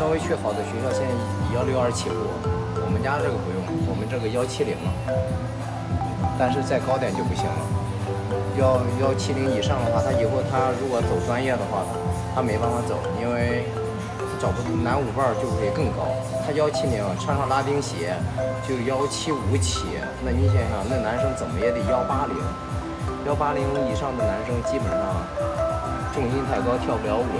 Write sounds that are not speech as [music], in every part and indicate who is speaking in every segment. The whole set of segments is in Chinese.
Speaker 1: 稍微去好的学校，现在幺六二起步。我们家这个不用，我们这个幺七零了。但是再高点就不行了。幺幺七零以上的话，他以后他如果走专业的话，他没办法走，因为找不男舞伴就会更高。他幺七零穿上拉丁鞋就幺七五起，那你想想，那男生怎么也得幺八零。幺八零以上的男生基本上重心太高，跳不了舞。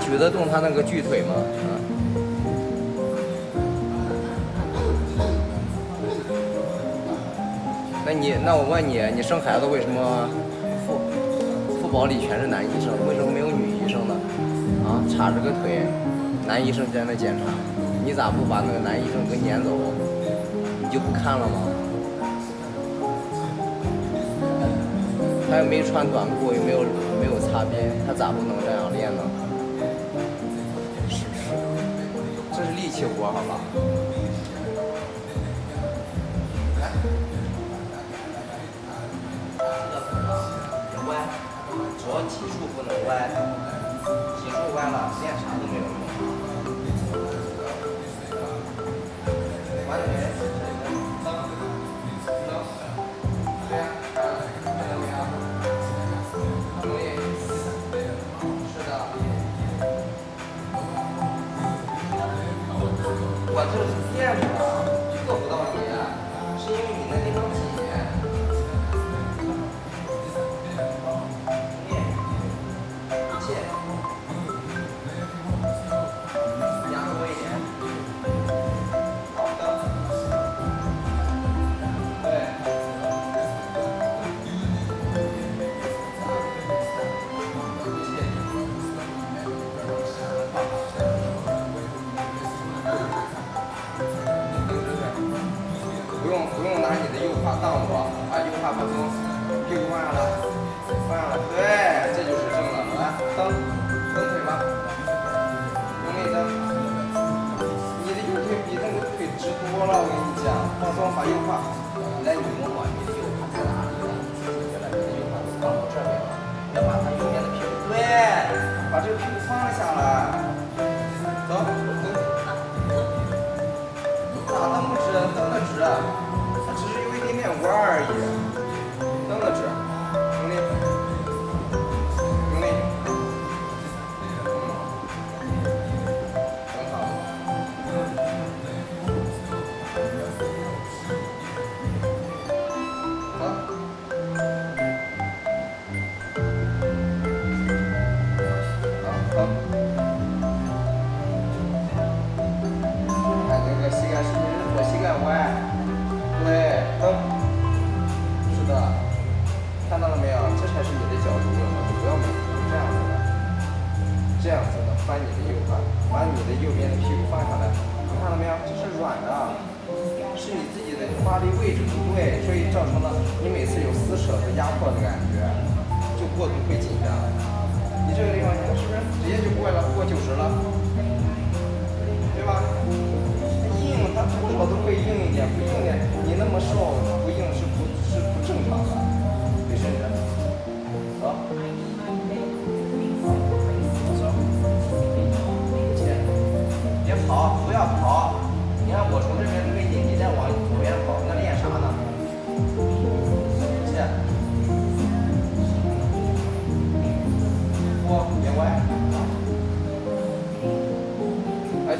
Speaker 1: 举得动他那个巨腿吗？啊？那你那我问你，你生孩子为什么妇妇保里全是男医生，为什么没有女医生呢？啊，叉着个腿，男医生在那检查，你咋不把那个男医生给撵走？你就不看了吗？他又没穿短裤，又没有没有擦边，他咋不能起个锅好吧来歪主要脊柱不能歪脊柱歪了练啥都没有用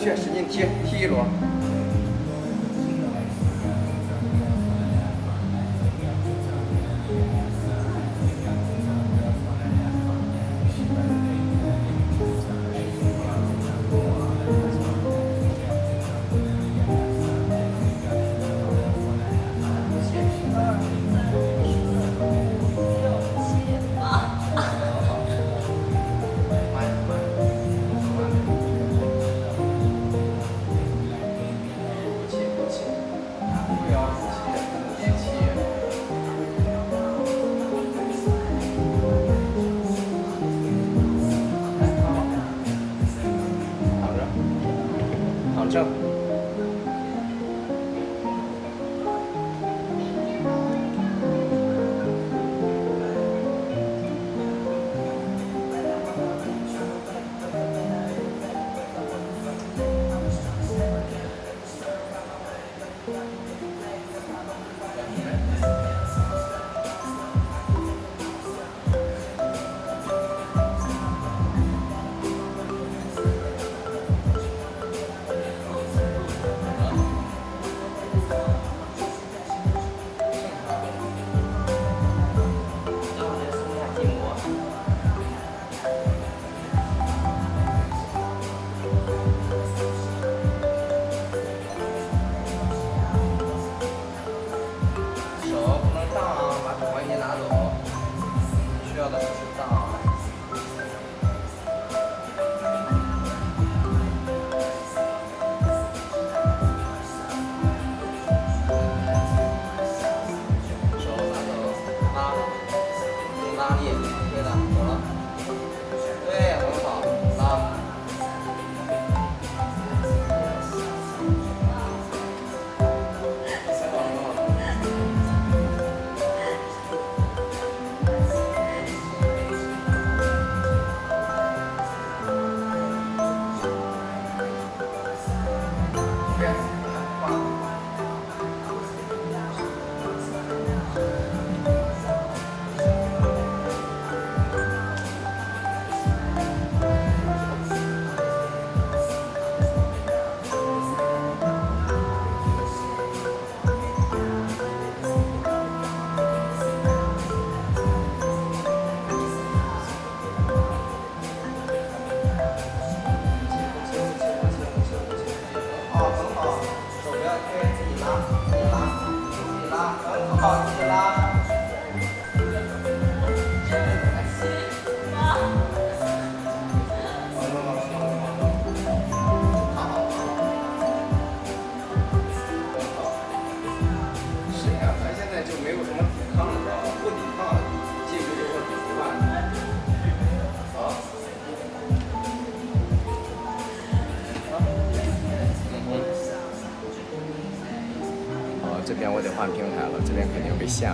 Speaker 1: 去使劲踢踢一轮。hey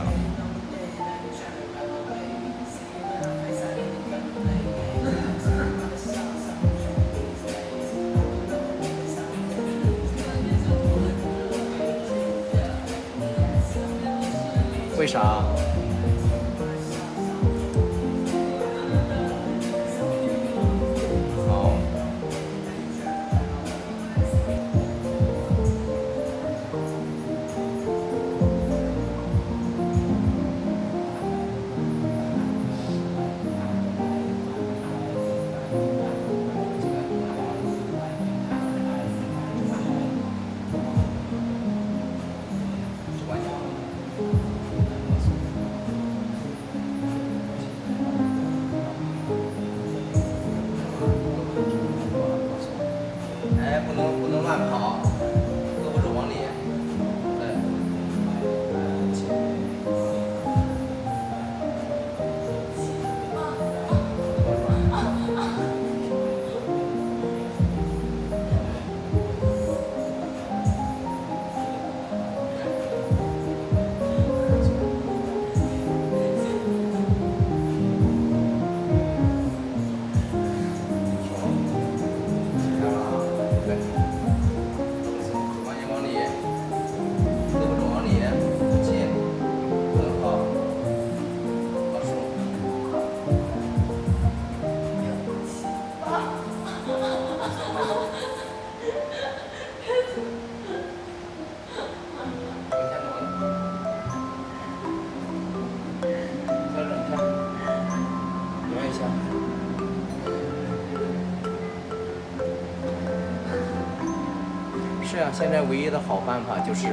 Speaker 1: 现在唯一的好办法就是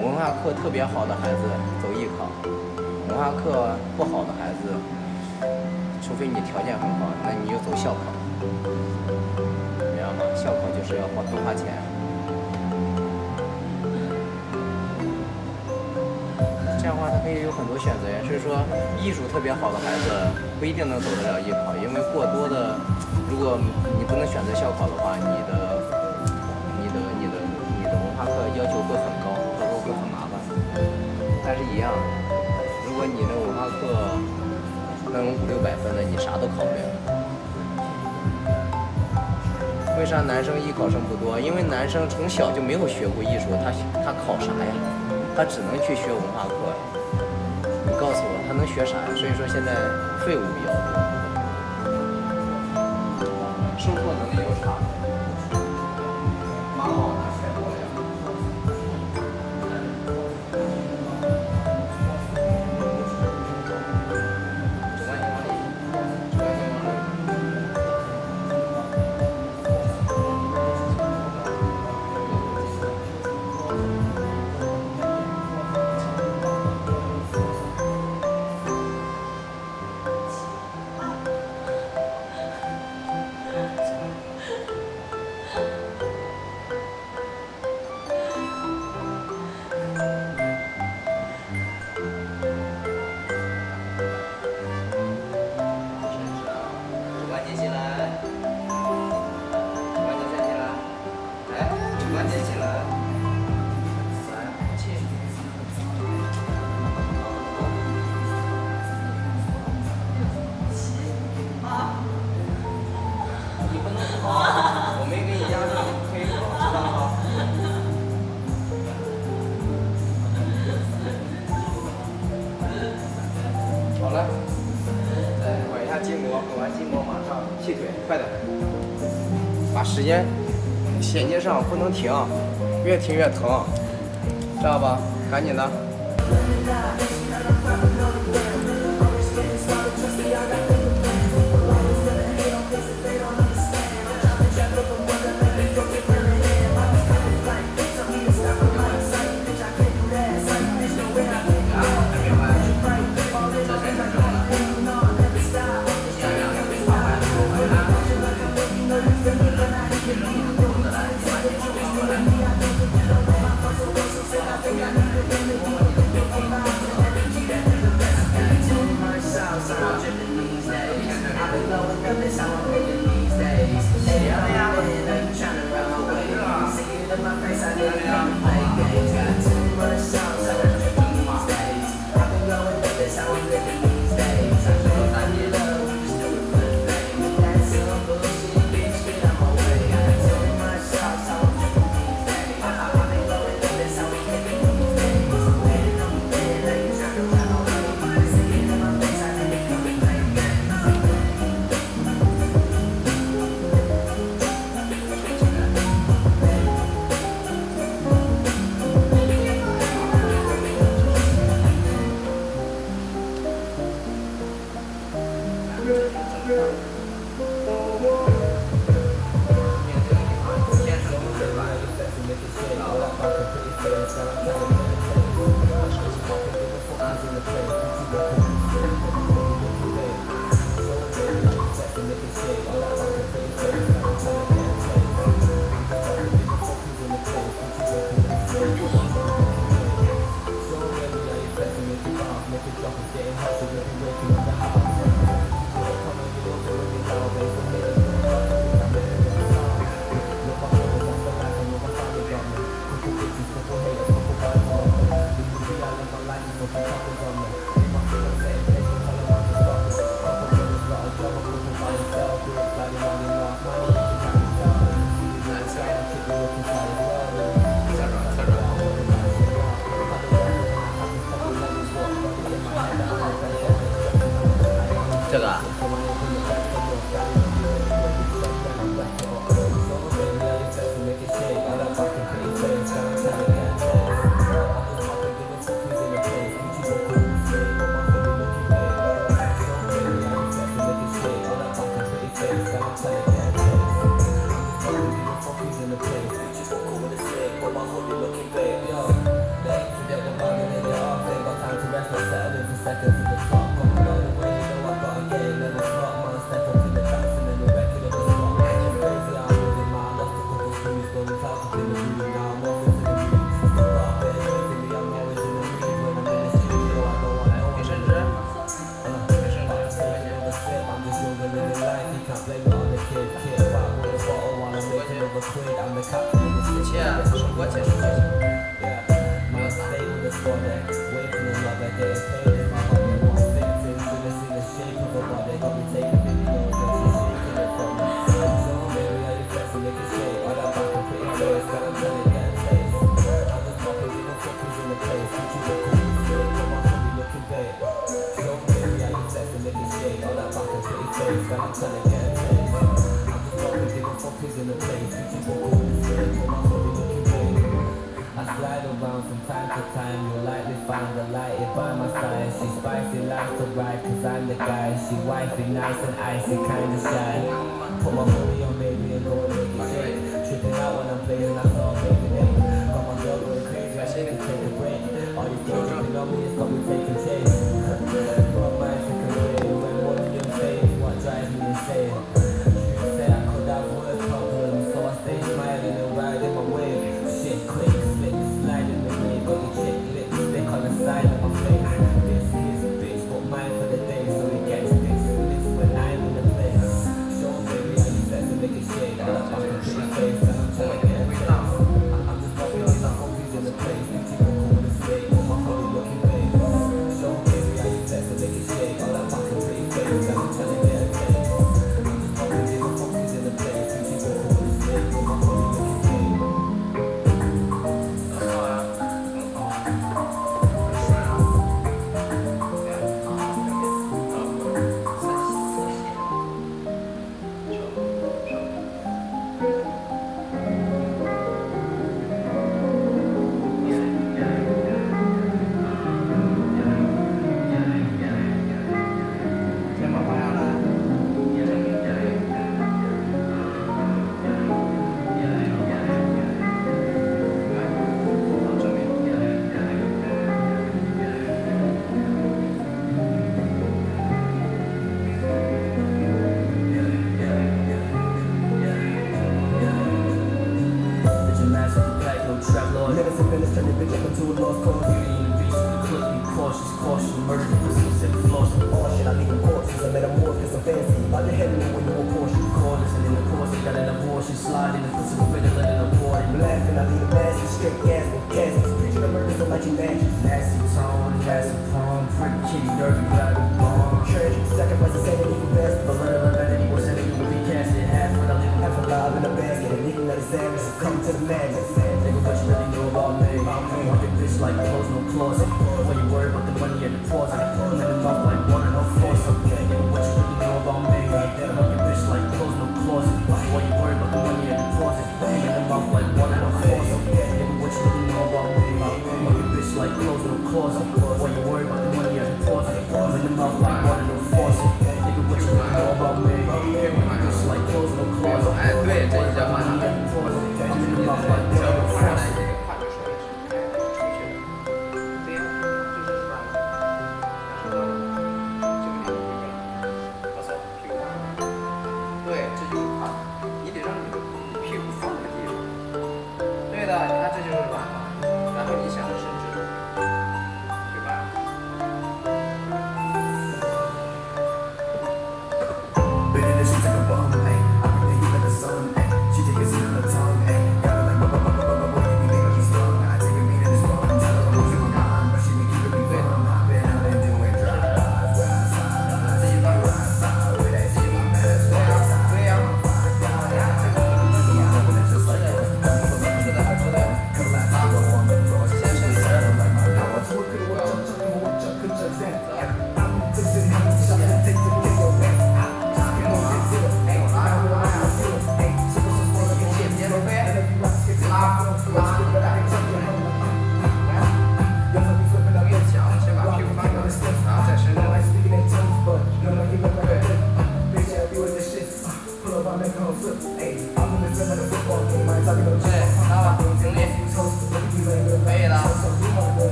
Speaker 1: 文化课特别好的孩子走艺考，文化课不好的孩子，除非你条件很好，那你就走校考，明白吗？校考就是要花多花钱。这样的话，他可以有很多选择呀。所以说，艺术特别好的孩子不一定能走得了艺考，因为过多的，如果你不能选择校考的话，你的、但是，一样，如果你的文化课能五六百分的，你啥都考不了。为啥男生艺考生不多？因为男生从小就没有学过艺术，他他考啥呀？他只能去学文化课。你告诉我，他能学啥呀？所以说现在废物比较多，不能停，越停越疼，知道吧？赶紧的。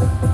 Speaker 2: Thank you.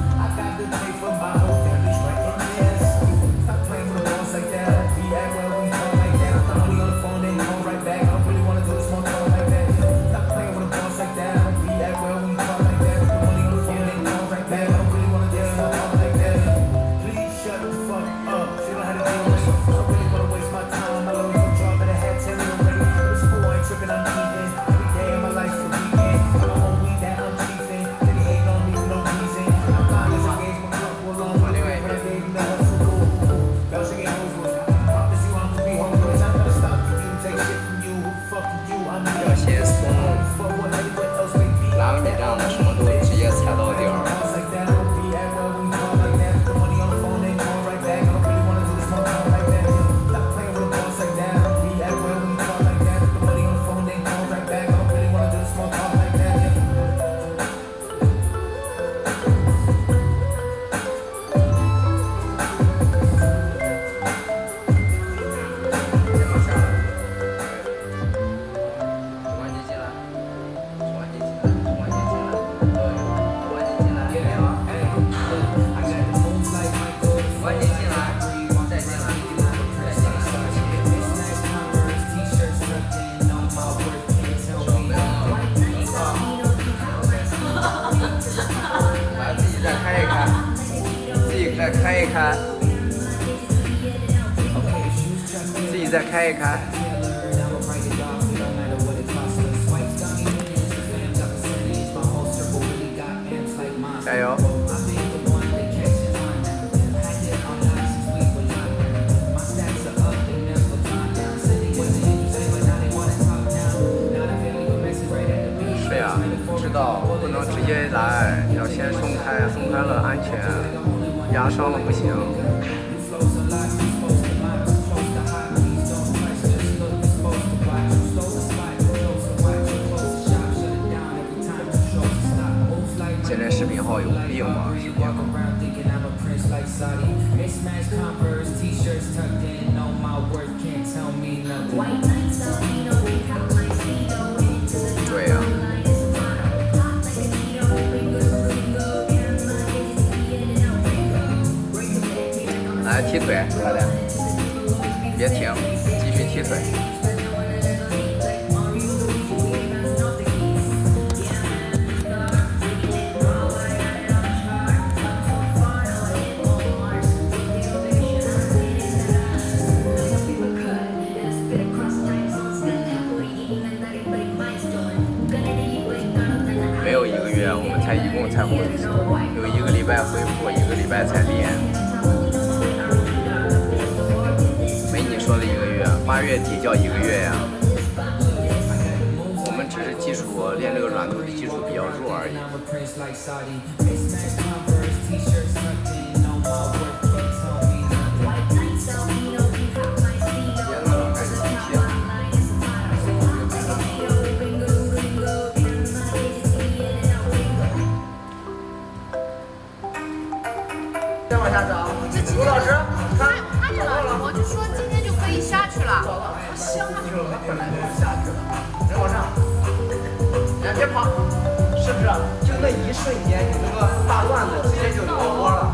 Speaker 2: 瞬间，你那个大段子直接就挪窝了，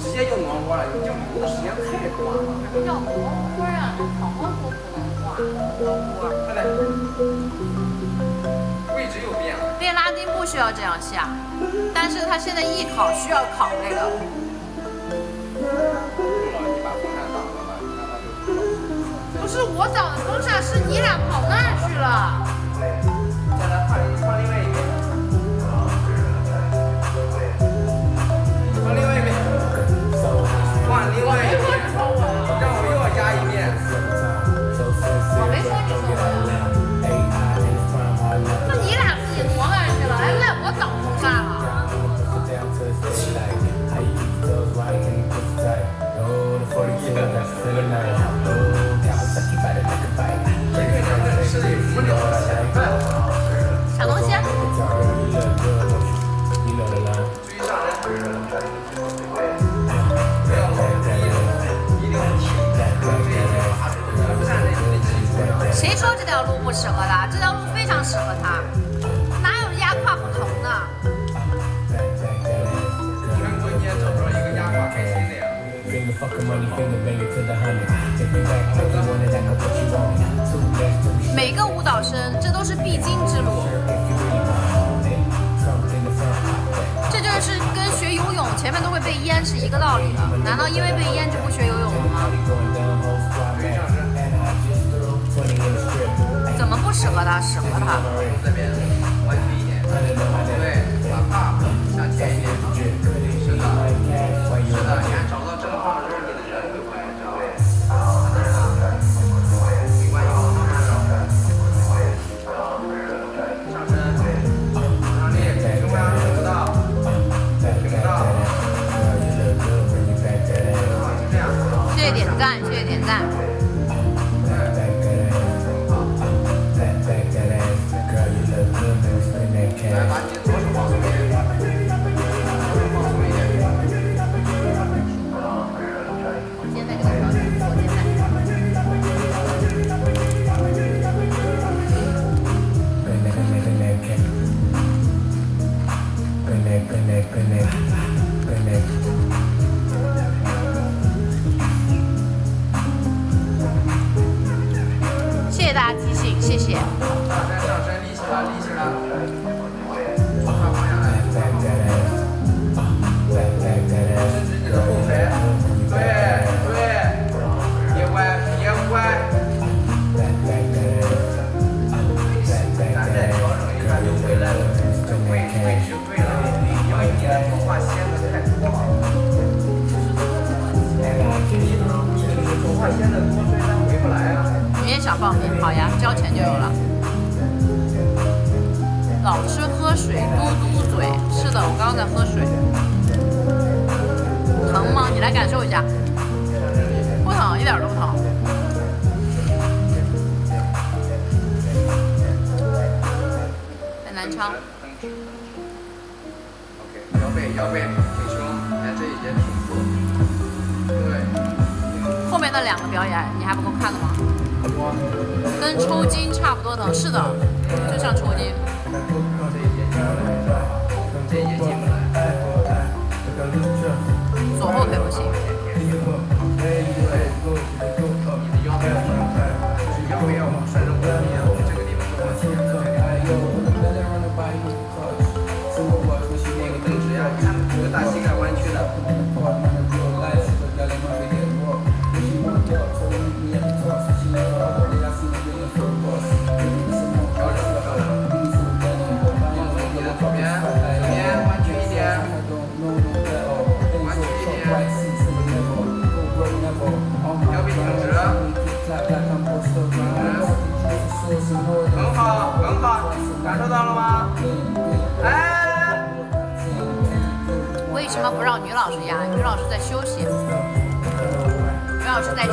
Speaker 2: 直接就挪窝了，你就留的时间太短了。
Speaker 1: 叫蘑菇啊，好好说普通话。蘑菇。
Speaker 2: 快点，位置又变了。
Speaker 1: 练拉丁不需要这样下，但是他现在艺考需要考那个。不是我找的风扇，是你俩跑那儿去了。
Speaker 2: 另外一边，让我又要压一遍。
Speaker 1: 我没说你说我呀。那你俩自己挪那儿去了，还赖我找风扇了。
Speaker 2: 不
Speaker 1: 适合他，这条路非常适合他。哪有压胯不疼的？每个舞蹈生这都是必经之路。这就是跟学游泳前面都会被淹是一个道理的。难道因为被淹就不学游泳了吗？适合他？适合他。
Speaker 2: 这边往前一点，对，把胯向前一点。是的，是的，你看找到正胯的时候，你的人会回来，知道吧？没关系，慢慢找。上身，上力，胸部要挺不到，挺不到。
Speaker 1: 谢谢点赞，谢谢点赞。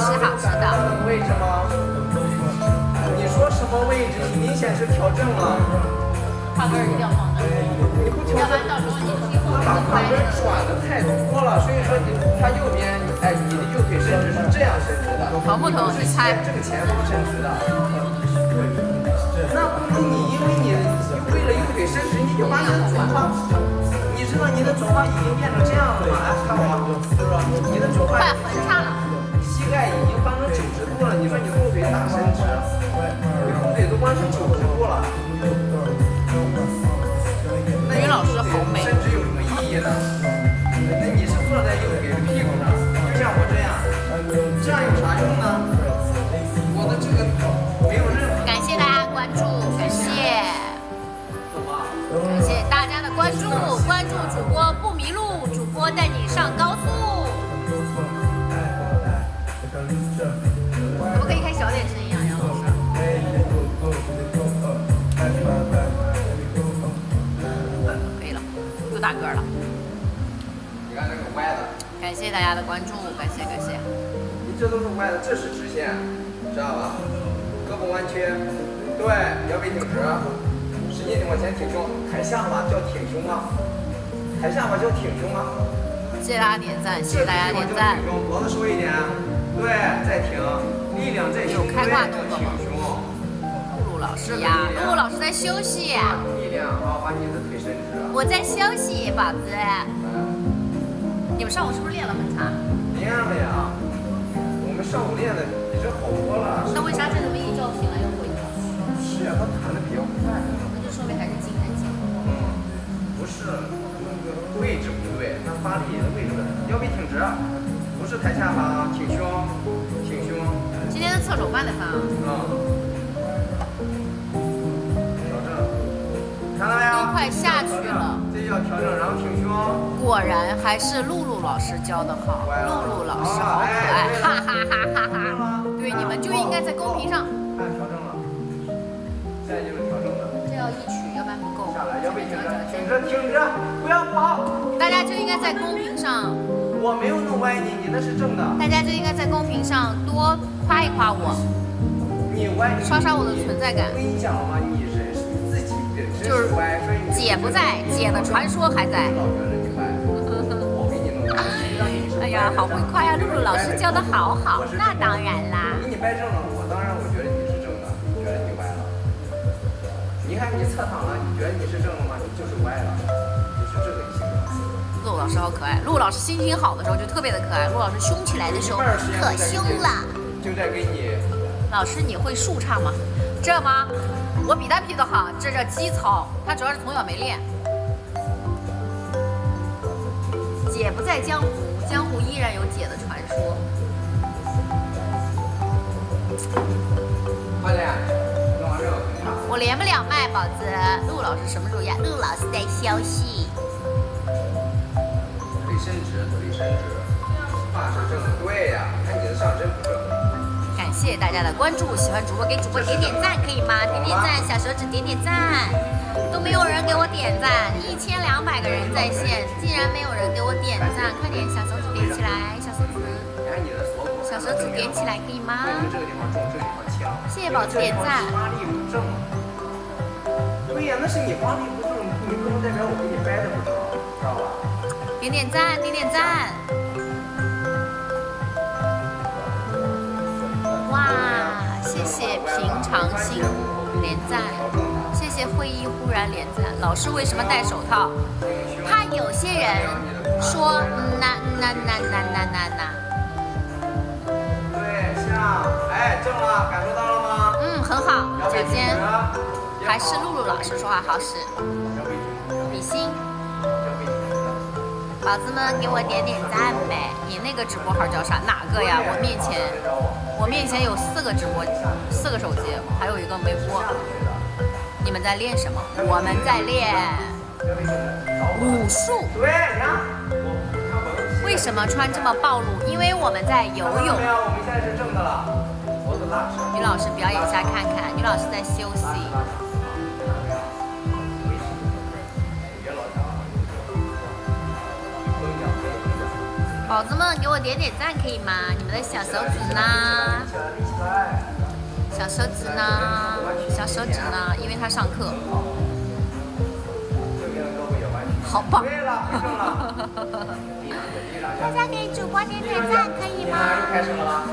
Speaker 1: 老
Speaker 2: 师在吃好吃的。
Speaker 1: 位置吗？你说什么位置？你明显是调正了，
Speaker 2: 胯根儿一定要放那儿，
Speaker 1: 你不调正
Speaker 2: 要不然，到时候你
Speaker 1: 胯
Speaker 2: 跟
Speaker 1: 根转的太多了，所以说你他右边，哎，你的右腿伸直是这样伸直的，
Speaker 2: 疼不疼？
Speaker 1: 是
Speaker 2: 你猜？
Speaker 1: 这个前方伸直的。那不能你因为你为了右腿伸直，你就把你的左胯，你知道你的左胯已经变成这样了吗？哎，看我，你的左胯。膝盖已经翻成九十度了，你说你后腿咋伸直？你后腿都弯成九十度了。那
Speaker 2: 女老师好美
Speaker 1: 伸直有什么意义呢？那你是坐在右腿的屁股上，就像我这样，这样有啥用呢？我的这个没有任何
Speaker 2: 感谢大家关注，感谢感谢大家的关注，关注主播不迷路，主播带你上高大个儿了。
Speaker 1: 你看这个歪的，
Speaker 2: 感谢大家的关注，感谢感谢。
Speaker 1: 你这都是歪的，这是直线，知道吧？胳膊弯曲，对，腰背挺直，使劲地往前挺胸，抬下巴叫挺胸啊，抬下巴叫挺胸啊。
Speaker 2: 谢谢大家点赞，谢谢大家点赞
Speaker 1: 个地。方叫挺胸，脖子收一点，对，再挺，力量在胸，
Speaker 2: 有开胯
Speaker 1: 对叫
Speaker 2: 动
Speaker 1: 挺胸。
Speaker 2: 露露老师呀，露露老师在休息，
Speaker 1: 力量啊，把你的腿伸直。
Speaker 2: 我在休息，宝子。你们上午是不是练了很长？
Speaker 1: 练了呀，我们上午练的比这好多了。
Speaker 2: 那为啥这么一觉醒来又回去了？
Speaker 1: 是呀，他弹的比较快。
Speaker 2: 那就说明还是筋很紧。
Speaker 1: 嗯，不是那个位置不对，他发力的位置，腰背挺直，不是抬下巴，挺胸，挺胸，
Speaker 2: 今天的侧手办得翻啊！
Speaker 1: 嗯，调整，然后挺胸。
Speaker 2: 果然还是露露老师教的好，露露老师好可爱，哈哈哈哈哈！对，你们就应该在公屏上，
Speaker 1: 看调整了，现在就是调整了。
Speaker 2: 这要一曲，要不然不够。
Speaker 1: 下来，腰背挺直，挺着，挺着，不要不好。
Speaker 2: 大家就应该在公屏上，
Speaker 1: 我没有弄歪你，你那是正的。
Speaker 2: 大家就应该在公屏上多夸一夸我，
Speaker 1: 你歪，
Speaker 2: 刷刷我的存在感
Speaker 1: 我。跟你讲了吗？
Speaker 2: 就是姐不在，姐的传说还在。[laughs] 哎呀，好会夸呀！露露老师教的好好，那当然啦
Speaker 1: 我。给你掰正了，我当然我觉得你是正的，你觉得你歪了。你看你侧躺了，你觉得你是正的吗？你就是歪了，就是这个意思。
Speaker 2: 陆老师好可爱，陆老师心情好的时候就特别的可爱，陆老师凶起来的时候可凶了。
Speaker 1: 就在给你，
Speaker 2: 老师，你会竖唱吗？这吗？我比他劈的好，这叫基操。他主要是从小没练。姐不在江湖，江湖依然有姐的传说。
Speaker 1: 快点，弄完没有？等一下。
Speaker 2: 我连不了麦，宝子。陆老师什么时候呀？陆老师在休息。
Speaker 1: 腿伸直，腿伸直，胯是正的，对呀。看你的上身不正。
Speaker 2: 感谢大家的关注，喜欢主播给主播点点赞可以吗？点点赞，小手指点点赞，都没有人给我点赞，一千两百个人在线，竟然没有人给我点赞，快点小手指点起来，小手指，
Speaker 1: 你看你的锁骨，
Speaker 2: 小手指点起来可以吗？谢谢宝子点赞。
Speaker 1: 发力不正。对呀，那是你发力不正，你不能代表我给你掰的不正，知道吧？
Speaker 2: 点点赞，点点赞。平常心，连赞，谢谢会议忽然连赞。老师为什么戴手套？怕有些人说，那那那那那那那。对，
Speaker 1: 向，哎，正了，感受到了吗？
Speaker 2: 嗯，很好。
Speaker 1: 首先，
Speaker 2: 还是露露老师说话好使。比心。宝子们，给我点点赞呗。你那个直播号叫啥？哪个呀？我面前。我面前有四个直播，四个手机，还有一个没播。你们在练什么？我们在练武术。
Speaker 1: 对，
Speaker 2: 为什么穿这么暴露？因为我们在游泳
Speaker 1: 我们现在是正的了。
Speaker 2: 女老师表演一下看看，女老师在休息。宝子们给我点点赞可以吗？你们的小手指呢？小手指呢？小手指呢？因为他上课，好棒！[laughs] 大家给主播点点赞可以吗？
Speaker 1: 又开始了吗？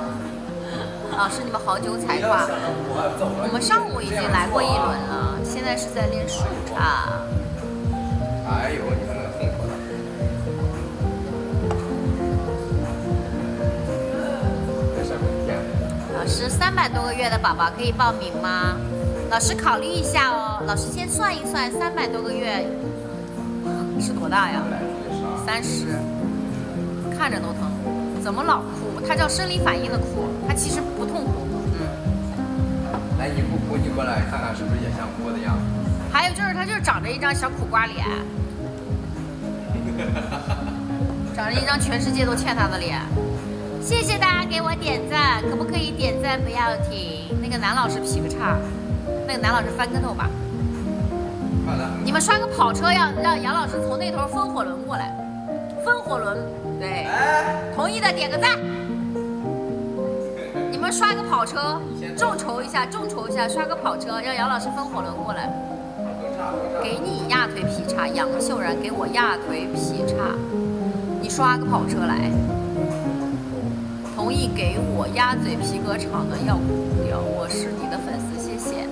Speaker 2: 老师，你们好久才挂。我们上午已经来过一轮了，现在是在练数叉。
Speaker 3: 哎呦，你看
Speaker 2: 三百多个月的宝宝可以报名吗？老师考虑一下哦。老师先算一算，三百多个月是多大呀？三十，看着都疼。怎么老哭？它叫生理反应的哭，它其实不痛苦。嗯。
Speaker 3: 来，你不哭，你过来看看是不是也像哭的样子？
Speaker 2: 还有就是，它就是长着一张小苦瓜脸，[laughs] 长着一张全世界都欠它的脸。谢谢大家给我点赞，可不可以点赞不要停？那个男老师劈个叉，那个男老师翻跟头吧。
Speaker 3: 快了。
Speaker 2: 你们刷个跑车，让让杨老师从那头风火轮过来，风火轮，对，同意的点个赞。你们刷个跑车，众筹一下，众筹一下，刷个跑车，让杨老师风火轮过来。给你压腿劈叉，杨秀然给我压腿劈叉，你刷个跑车来。同意给我鸭嘴皮革厂的要哭掉，我是你的粉丝，谢谢。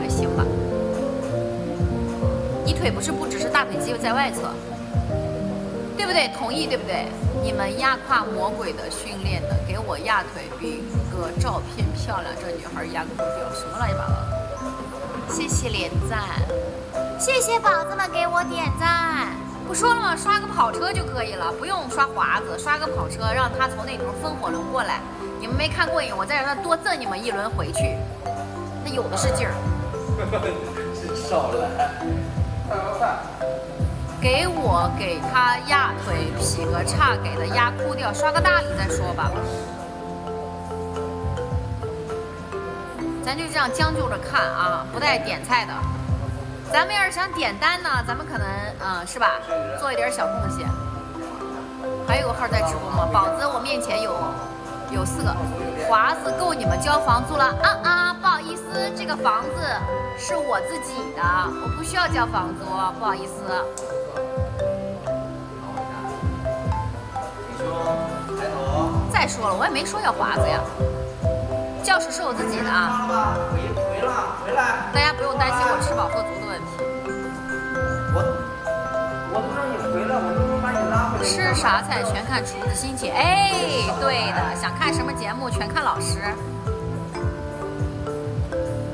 Speaker 2: 还行吧。你腿不是不只是大腿肌肉在外侧，对不对？同意对不对？你们压胯魔鬼的训练的，给我压腿比个照片漂亮，这女孩压哭掉，什么乱七八糟的？谢谢连赞，谢谢宝子们给我点赞。不说了吗？刷个跑车就可以了，不用刷华子，刷个跑车，让他从那头风火轮过来。你们没看过瘾，我再让他多赠你们一轮回去，那有的是劲儿。[laughs]
Speaker 1: 少来，快快快！
Speaker 2: 给我给他压腿劈个叉，给他压哭掉，刷个大礼再说吧。咱就这样将就着看啊，不带点菜的。咱们要是想点单呢，咱们可能嗯是吧，做一点小贡献。还有个号在直播吗？宝子，我面前有有四个，华子够你们交房租了啊啊！不好意思，这个房子是我自己的，我不需要交房租，不好意思。再说了，我也没说要华子呀，教室是我自己的啊。
Speaker 1: 回回了，回来。
Speaker 2: 大家不用担心我吃饱喝足的
Speaker 1: 我都让你回来，我都能把你拉回来
Speaker 2: 吃啥菜全看厨子心情。哎，对的，想看什么节目全看老师。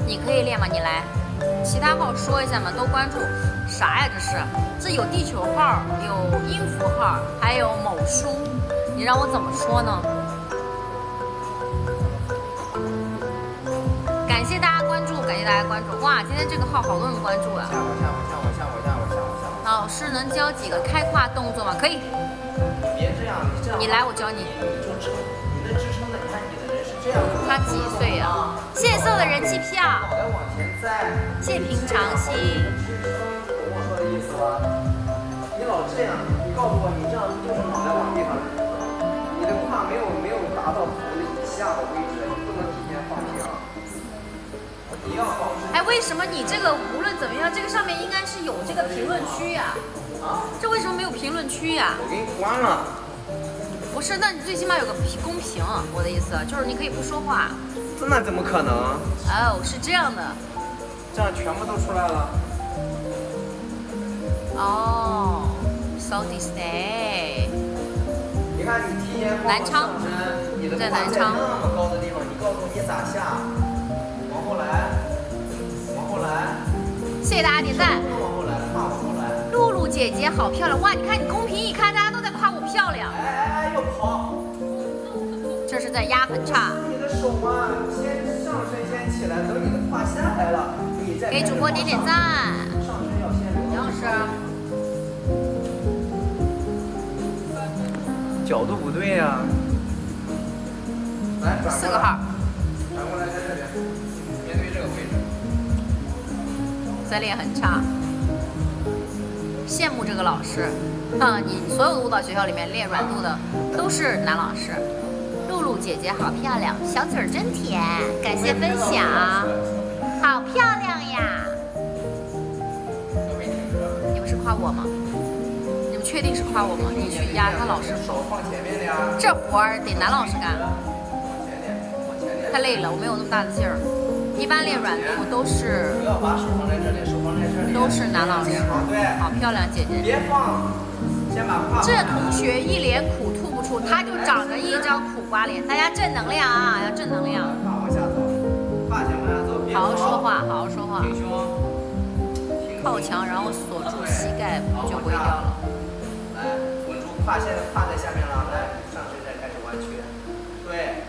Speaker 2: 你可以练吗？你来。其他号说一下嘛，都关注。啥呀？这是？这有地球号，有音符号，还有某书。你让我怎么说呢？感谢大家关注，感谢大家关注。哇，今天这个号好多人关注啊！老师能教几个开胯动作吗？可以，
Speaker 1: 你别这样，你这样。
Speaker 2: 你来，我教你。
Speaker 1: 你就撑，你的支撑的，你看你的人是这样。
Speaker 2: 他几岁啊？谢谢所有的人气票，
Speaker 1: 脑袋往前栽。
Speaker 2: 谢谢平常心。
Speaker 1: 懂我说的意思吧？你老这样，你告诉我，你这样就是脑袋往地上。你的胯没有没有达到头的以下的位置，
Speaker 2: 哎，为什么你这个无论怎么样，这个上面应该是有这个评论区呀？
Speaker 1: 啊？
Speaker 2: 这为什么没有评论区呀？
Speaker 1: 我给你关了。
Speaker 2: 不是，那你最起码有个评公屏。我的意思就是你可以不说话。
Speaker 1: 那怎么可能？
Speaker 2: 哦，是这样的。
Speaker 1: 这样全部都出来了。
Speaker 2: 哦，so this day。
Speaker 1: 你看你提前放
Speaker 2: 南昌，
Speaker 1: 你的
Speaker 2: 在南昌
Speaker 1: 那么高的地方，你告诉我你咋下？往后来，
Speaker 2: 谢谢大家点赞。露露姐姐好漂亮哇！你看你公屏一开，大家都在夸我漂亮。
Speaker 1: 哎哎哎，又跑！
Speaker 2: 这是在压分叉，
Speaker 1: 你的手嘛，先上身先起来，等你的胯下来了，你再
Speaker 2: 给主播点点赞。
Speaker 1: 上身要先
Speaker 2: 杨老师，
Speaker 1: 角度不对呀、来，转过来
Speaker 2: 四个号，
Speaker 1: 在
Speaker 2: 练很差，羡慕这个老师。嗯，你所有的舞蹈学校里面练软度的都是男老师。露露姐姐好漂亮，小嘴儿真甜，感谢分享，好漂亮呀！你们是夸我吗？你们确定是夸我吗？你去压他老师手，
Speaker 1: 放前面点儿，
Speaker 2: 这活儿得男老师干，太累了，我没有那么大的劲儿。一般练软度都是。都是男老师，
Speaker 1: 好，
Speaker 2: 漂亮姐姐。
Speaker 1: 别放，先把胯。
Speaker 2: 这同学一脸苦吐不出，他就长着一张苦瓜脸。大家正能量啊，要正能量，
Speaker 1: 胯往下走，胯先往下走，
Speaker 2: 好好说。话，好好说话。
Speaker 1: 挺胸，
Speaker 2: 靠墙，然后锁住膝盖就回掉了。
Speaker 1: 来，稳住胯，现在胯在下面了，来。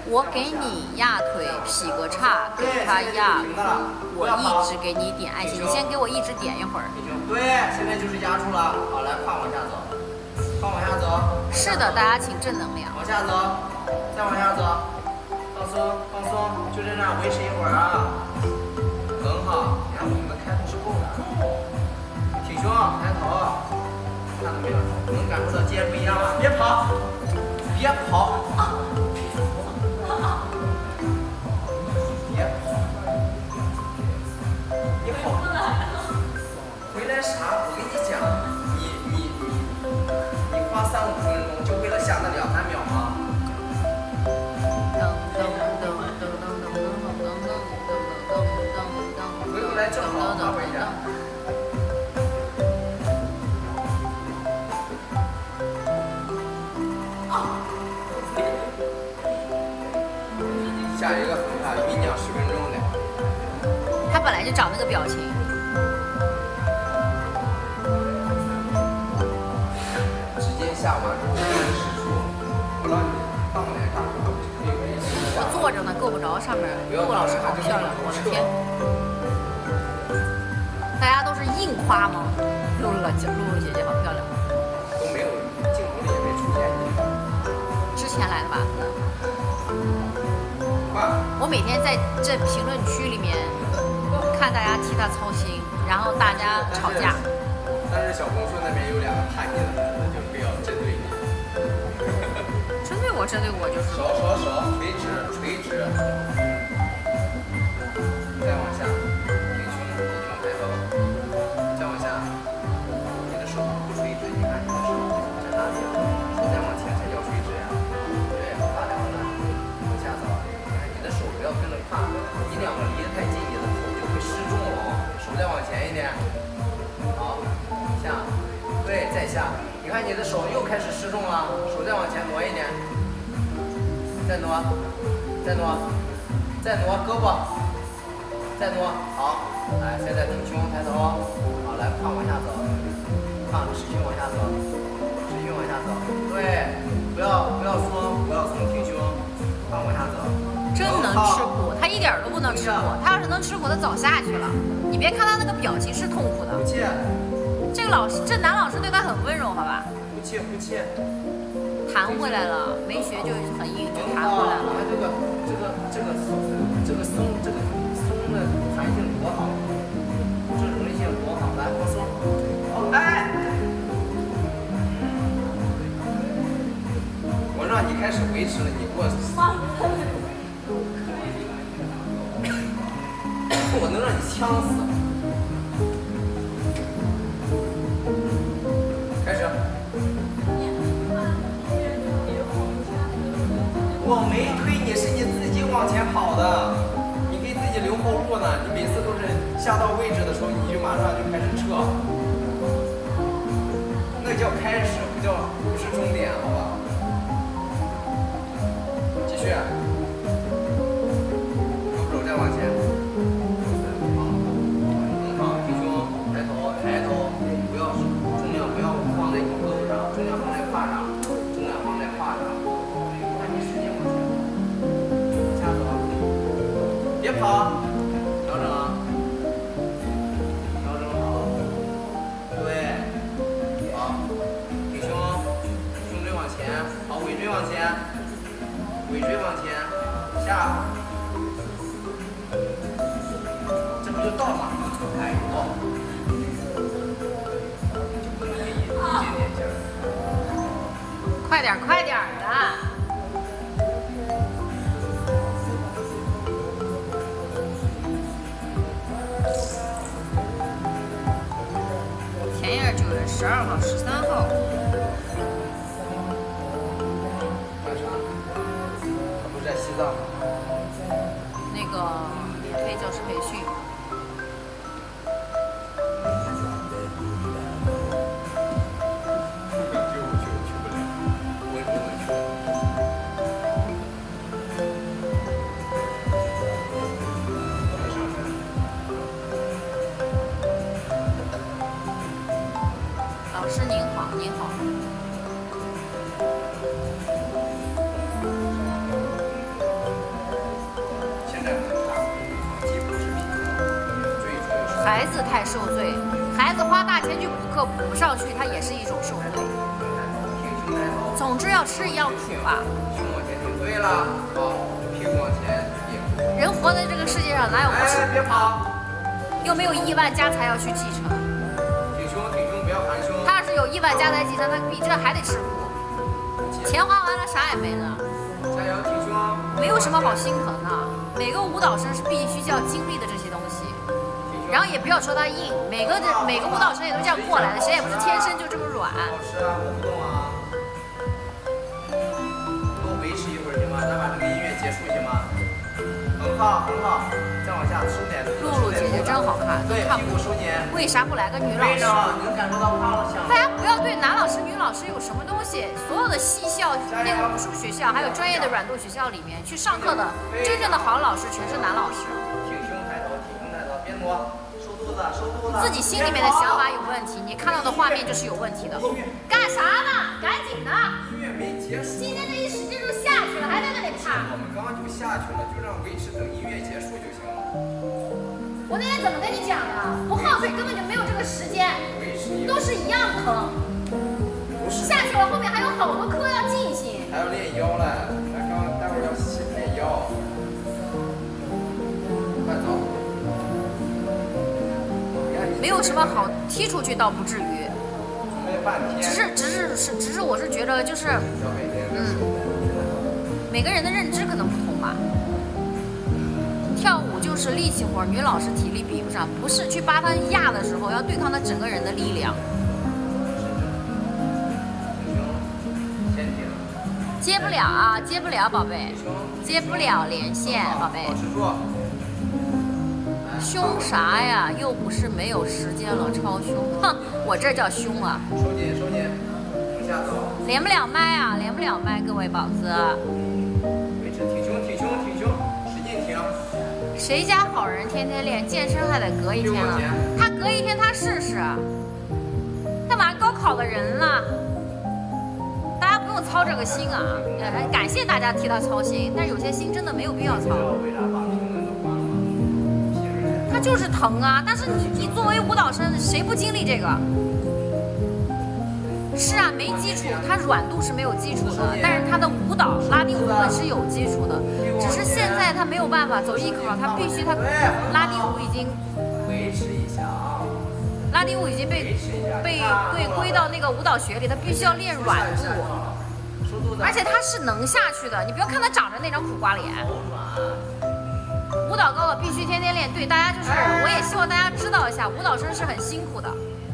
Speaker 2: 我给你压腿劈个叉，给他压腿，我一直给你点爱心。你先给我一直点一会儿。
Speaker 1: 对，现在就是压住了。好，来，胯往下走，胯往下走。
Speaker 2: 是的，大家请正能量。
Speaker 1: 往下走，再往下走，放松放松，就在这儿维持一会儿啊，很好。你看我们的开头是够的，挺胸，抬头，看到没有？能感受到接不一样吗？别跑，别跑，别那啥？我跟你讲，你你你你花三五分钟就为了下那两三秒吗？
Speaker 2: 噔噔噔噔噔噔噔噔噔噔噔噔
Speaker 1: 回过来正好发挥一下。下一个分叉酝酿十分钟的，
Speaker 2: 他本来就长那个表情，
Speaker 1: 下完之后使出，不让你当脸上，可以维持一下
Speaker 2: 我。坐着呢，够不着上面。陆老师好漂亮，我的天！大家都是硬夸吗？露露姐，露露姐姐好漂亮。
Speaker 1: 都没有镜头里也没出现你。
Speaker 2: 之前来的吧？
Speaker 1: 快，
Speaker 2: 我每天在这评论区里面看大家替他操心，然后大家吵架。
Speaker 1: 但是小红书那边有两个叛逆的
Speaker 2: 我，针对我就是
Speaker 1: 手手手垂直垂直，再往下，挺胸挺胸抬头，再往下，你的手不垂直，你看你的手在哪里啊？手再往前才叫垂直呀。对，胯两个往下走，哎，你的手不要跟着胯，你两个离得太近，你的头就会失重了啊。手再往前一点，好，下，对，再下。你看你的手又开始失重了，手再往前挪一点。再挪，再挪，再挪胳膊，再挪，好，来，现在挺胸抬头，好，来胯往下走，胯持续往下走，持续往下走，对，不要不要松，不要松，挺胸，胯往下走，
Speaker 2: 真能吃苦，他一点儿都不能吃苦。他要是能吃苦，他早下去了。你别看他那个表情是痛苦的。
Speaker 1: 不，气，
Speaker 2: 这个老师，这男老师对他很温柔，好吧？
Speaker 1: 不气，不气，
Speaker 2: 弹回来了，没学就很硬，就，弹回来了。
Speaker 1: 你看这个这个这个松，这个松这个松的弹性多好，这容易性多好，来放松，好，哎。我让你开始维持了，你给我，我能让你呛死。往前跑的。你给自己留后路呢你每次都是下到位置的时候你就马上就开始撤。那叫开始不叫不是终点好吧？
Speaker 2: 继续十二号、十三号，孩子太受罪，孩子花大钱去补课补不上去，他也是一种受罪。总之要吃一样苦吧。
Speaker 1: 对了，好，屁股往前挺。
Speaker 2: 人活在这个世界上哪有不吃，
Speaker 1: 别？跑，
Speaker 2: 又没有亿万家财要去继承。
Speaker 1: 挺胸挺胸，不要含胸。
Speaker 2: 他要是有亿万家财继承，他比这还得吃苦。钱花完了，啥也没了，
Speaker 1: 加油，挺胸。
Speaker 2: 没有什么好心疼的。每个舞蹈生是必须要经历的这些，然后也不要说他硬，每个这每个舞蹈生也都这样过来的，谁也不是天生就这么软。
Speaker 1: 老师啊，我不动啊。多维持一会儿行吗？咱把这个音乐结束行吗？很好，很好。再往下收点。
Speaker 2: 露露姐姐真好看，都
Speaker 1: 对，
Speaker 2: 看不
Speaker 1: 屁股收紧。
Speaker 2: 为啥不来个女老师？
Speaker 1: 非常，能感受到胯向
Speaker 2: 大家不要对男老师、女老师有什么东西，所有的戏校、那个武术学校，还有专业的软度学校里面去上课的，真正的好老师全是男老师。
Speaker 1: 挺胸抬头，挺胸抬头，别挪。
Speaker 2: 自己心里面的想法有问题，你看到的画面就是有问题的。干啥呢？赶紧的！
Speaker 1: 音乐没结束。
Speaker 2: 今天这一使劲就下去了，还在那里爬。
Speaker 1: 我们刚刚就下去了，就让维持等音乐结束就行了。
Speaker 2: 我那天怎么跟你讲的？不耗费根本就没有这个时间，都是一样疼。
Speaker 1: 不是，
Speaker 2: 下去了，后面还有好多课要进行。
Speaker 1: 还要练腰嘞，咱刚待会儿要练腰。
Speaker 2: 没有什么好踢出去，倒不至于。只是，只是，是，只是，我是觉得就是。
Speaker 1: 嗯
Speaker 2: 每个人的认知可能不同吧。跳舞就是力气活，女老师体力比不上，不是去扒她压的时候要对抗她整个人的力量。接不了啊，接不了，宝贝，接不了连线，宝贝。凶啥呀？又不是没有时间了，超凶！哼，我这叫凶啊！
Speaker 1: 收紧，收紧，往下走。
Speaker 2: 连不了麦啊，连不了麦，各位宝子。
Speaker 1: 维持挺胸，挺胸，挺胸，使劲挺。
Speaker 2: 谁家好人天天练，健身还得隔一天呢？他隔一天他试试。他马上高考的人了，大家不用操这个心啊！呃，感谢大家替他操心，但有些心真的没有必要操。他就是疼啊！但是你你作为舞蹈生，谁不经历这个？是啊，没基础，他软度是没有基础的，但是他的舞蹈拉丁舞本是有基础的，只是现在他没有办法走艺考，他必须他拉丁舞已经
Speaker 1: 维持一下啊。
Speaker 2: 拉丁舞已经被被被归到那个舞蹈学里，他必须要练软度。而且他是能下去的。你不要看他长着那张苦瓜脸。舞蹈高了必须天天练。对，大家就是，我也希望大家知道一下，舞蹈生是很辛苦的。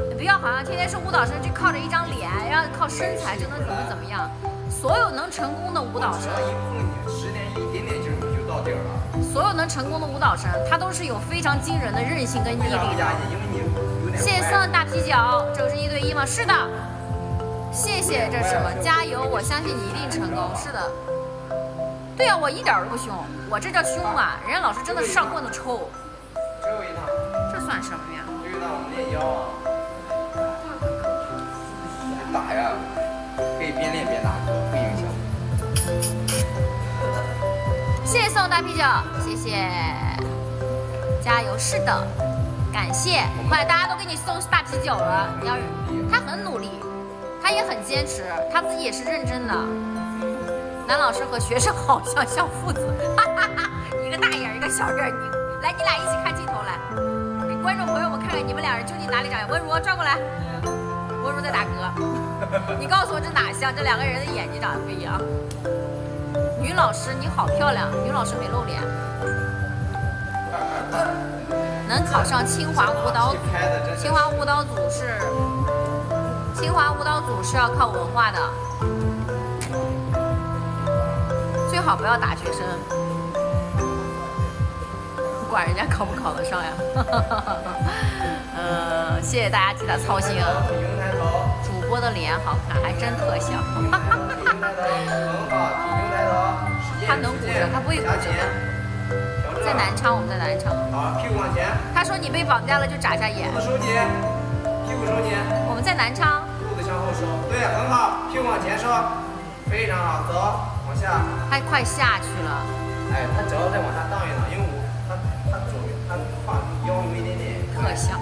Speaker 2: 你不要好像天天是舞蹈生就靠着一张脸，然后靠身材就能怎么怎么样。所有能成功的舞蹈生
Speaker 1: 一碰你十年一点点劲儿，你就到底儿了。
Speaker 2: 所有能成功的舞蹈生，他都是有非常惊人的韧性跟毅力谢谢
Speaker 1: 歪
Speaker 2: 三大啤酒，这个是一对一吗？是的。谢谢，这是什么？加油！我相信你一定成功。是的。对呀、我一点儿都不凶，我这叫凶啊！人家老师真的是上棍子抽，
Speaker 1: 最后一趟，
Speaker 2: 这算什么呀？
Speaker 1: 最后一趟我们练腰啊。打呀，可以边练边打，不影响。[laughs]
Speaker 2: 谢谢送大啤酒，谢谢，加油！是的，感谢，快，大家都给你送大啤酒了。你要是他很努力，他也很坚持，他自己也是认真的。男老师和学生好像像父子，哈哈哈，一个大眼一个小眼儿。你来，你俩一起看镜头来，给观众朋友们看看你们俩人究竟哪里长。温如转过来，温如在打嗝，你告诉我这哪像？这两个人的眼睛长得不一样。女老师你好漂亮，女老师没露脸，能考上清华舞蹈组。清华舞蹈组是清华舞蹈组是要靠文化的，好不要打学生，[laughs] 管人家考不考得上呀。[laughs] 呃，谢谢大家替他操心啊。
Speaker 1: 体型抬头，
Speaker 2: 主播的脸好看，还真特像。
Speaker 1: 体型抬头，很好，体型抬头。
Speaker 2: 他能骨折他不会骨折的
Speaker 1: 夹紧
Speaker 2: 在南昌，我们在南昌。
Speaker 1: 好，屁股往前，
Speaker 2: 他说你被绑架了就眨下眼
Speaker 1: 肚。子收紧，屁股收紧，
Speaker 2: 我们在南昌，
Speaker 1: 肚子向后收，对，很好，屁股往前收，非常好，走，下。
Speaker 2: 他快下去了。
Speaker 1: 哎，他只要再往下荡一荡，因为我他他左他胯腰有一点点
Speaker 2: 特像，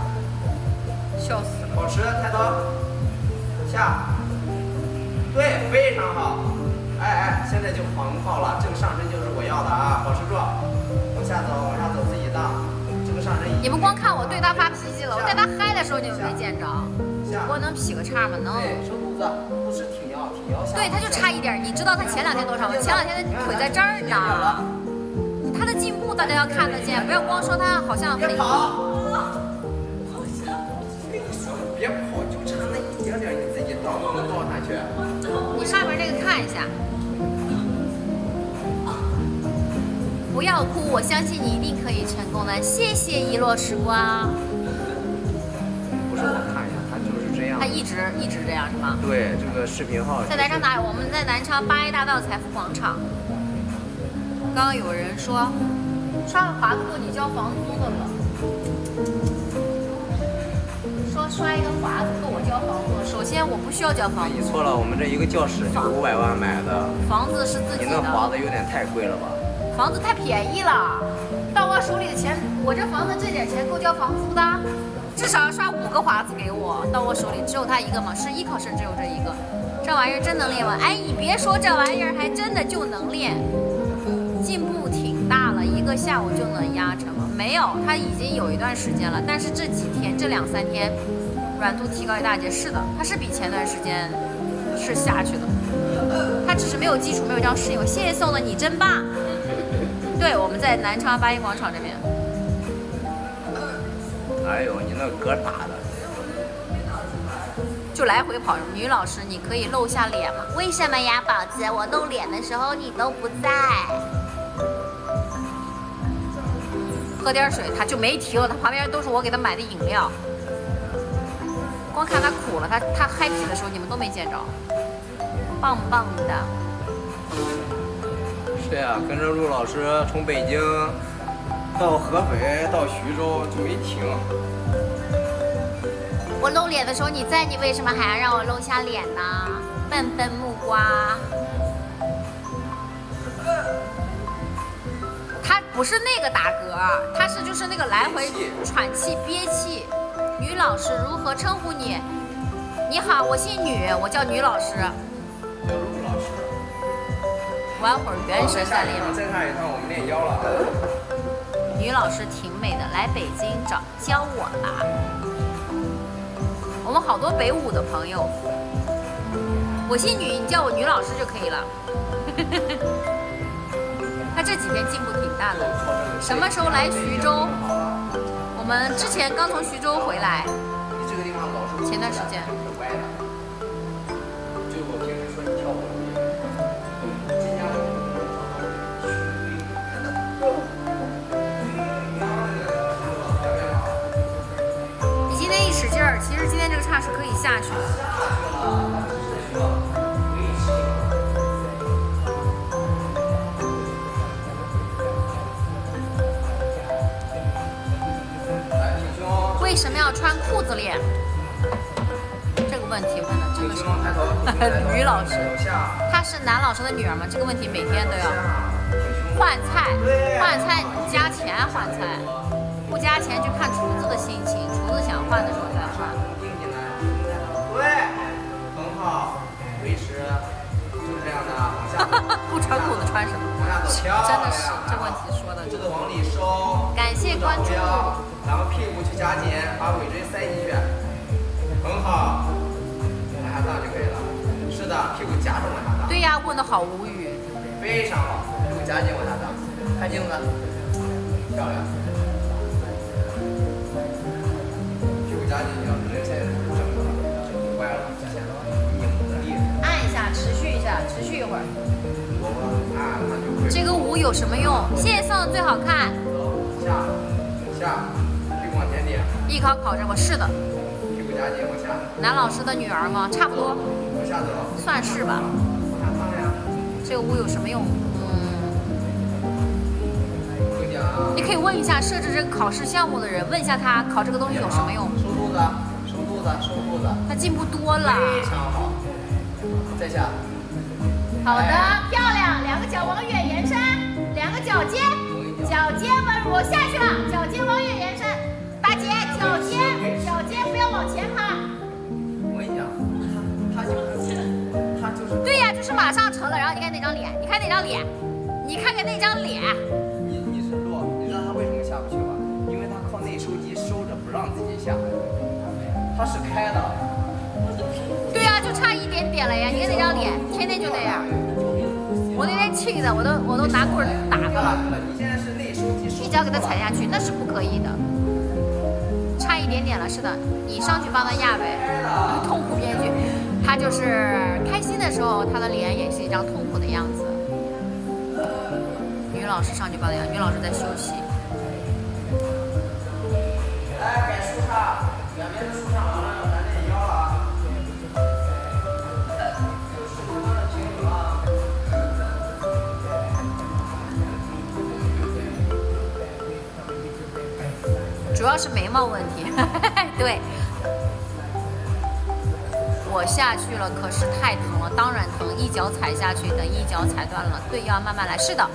Speaker 2: 笑死了。
Speaker 1: 保持抬头，下，对，非常好。哎哎，现在就很好了，这个上身就是我要的啊，保持住，往下走，往下走，自己荡，这个上身
Speaker 2: 你们光看我对他发脾气了，我带他嗨的时候你们没见着。
Speaker 1: 下
Speaker 2: 我能劈个叉吗？能。
Speaker 1: 对，收肚子，不是。
Speaker 2: 对，他就差一点儿。你知道他前两天多少吗？前两天的腿在这儿呢。他的进步大家要看得见，不要光说他好像很
Speaker 1: 别跑，别跑，就差那一点点，你自己倒能倒下去。
Speaker 2: 你上面那个看一下。不要哭，我相信你一定可以成功的。谢谢遗落时光。
Speaker 1: 他。
Speaker 2: 一直一直这样是吗？
Speaker 1: 对，这个视频号
Speaker 2: 在南昌哪里？我们在南昌八一大道财富广场。刚刚有人说，刷个华子够你交房租的了。说刷一个华子够我交房租。首先我不需要交房租，
Speaker 1: 你错了，我们这一个教室就五百万买的，
Speaker 2: 房子是自己
Speaker 1: 你那华，子有点太贵了吧？
Speaker 2: 房子太便宜了。到我手里的钱，我这房子这点钱够交房租的，至少要刷五个华子给我。到我手里只有他一个吗？是艺考生只有这一个，这玩意儿真能练吗？哎，你别说这玩意儿还真的就能练，进步挺大了，一个下午就能压成吗？没有，他已经有一段时间了，但是这几天这两三天软度提高一大截。是的，他是比前段时间是下去的，他只是没有基础，没有这样适应。谢谢送的你真棒。对，我们在南昌八一广场这边。
Speaker 1: 哎呦，你那嗝打的，
Speaker 2: 就来回跑。女老师，你可以露下脸吗？为什么呀，宝子？我露脸的时候你都不在。喝点水，他就没停，他旁边都是我给他买的饮料。光看他苦了，他他 happy 的时候你们都没见着，棒棒的。
Speaker 1: 是呀，跟着陆老师从北京到合肥到徐州就没停。
Speaker 2: 我露脸的时候你在，你为什么还要让我露下脸呢？笨笨木瓜。他不是那个打嗝，他是就是那个来回喘气憋气。女老师如何称呼你？你好，我姓女，我叫女老师。
Speaker 1: 叫陆老师。
Speaker 2: 玩会儿原神再练。
Speaker 1: 再上一趟，我们练腰了。
Speaker 2: 女老师挺美的，来北京找教我吧。我们好多北舞的朋友。我姓女，你叫我女老师就可以了。[laughs] 她这几天进步挺大的。什么时候来徐州？我们之前刚从徐州回来，前段时间。
Speaker 1: 是
Speaker 2: 可以下去的。为什么要穿裤子练这个问题问的真的是于 [laughs] 老师。她是男老师的女儿吗？这个问题每天都要换菜换菜加钱换菜不加钱就看厨子的心情厨子想换的时候不穿裤子穿什么？真的是这问题说的
Speaker 1: 肚子往里收，
Speaker 2: 感谢关注。
Speaker 1: 咱们屁股去夹紧，把尾椎塞进去，很好，往下荡就可以了。是的，屁股夹着往下荡，
Speaker 2: 对呀，问的好无语。
Speaker 1: 非常好，屁股夹紧往下荡，看镜子，漂亮。屁股夹紧要人才整的，整歪了，拧的厉害。
Speaker 2: 按一下，持续一下，持续一会儿。这个舞有什么用？谢谢送的最好看。
Speaker 1: 走下下，屁股往前点，
Speaker 2: 艺考考着我是的，
Speaker 1: 屁股夹紧往下，
Speaker 2: 男老师的女儿吗？差不多，
Speaker 1: 往下走，
Speaker 2: 算是吧。
Speaker 1: 往下荡呀。
Speaker 2: 这个舞有什么用？嗯，
Speaker 1: 你
Speaker 2: 可以问一下设置这个考试项目的人，问一下他考这个东西有什么用。
Speaker 1: 收肚子，收肚子，收肚子，
Speaker 2: 他进步多了。
Speaker 1: 非常好。再下，
Speaker 2: 好的，漂亮，两个脚往远脚尖，脚尖往我下去了，脚尖往远延伸，大姐，脚尖，脚尖不要往前趴。
Speaker 1: 我跟你讲，他就是他就是
Speaker 2: 对呀，就是马上成了。然后你看那张脸，你看那张脸，你看看那张脸，
Speaker 1: 你你是弱，你知道他为什么下不去吗？因为他靠内收肌收着不让自己下，他是开的。
Speaker 2: 对呀，就差一点点了呀。你看那张脸，天天就那样。我那天气的，我都我都拿棍打他了，一脚给他踩下去，那是不可以的。差一点点了，是的，你上去帮他压呗。痛苦编剧，他就是开心的时候，他的脸也是一张痛苦的样子。女老师上去帮他压，女老师在休息。
Speaker 1: 来改舒畅，两边的舒畅完
Speaker 2: 主要是眉毛问题。[laughs] 对，我下去了，可是太疼了，当然疼，一脚踩下去，等一脚踩断了。对，要慢慢来。是的，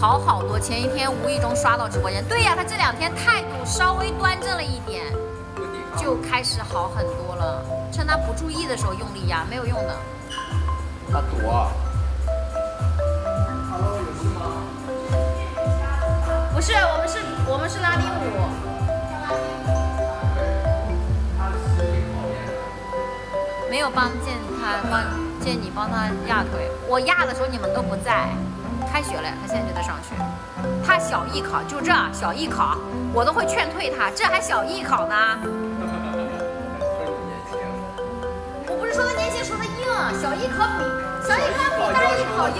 Speaker 2: 好好多。前一天无意中刷到直播间，对呀，他这两天态度稍微端正了一点，就开始好很多了。趁他不注意的时候用力压，没有用的。
Speaker 1: 他躲。
Speaker 2: 不是，我们是，我们是拉丁舞。没有帮见他帮见你帮他压腿，我压的时候你们都不在。开学了，他现在就在上学。他小艺考就这小艺考，我都会劝退他，这还小艺考呢。[laughs] 我不是说他年轻，说他硬，小艺考比小艺考比大艺考硬。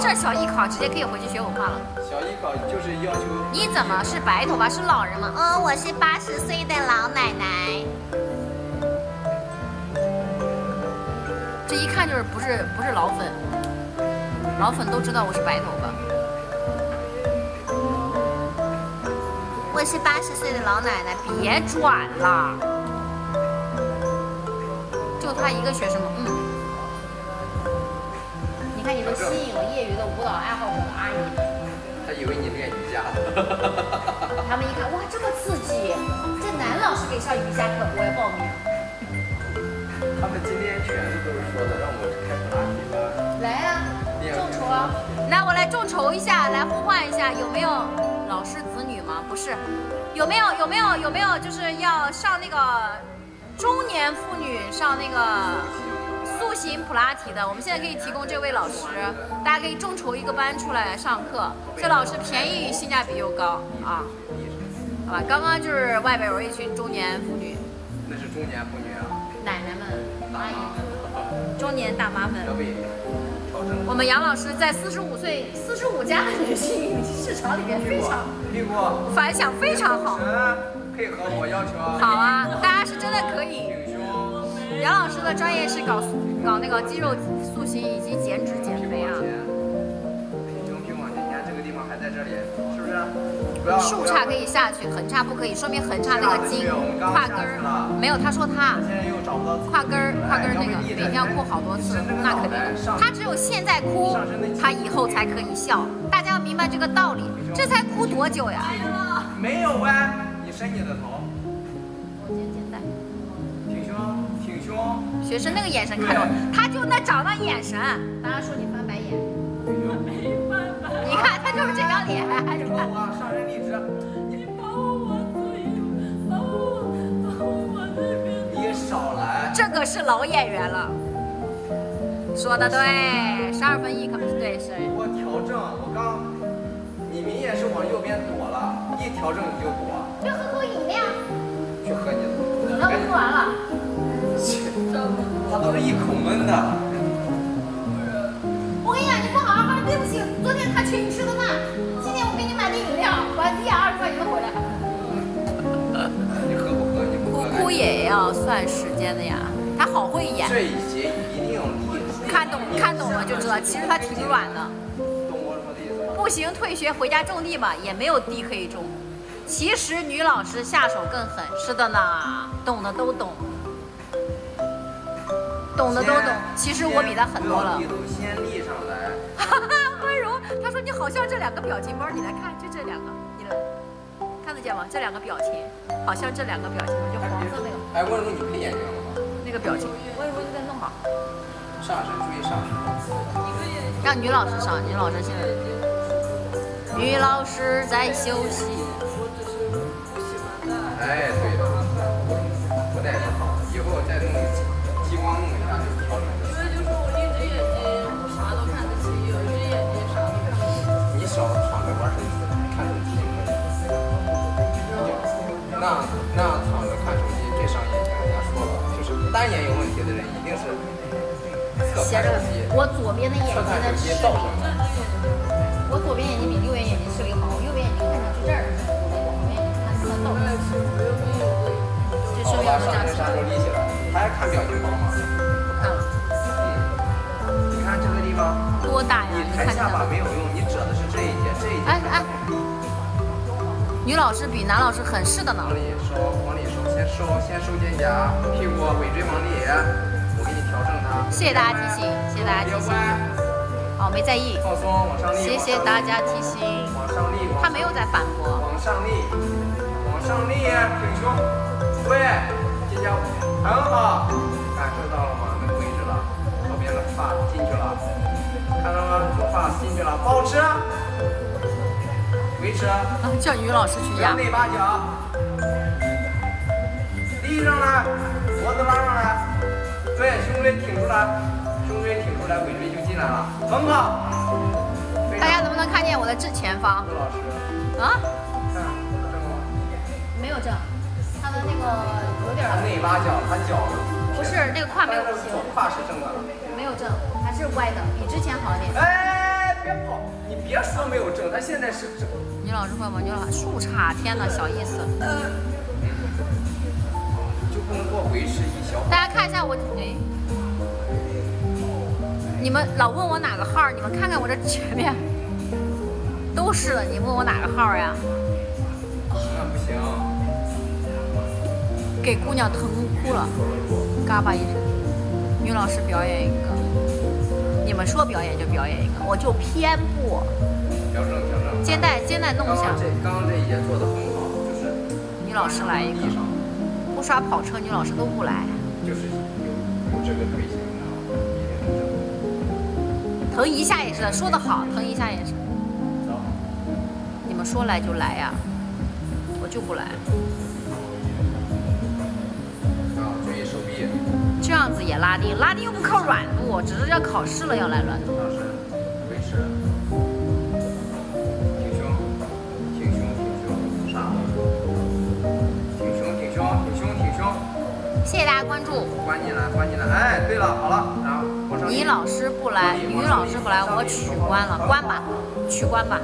Speaker 2: 这小艺考直接可以回去学文化了。
Speaker 1: 小艺考就是要求。
Speaker 2: 你怎么是白头发？是老人吗？嗯，我是八十岁的老奶奶。这一看就是不是不是老粉，老粉都知道我是白头发。我是八十岁的老奶奶，别转了。就他一个学生吗？嗯。你看，你们吸引了业余的舞蹈爱好者的阿姨。
Speaker 1: 他以为你练瑜伽。[laughs]
Speaker 2: 他们一看，哇，这么刺激！这男老师给上瑜伽课，我要报名。
Speaker 1: 他们今天全部都是说的，让我开普拉提班。
Speaker 2: 来啊，众筹啊！来，我来众筹一下，来呼唤一下，有没有老师子女吗？不是，有没有有没有有没有就是要上那个中年妇女上那个塑形普拉提的？我们现在可以提供这位老师，大家可以众筹一个班出来上课。这老师便宜性价比又高啊，好吧？刚刚就是外边有一群中年妇女，
Speaker 1: 那是中年妇女啊。
Speaker 2: 奶奶们、阿姨们、中年大妈们。我们杨老师在四十五岁、四十五加的女性市场里面非常。反响非常好。
Speaker 1: 配合我要求啊。
Speaker 2: 好啊，大家是真的可以。杨老师的专业是搞搞那个肌肉塑形以及减脂减肥啊。
Speaker 1: 你看这个地方还在在这里，是不是？不要
Speaker 2: 竖叉可以下去，横叉不可以，说明横叉那个筋胯根儿没有。他说他胯根儿胯根儿那个每天要哭好多次，那肯定。他只有现在哭，他以后才可以笑。大家要明白这个道理，这才哭多久呀？
Speaker 1: 没有歪，你伸你的头，
Speaker 2: 学生那个眼神看着我，他就那长那眼神。大家说你翻白眼，
Speaker 1: 挺胸。
Speaker 2: 你看他就是这张脸，你看。
Speaker 1: 我，上身立直，你少来。
Speaker 2: 这个是老演员了，说的对，十二分一可对是。
Speaker 1: 我调正，我刚，你明显是往右边躲了，一调整你就躲，
Speaker 2: 就喝口饮料，
Speaker 1: 去喝你的。
Speaker 2: 那我喝完了。
Speaker 1: 他都是一口闷的。
Speaker 2: 我跟你讲，你不好好喝，对不起，昨天他请你吃的饭，今天我给你买的饮料，完第二十块钱回来。
Speaker 1: 你喝不喝？你不喝。
Speaker 2: 哭也要算时间的呀，他好会演，
Speaker 1: 这一节一定。
Speaker 2: 看懂看懂了就知道，其实他挺软的。
Speaker 1: 懂我说的意思？
Speaker 2: 不行，退学回家种地吧，也没有地可以种。其实女老师下手更狠，是的呢，懂的都懂，懂的都懂。其实我比他狠多了。
Speaker 1: 先立上来。
Speaker 2: 哈哈，温柔，他说你好像这两个表情包，你来看，就这两个，你来，看得见吗？这两个表情，好像这两个表情，就黄色那个。
Speaker 1: 哎，温柔，你配眼镜了吗？
Speaker 2: 那个表情，温柔就在弄好。
Speaker 1: 上身，注意上身。
Speaker 2: 让女老师上，女老师现在。女老师在休息。
Speaker 1: 哎，对那那躺着看手机，最伤眼睛，人家说了，就是单眼有问题的人一定是侧看手机，
Speaker 2: 我左边的眼睛的视力。我左边眼睛比右边眼睛视力好，我右边眼睛看上去这儿，我左边眼睛看不到
Speaker 4: 我也是，我又没有个
Speaker 2: 这说明我这样
Speaker 1: 上身啥时候立起来？还爱看表情包吗？
Speaker 2: 不看了，
Speaker 1: 你看这个地方，
Speaker 2: 多大呀？
Speaker 1: 你
Speaker 2: 你看见
Speaker 1: 抬下巴
Speaker 2: 了？
Speaker 1: 没有用，你褶的是这一节，这一节。
Speaker 2: 哎哎，女老师比男老师狠是的呢
Speaker 1: 往。里收，往里收，先收，先收肩胛，屁股尾椎往里，我给你调整它。
Speaker 2: 谢谢大家提醒，谢谢大家提醒。
Speaker 1: 别歪，
Speaker 2: 哦，没在意，
Speaker 1: 放松，往上立。
Speaker 2: 谢谢大家提醒。
Speaker 1: 往上立，
Speaker 2: 他没有在反驳。
Speaker 1: 往上立，往上立，挺胸，对，肩胛很好，感受到了吗？那个位置了，左边的发进去了，看到吗？左发进去了，保持，维持，
Speaker 2: 啊，叫于老师去压。
Speaker 1: 内八角，立正来，脖子拉上来，对，胸椎挺出来，胸椎挺出来，尾椎就进来了，很好。
Speaker 2: 大家能不能看见我的正前方？
Speaker 1: 陆老师，
Speaker 2: 啊，
Speaker 1: 看正吗？
Speaker 2: 没有正，他的那个有点
Speaker 1: 他内八角，他脚
Speaker 2: 不是那个胯没有
Speaker 1: 但是左胯是正的。
Speaker 2: 没有正，还是歪的，比之前好一点。
Speaker 1: 哎，别跑！你别说没有正，他现在是正。
Speaker 2: 女老师会吗？女老师竖叉，天哪，小意思。
Speaker 1: 就不能给我维持一小。
Speaker 2: 大家看一下我，哎，你们老问我哪个号儿，你们看看我这前面都是的，你问我哪个号儿呀？
Speaker 1: 那不行，
Speaker 2: 给姑娘疼哭了，嘎巴一声。女老师表演一个，你们说表演就表演一个，我就偏不。
Speaker 1: 调整调整。
Speaker 2: 肩带肩带弄一下
Speaker 1: 刚刚，这刚刚这一节做的很好，就是
Speaker 2: 女老师来一个不刷跑车女老师都不来。
Speaker 1: 就是有有这个腿型，你知道吗？一定是正的。
Speaker 2: 疼一下也是，说的好，疼一下也是。
Speaker 1: 走，
Speaker 2: 你们说来就来呀，我就不来。
Speaker 1: 啊，注意手臂，
Speaker 2: 这样子也拉丁，拉丁又不靠软度，只是要考试了要来软度。大家关注。
Speaker 1: 关进来，关进来。哎，对了，好了，然后往上立。
Speaker 2: 倪老师不来，女老师不来，我取关了，关吧，取关吧。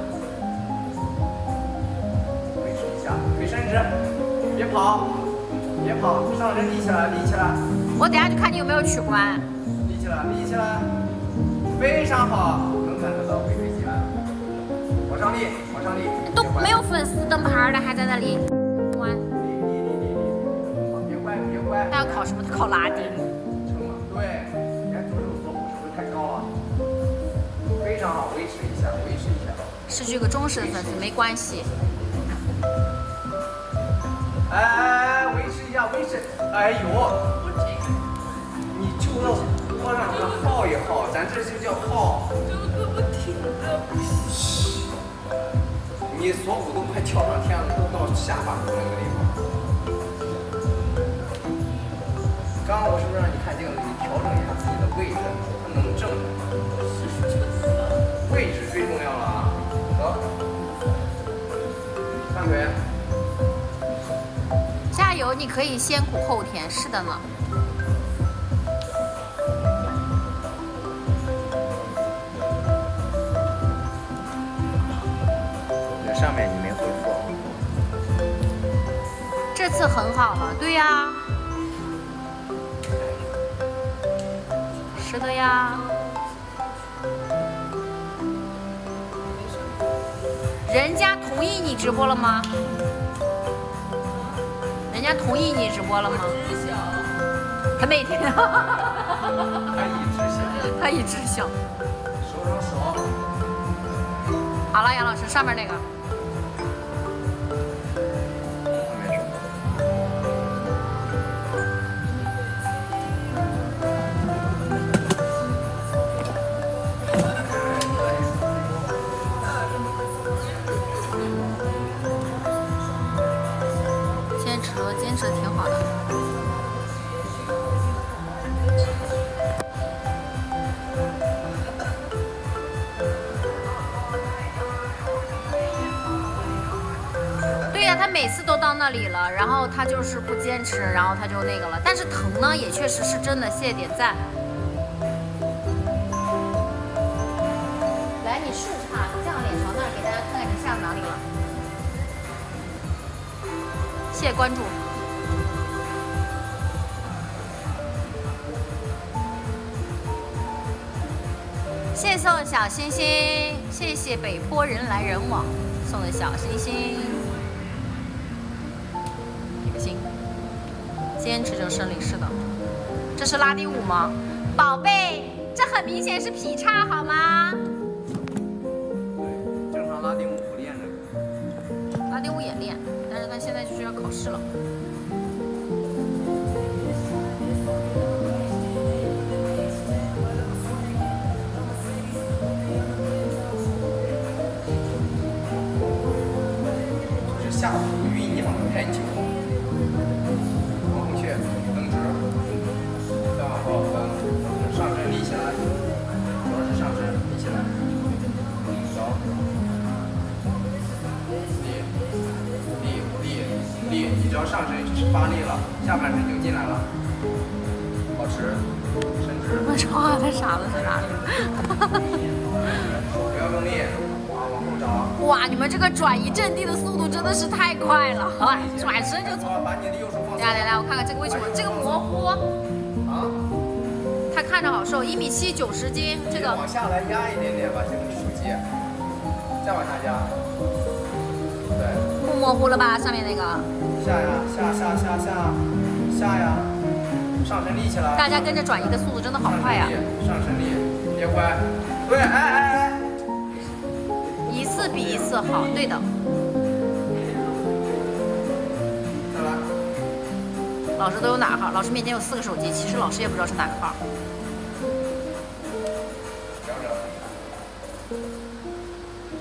Speaker 1: 维持一下，腿伸直，别跑，别跑，上身立起来，立起来，
Speaker 2: 我等下就看你有没有取关。
Speaker 1: 立起来，立起来，非常好，能感受到尾椎进来。往上上立，往上立，
Speaker 2: 都没有粉丝灯牌的，还在那里要考什么？他考拉丁。
Speaker 1: 对，你看左手锁骨是不是太高了？非常好，维持一下，维持一下。
Speaker 2: 失去个忠实的粉丝没关系。
Speaker 1: 哎哎哎，维持一下，维持。哎呦，你就要往上它耗一耗，咱这就叫耗。
Speaker 4: 这个胳膊挺的不行。
Speaker 1: 你锁骨都快翘上天了，都到下巴那个地方。刚刚我是不是让你看镜子？你调整一下自己的位置，它能正。位置最重要了啊！走，看腿。
Speaker 2: 加油，你可以先苦后甜。是的呢。
Speaker 3: 那上面你没回复。
Speaker 2: 这次很好了，对呀。是的呀。人家同意你直播了吗？人家同意你直播了吗？他每天，
Speaker 1: 他一直想，[laughs]
Speaker 2: 他一直想。
Speaker 1: 手上手。
Speaker 2: 好了，杨老师，上面那个。到那里了，然后他就是不坚持，然后他就那个了。但是疼呢，也确实是真的，谢谢点赞。来，你竖叉，这样脸朝那儿，给大家看看你下到哪里了。谢谢关注。谢谢送小星星，谢谢北坡人来人往送的小星星。坚持就胜利。是的，这是拉丁舞吗？宝贝，这很明显是劈叉好吗？
Speaker 1: 对，正常拉丁舞不练这个。
Speaker 2: 拉丁舞也练，但是他现在就是要考试了。
Speaker 1: 发力了，下半身就进来了，保持，伸直，
Speaker 2: 我说话他傻子在哪里？
Speaker 1: 手不要用力，啊，往后找。
Speaker 2: 哇，你们这个转移阵地的速度真的是太快了，啊，转身就从。
Speaker 1: 把你的右手放松。
Speaker 2: 来来来，我看看这个为什么这个模糊，
Speaker 1: 啊，
Speaker 2: 他看着好瘦，一米七九十斤，这个
Speaker 1: 往下来压一点点吧，这个手机，再往下压。对，
Speaker 2: 不模糊了吧？上面那个，
Speaker 1: 下呀，下下下下下呀，上身立起来。
Speaker 2: 大家跟着转移的速度真的好快呀、
Speaker 1: 上身力，别乖。对，哎哎哎，
Speaker 2: 一次比一次好，对的。
Speaker 1: 再来。
Speaker 2: 老师都有哪号？老师面前有四个手机，其实老师也不知道是哪个号。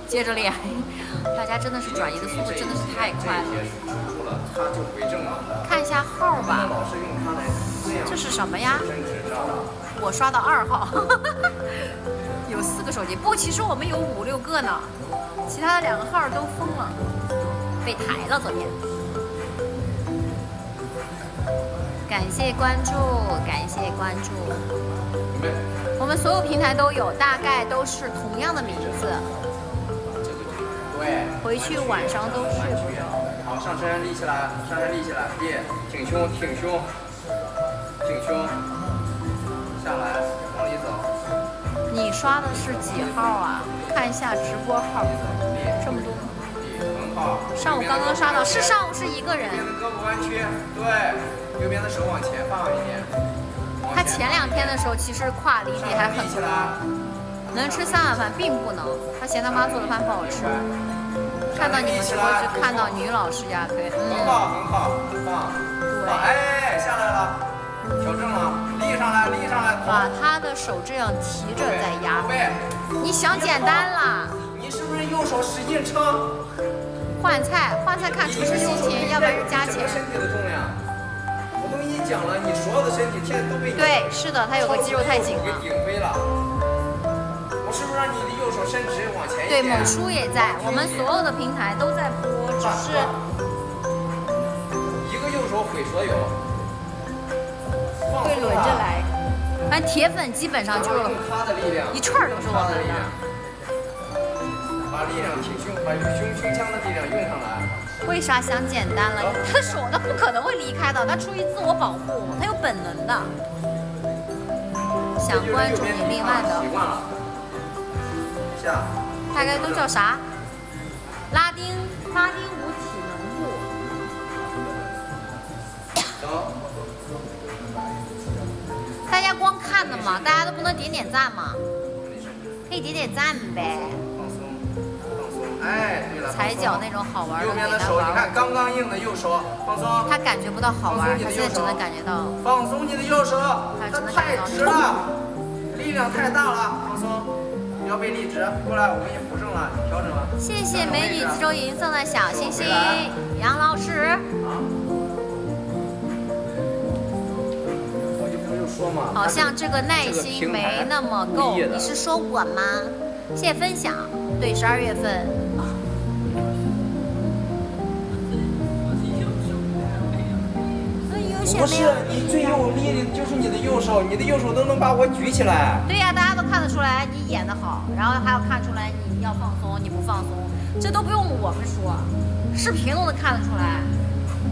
Speaker 2: 接着练，[laughs] 大家真的是转移的速度真的是太快了。
Speaker 1: 这些输出了，它就归正了。
Speaker 2: 看一下号吧，
Speaker 1: 老师用它来这
Speaker 2: 是什么呀？我刷到二号，[laughs] 有四个手机，不，其实我们有五六个呢，其他的两个号都封了，被抬了昨天。感谢关注，感谢关注，我们所有平台都有，大概都是同样的名字。回去晚上都睡不着。
Speaker 1: 好，上身立起来，上身立起来，立，挺胸，挺胸，挺胸，下来，往里走。
Speaker 2: 你刷的是几号啊？看一下直播号，这么多。上午刚刚刷到，是上午是一个人
Speaker 1: 右。边的胳膊弯曲，对，右边的手往前放一点。往
Speaker 2: 他前两天的时候其实胯离地还很高，
Speaker 1: 立起来，
Speaker 2: 能吃三碗饭并不能。他嫌他妈做的饭不好吃。看到你们直播就看到女老师压腿，
Speaker 1: 很
Speaker 2: 嗯，
Speaker 1: 好很好，放放，哎，下来了，调正了，立上来，立上来，
Speaker 2: 把他的手这样提着再压你想简单了，
Speaker 1: 你是不是右手使劲撑？
Speaker 2: 换菜换菜看厨师心情，要不然是加钱
Speaker 1: 整个。身体的重量。我都跟你讲了，你所有的身体现在都被你
Speaker 2: 对，是的，他有个肌肉太紧
Speaker 1: 给
Speaker 2: 了。
Speaker 1: 顶飞了。我是不是让你的右手伸直往前一
Speaker 2: 对，
Speaker 1: 点？
Speaker 2: 猛叔也在，我们所有的平台都在播，只是
Speaker 1: 一个右手毁所有。
Speaker 2: 会轮着来。反正铁粉基本上就
Speaker 1: 是用他的力量，
Speaker 2: 一串儿都是我们的
Speaker 1: 力量，把力量挺胸，把胸胸腔的力量用上来。
Speaker 2: 为啥想简单了？他的手他不可能会离开的，他出于自我保护，他有本能的。想关注你另外的
Speaker 1: 习惯了。下，
Speaker 2: 大概都叫啥？拉丁拉丁舞体能部。
Speaker 1: 走，
Speaker 2: 大家光看的嘛，大家都不能点点赞嘛？可以点点赞呗。
Speaker 1: 放松，放松。哎，对了，
Speaker 2: 踩脚那种好玩的
Speaker 1: 右边的手，你。看刚刚硬的右手，放松。
Speaker 2: 他感觉不到好玩，他现在只能感觉到。
Speaker 1: 放松你的右手，他太直了，力量太大了，放松，腰背立直，过来，我给你扶正了，调整了。
Speaker 2: 谢谢美女自州银送的小星星，杨老师。
Speaker 1: 啊。我就不用说嘛。
Speaker 2: 好像这个耐心没那么够，你是说我吗？谢谢分享。对，十二月份。
Speaker 1: 不是你最有力的就是你的右手，你的右手都能把我举起来。
Speaker 2: 对呀、大家都看得出来你演的好，然后还要看出来你要放松，你不放松，这都不用我们说，视频都能看得出来。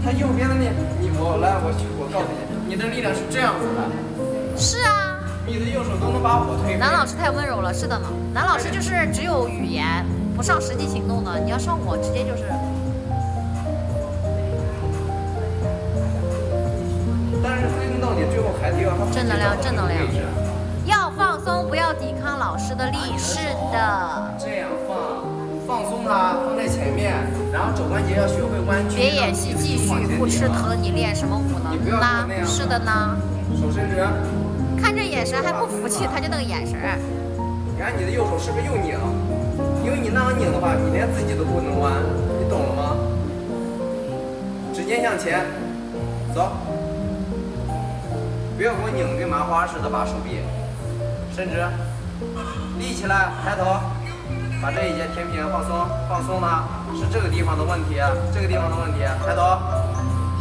Speaker 1: 他右边的那，你我来，我去，我告诉你，你的力量是这样子的，
Speaker 2: 是啊，
Speaker 1: 你的右手都能把我推。
Speaker 2: 男老师太温柔了，是的呢。男老师就是只有语言，不上实际行动的。你要上我，直接就是。
Speaker 1: 但是推动到你最后还得要他
Speaker 2: 正能量正能量要放松，不要抵抗老师的力。是的，
Speaker 1: 这样放，放松它，放在前面，然后肘关节要学会弯曲。
Speaker 2: 别演戏，继续不吃疼，你练什么舞呢？嗯呐，是的呢。
Speaker 1: 手伸直，
Speaker 2: 看这眼神还不服气，他就那个眼神。
Speaker 1: 你看你的右手是不是又拧？因为你那样拧的话，你连自己都不能弯，你懂了吗？指尖向前，走。不要给我拧跟麻花似的，把手臂伸直，立起来，抬头，把这一节填平，放松，放松呢，是这个地方的问题，这个地方的问题，抬头，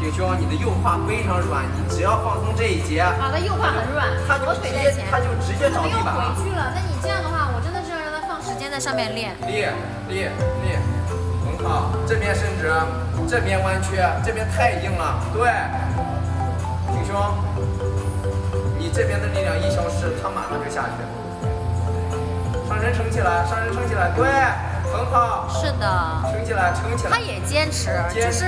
Speaker 1: 挺胸，你的右胯非常软，你只要放松这一节，
Speaker 2: 好的，右胯很软，
Speaker 1: 它就
Speaker 2: 左
Speaker 1: 直接
Speaker 2: 腿在前。
Speaker 1: 它就直接着地板了。
Speaker 2: 回去了？那你这样的话，我真的是要让他放时间在上面练。
Speaker 1: 练练练，很好，这边伸直，这边弯曲，这边太硬了，对，挺胸，你这边的力量一消失，它马上就下去。上身撑起来，上身撑起来，对，很好，
Speaker 2: 是的，
Speaker 1: 撑起来，撑起来，
Speaker 2: 他也坚持，
Speaker 1: 坚持。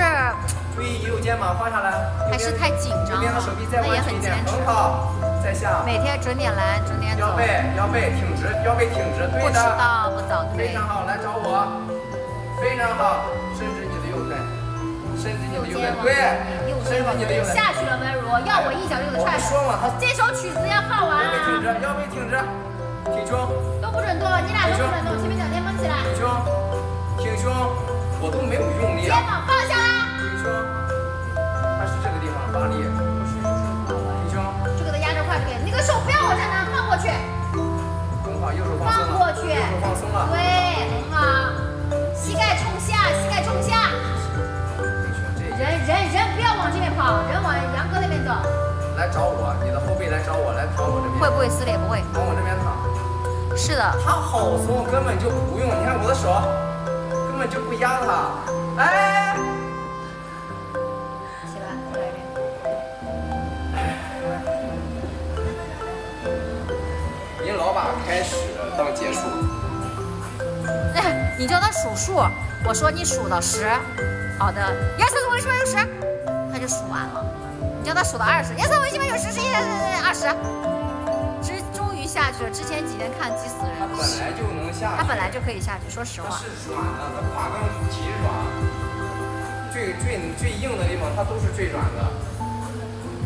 Speaker 2: 就是
Speaker 1: 注意右肩膀放下来，
Speaker 2: 还是太紧张
Speaker 1: 这边的手臂再弯曲一点，
Speaker 2: 很。
Speaker 1: 好，再下，
Speaker 2: 每天准点来，准点走，
Speaker 1: 腰背腰背挺直，腰背挺直，对
Speaker 2: 不迟
Speaker 1: 的。
Speaker 2: 到不早退。
Speaker 1: 非。常好，来找我，非常好，伸直你的右腿，伸直你的右腿，对，伸直你的右腿，
Speaker 2: 下去了，温如，要我一脚就得
Speaker 1: 我
Speaker 2: 踹
Speaker 1: 说嘛，
Speaker 2: 这首曲子要放完。啊，
Speaker 1: 腰背挺直，腰背挺直，挺胸，
Speaker 2: 都不准动，你俩都不准动，前面脚尖绷起来，
Speaker 1: 挺胸，挺胸，我都没有用力
Speaker 2: 肩
Speaker 1: 啊，
Speaker 2: 膀放下来，
Speaker 1: 挺胸，它是这个地方发力，挺胸，
Speaker 2: 就给他压着胯就可以。那个手不要往下拿，放过去，
Speaker 1: 很好，右手放松了，
Speaker 2: 放过去。
Speaker 1: 右手放松了，
Speaker 2: 对，很好。膝盖冲下，膝盖冲下，人人人不要往这边跑，人往杨哥
Speaker 1: 来找我，你的后背来找我，来躺我这边，
Speaker 2: 会不会撕裂？不会。
Speaker 1: 往我这边躺。
Speaker 2: 是的，
Speaker 1: 它好松，根本就不用。你看我的手，根本就不压它。哎，
Speaker 2: 起来，再来一遍。
Speaker 1: 你老把开始当结束，[laughs]
Speaker 2: 你叫他数数，我说你数到十，好的，一二三四五六七八九十，他就数完了。你叫他数到二十，一二三四五六七八九十十一二十，之终于下去了。之前几天看急死
Speaker 1: 它
Speaker 2: 人，
Speaker 1: 本来就能下去。
Speaker 2: 他本来就可以下去，说实
Speaker 1: 它
Speaker 2: 话。
Speaker 1: 是软的，它胯跟极软，最最最硬的地方它都是最软的，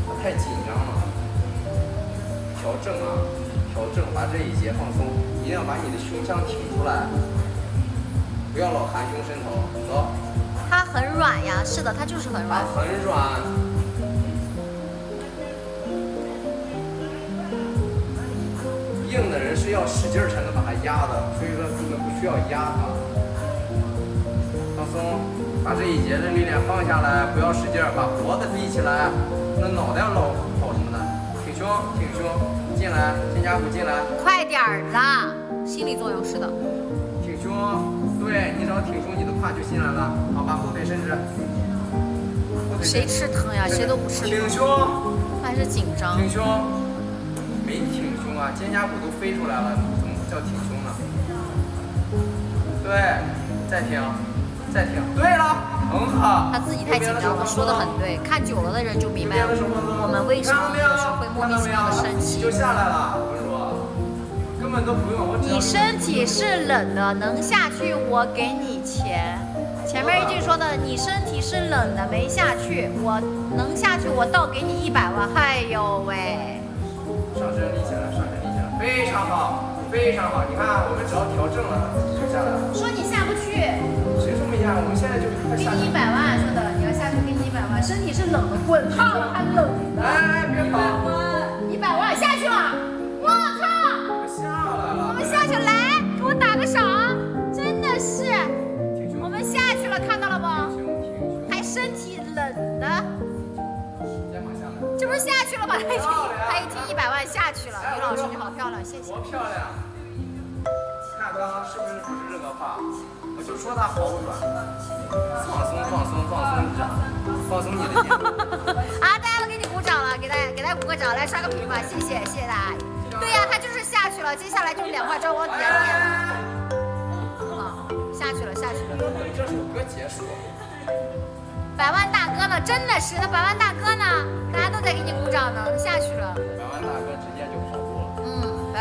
Speaker 1: 它太紧张了。调正啊，调正，把这一节放松，一定要把你的胸腔挺出来，不要老含胸伸头。走，
Speaker 2: 它很软呀，是的，它就是很
Speaker 1: 它
Speaker 2: 软。
Speaker 1: 很软。硬的人是要使劲儿才能把它压的，所以说根本不需要压它。放松，把这一节的力量放下来，不要使劲儿，把脖子立起来，那脑袋要老跑什么的？挺胸，挺胸，进来，肩胛骨进来，
Speaker 2: 快点儿啦！心理作用是的，
Speaker 1: 挺胸，对你只要挺胸，你的胯就进来了。好，把后腿伸直。
Speaker 2: 谁吃疼呀？谁都不吃疼，
Speaker 1: 挺胸。
Speaker 2: 还是紧张。
Speaker 1: 挺胸，没挺胸啊，肩胛骨都飞出来了，怎么叫挺胸呢？对，再挺，再挺，对了，很好。
Speaker 2: 他自己太紧张了，说的很对。看久了的人就明白我们为什么有时候会莫名其妙的生气
Speaker 1: 就。下来了，根本都不用。
Speaker 2: 你身体是冷的，能下去我给你钱。前面一句说的，你身体是冷的，没下去，我能下去，我倒给你一百万。哎呦喂，
Speaker 1: 上身立起来，非常好，非常好。你看，我们只要调正了，就下来了。
Speaker 2: 说你下不去，
Speaker 1: 谁说没下？我们现在就快
Speaker 2: 给
Speaker 1: 下去了。
Speaker 2: 你一百万，说的你要下去给你一百万，身体是冷的，滚烫的还冷的，
Speaker 1: 哎，别跑，
Speaker 2: 一百万下去了，我操！
Speaker 1: 我下来了。
Speaker 2: 我们下去来，给我打个赏，是下去了吗？他已经，他一听一百万下去了，于老师你好漂亮，谢谢
Speaker 1: 多。漂亮！看刚刚是不是不是这个话？我就说他好软，放松放松放松你的，放松你的肩。[laughs]
Speaker 2: 啊，大家都给你鼓掌了，给大家给大家鼓个掌，来刷个屏吧，谢谢谢谢大家。对呀、他就是下去了，接下来就是两块砖往底下垫了。好，下去了下去了。
Speaker 1: 等这首歌结束，
Speaker 2: 百万大哥呢？真的是，那百万大哥呢？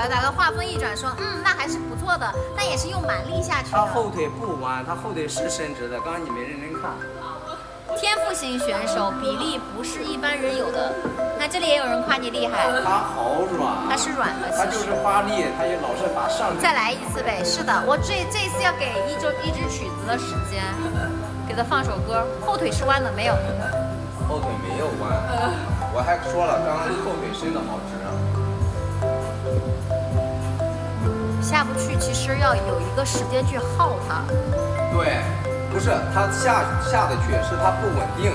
Speaker 2: 大
Speaker 1: 哥
Speaker 2: 话锋一转说，嗯，那还是不错的，那也是用蛮力下去的。
Speaker 1: 他后腿不弯，他后腿是伸直的。刚刚你没认真看。
Speaker 2: 天赋型选手比例不是一般人有的。那这里也有人夸你厉害，
Speaker 1: 他好软，
Speaker 2: 他是软的
Speaker 1: 他就是。发力，他也老是把上肢。
Speaker 2: 再来一次呗，是的，我这这一次要给一周一支曲子的时间，给他放首歌。后腿是弯的没有？
Speaker 1: 后腿没有弯，我还说了，刚刚后腿伸的好直。
Speaker 2: 下不去，其实要有一个时间去耗它。
Speaker 1: 对，不是他下下得去，是它不稳定。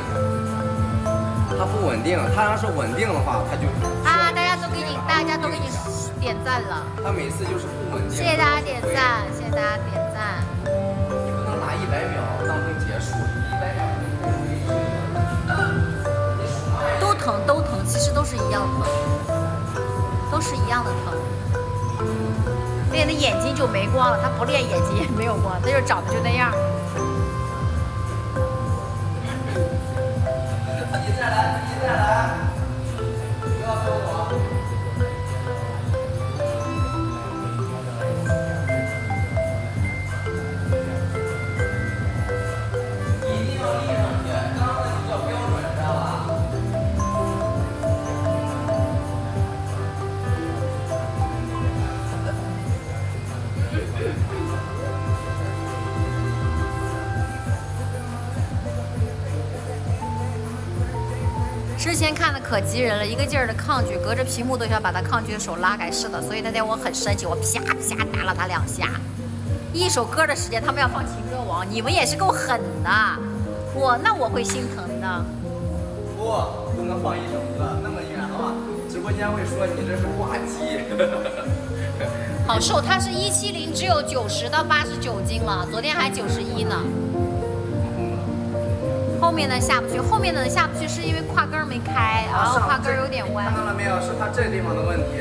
Speaker 1: 它不稳定，它要是稳定的话，它就
Speaker 2: 啊，大家都给你，大家都给你点赞了，
Speaker 1: 他每次就是不稳定。
Speaker 2: 谢谢大家点赞，谢谢大家点赞。
Speaker 1: 你不能拿一百秒当成结束，一百秒
Speaker 2: 都疼都疼，其实都是一样疼，都是一样的疼。练的眼睛就没光了，他不练眼睛也没有光，他就长得就那样。
Speaker 1: 自己再来，自己再来，
Speaker 2: 看的可急人了，一个劲儿的抗拒，隔着屏幕都想把他抗拒的手拉开。是的，所以那天我很生气，我啪啪打了他两下。一首歌的时间，他们要放《情歌王》，你们也是够狠的。我那我会心疼的。
Speaker 1: 不，不能放一首歌，那么远的话，直播间会说你这是挂机。
Speaker 2: 好瘦，他是一七零，只有九十到八十九斤了，昨天还九十一呢。后面的下不去，后面的下不去是因为胯根儿没开，然后胯根儿有点弯
Speaker 1: 看。到了没有？是他这个地方的问题，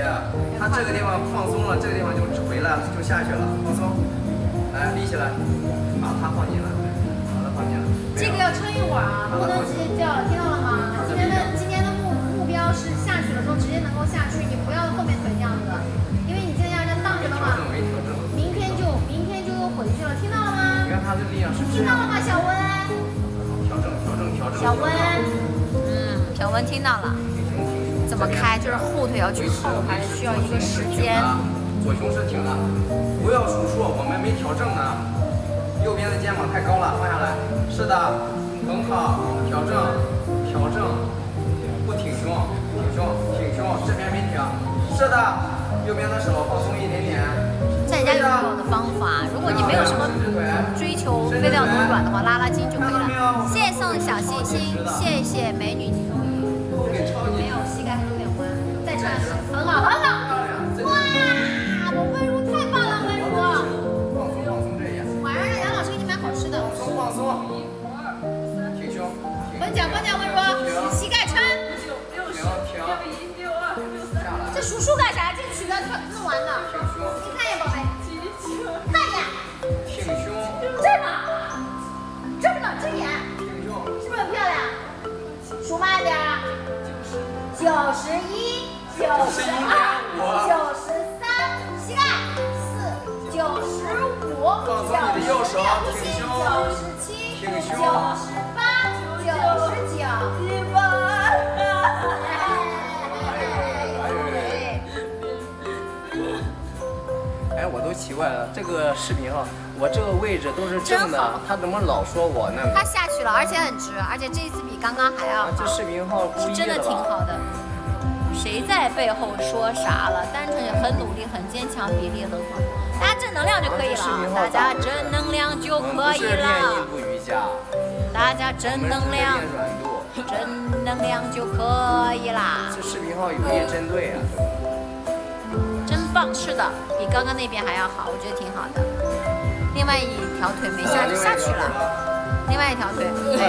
Speaker 1: 他这个地方放松了，这个地方就回来了，就下去了，放松。来立起来，把它放进来，把它放进来。
Speaker 2: 这个要撑一会儿啊，不能直接掉了，听到了吗？今天的今天的目目标是下去的时候直接能够下去，你不要后面腿这样子，因为你这样让荡着的话。明天就明天就回去了，听到了吗？
Speaker 1: 你看他的力量是不是，
Speaker 2: 听到了吗，小温？小温，嗯，小温听到了。怎么开？就是后腿要去后，还是需要一个时间。
Speaker 1: 左胸是挺的，不要数数，我们没调正呢。右边的肩膀太高了，放下来。是的，很好，调正，调正，不挺胸，挺胸，挺胸，这边没挺。是的，右边的手放松一点点。
Speaker 2: 家有我的方法，如果你没有什么追求非要能软的话，拉拉筋就可以了。谢谢送小星星，谢谢美女。没有，膝盖还有点弯，再撑，很好，很好。哇，我温如太棒了，温如。
Speaker 1: 放松放松这一下，
Speaker 2: 晚上让杨老师给你买好吃的。
Speaker 1: 放松放松，挺胸，
Speaker 2: 分奖分奖，温如，膝盖撑。
Speaker 1: 挺挺，下来，
Speaker 2: 这数数干啥？这曲子弄完了。十一，九十二，九十三，膝盖四，九十五，九十六，不行，九十七，九十八，九十九，一百。
Speaker 3: 哎，我都奇怪了，这个视频哈，我这个位置都是正的他怎么老说我呢？
Speaker 2: 他下去了，而且很直，而且这一次比刚刚还要
Speaker 3: 啊，这，视频号故意
Speaker 2: 是真的挺？好的。谁在背后说啥了？单纯很努力、很坚强，比例很好，大家正能量就可以了。啊，大家正能量就可以了，大家正能量。正能量就可以啦，
Speaker 3: 这视频号有意针对啊，
Speaker 2: 真棒！是的，比刚刚那边还要好，我觉得挺好的。另外一条腿没下就下去了，另外一条腿，对，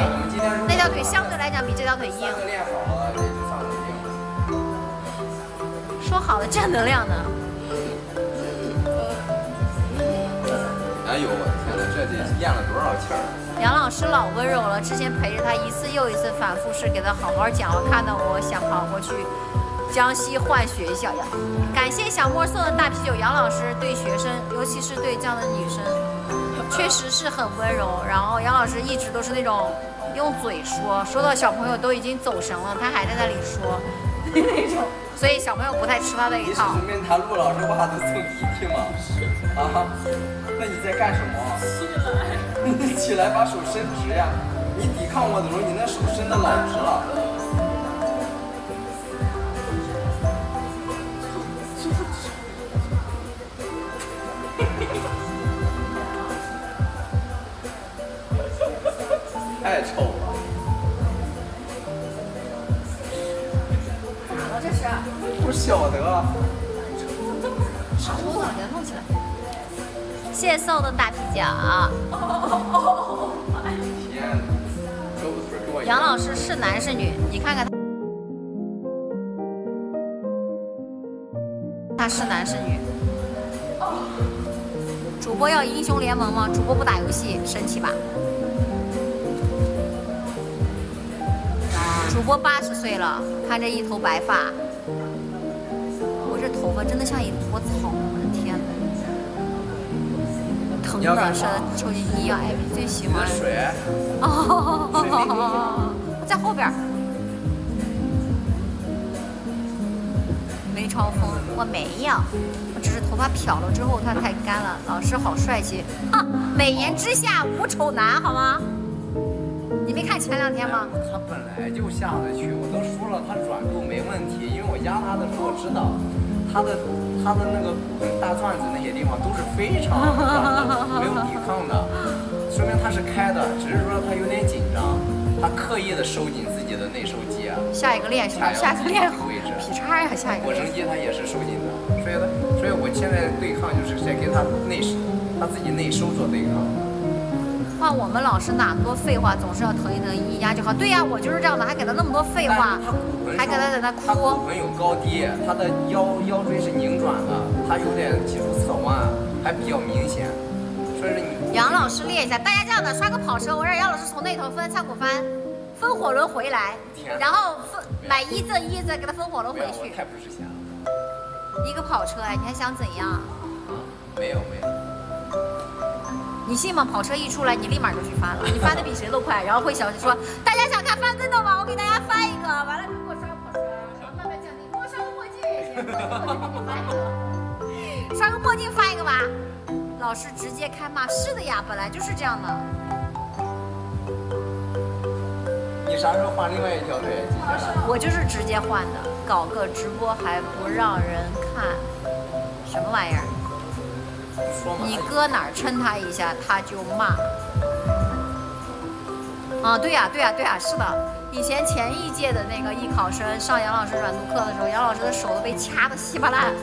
Speaker 2: 那条腿相对来讲比这条腿硬说好的正能量呢，
Speaker 3: 哎呦我天哪，这得咽了多少气儿？
Speaker 2: 杨老师老温柔了，之前陪着他一次又一次反复试，给他好好讲，我看到我想跑过去江西换学校呀。感谢小莫送的大啤酒，杨老师对学生，尤其是对这样的女生，确实是很温柔。然后杨老师一直都是那种用嘴说，说到小朋友都已经走神了，他还在那里说那种，所以小朋友不太吃他的一套
Speaker 1: 你是
Speaker 2: 套。
Speaker 1: 准备拿陆老师袜子蹭鼻涕吗？啊？那你在干什么？你起来把手伸直呀！你抵抗我的时候，你那手伸的老直了。不晓得啊。
Speaker 2: 手脑给他弄起来。谢谢送的大啤酒。
Speaker 1: 天，
Speaker 2: 杨老师是男是女？你看看他，他是男是女？主播要英雄联盟吗？主播不打游戏，生气吧？主播八十岁了，看着一头白发，我这头发真的像一坨草，我的天哪！疼的是抽筋一样，哎，最喜欢。
Speaker 1: 水，
Speaker 2: 哦，在后边儿。梅超风，我没有，我只是头发漂了之后它太干了。老师好帅气啊！美颜之下无丑男，好吗？你没看前两天吗？
Speaker 3: 他本来就下得去，我都说了，他软度没问题，因为我压他的时候我知道，他的他的那个骨盆大转子那些地方都是非常软的，没有抵抗的，[laughs] 说明他是开的，只是说他有点紧张，他刻意的收紧自己的内收肌啊，
Speaker 2: 下一个练什么？下一个练劈叉呀！下一个
Speaker 3: 腘绳肌它也是收紧的，所以他所以我现在对抗就是在跟他内他自己内收做对抗。
Speaker 2: 换我们老师哪多废话，总是要疼一疼一一压就好。对呀，我就是这样的，还给他那么多废话还给他在那
Speaker 3: 他
Speaker 2: 哭
Speaker 3: 骨。盆有高低，他的腰腰椎是拧转的，他有点脊柱侧弯，还比较明显，
Speaker 1: 说是你
Speaker 2: 杨老师练一下，大家这样的刷个跑车，我让杨老师从那头分仓骨翻，分火轮回来，然后分买一赠一，再给他分火轮回去。
Speaker 1: 太不值钱了。
Speaker 2: 一个跑车哎，你还想怎样？
Speaker 1: 啊，没有没有，
Speaker 2: 你信吗？跑车一出来，你立马就去翻了，[laughs] 你翻的比谁都快，然后会小心说，大家想看翻跟头吗？我给大家翻一个，完了就给我刷个跑车，然后慢慢降低，给我刷个墨镜也行，翻一个，刷个墨镜翻一个吧。老师直接开骂，是的呀，本来就是这样的。
Speaker 1: 你啥时候换另外一条腿？
Speaker 2: 我就是直接换的，搞个直播还不让人看，什么玩意儿？你搁哪儿抻他一下，他就骂。啊，对呀、对呀、对呀、是的。以前前一届的那个艺考生上杨老师软读课的时候，杨老师的手都被掐得稀巴烂，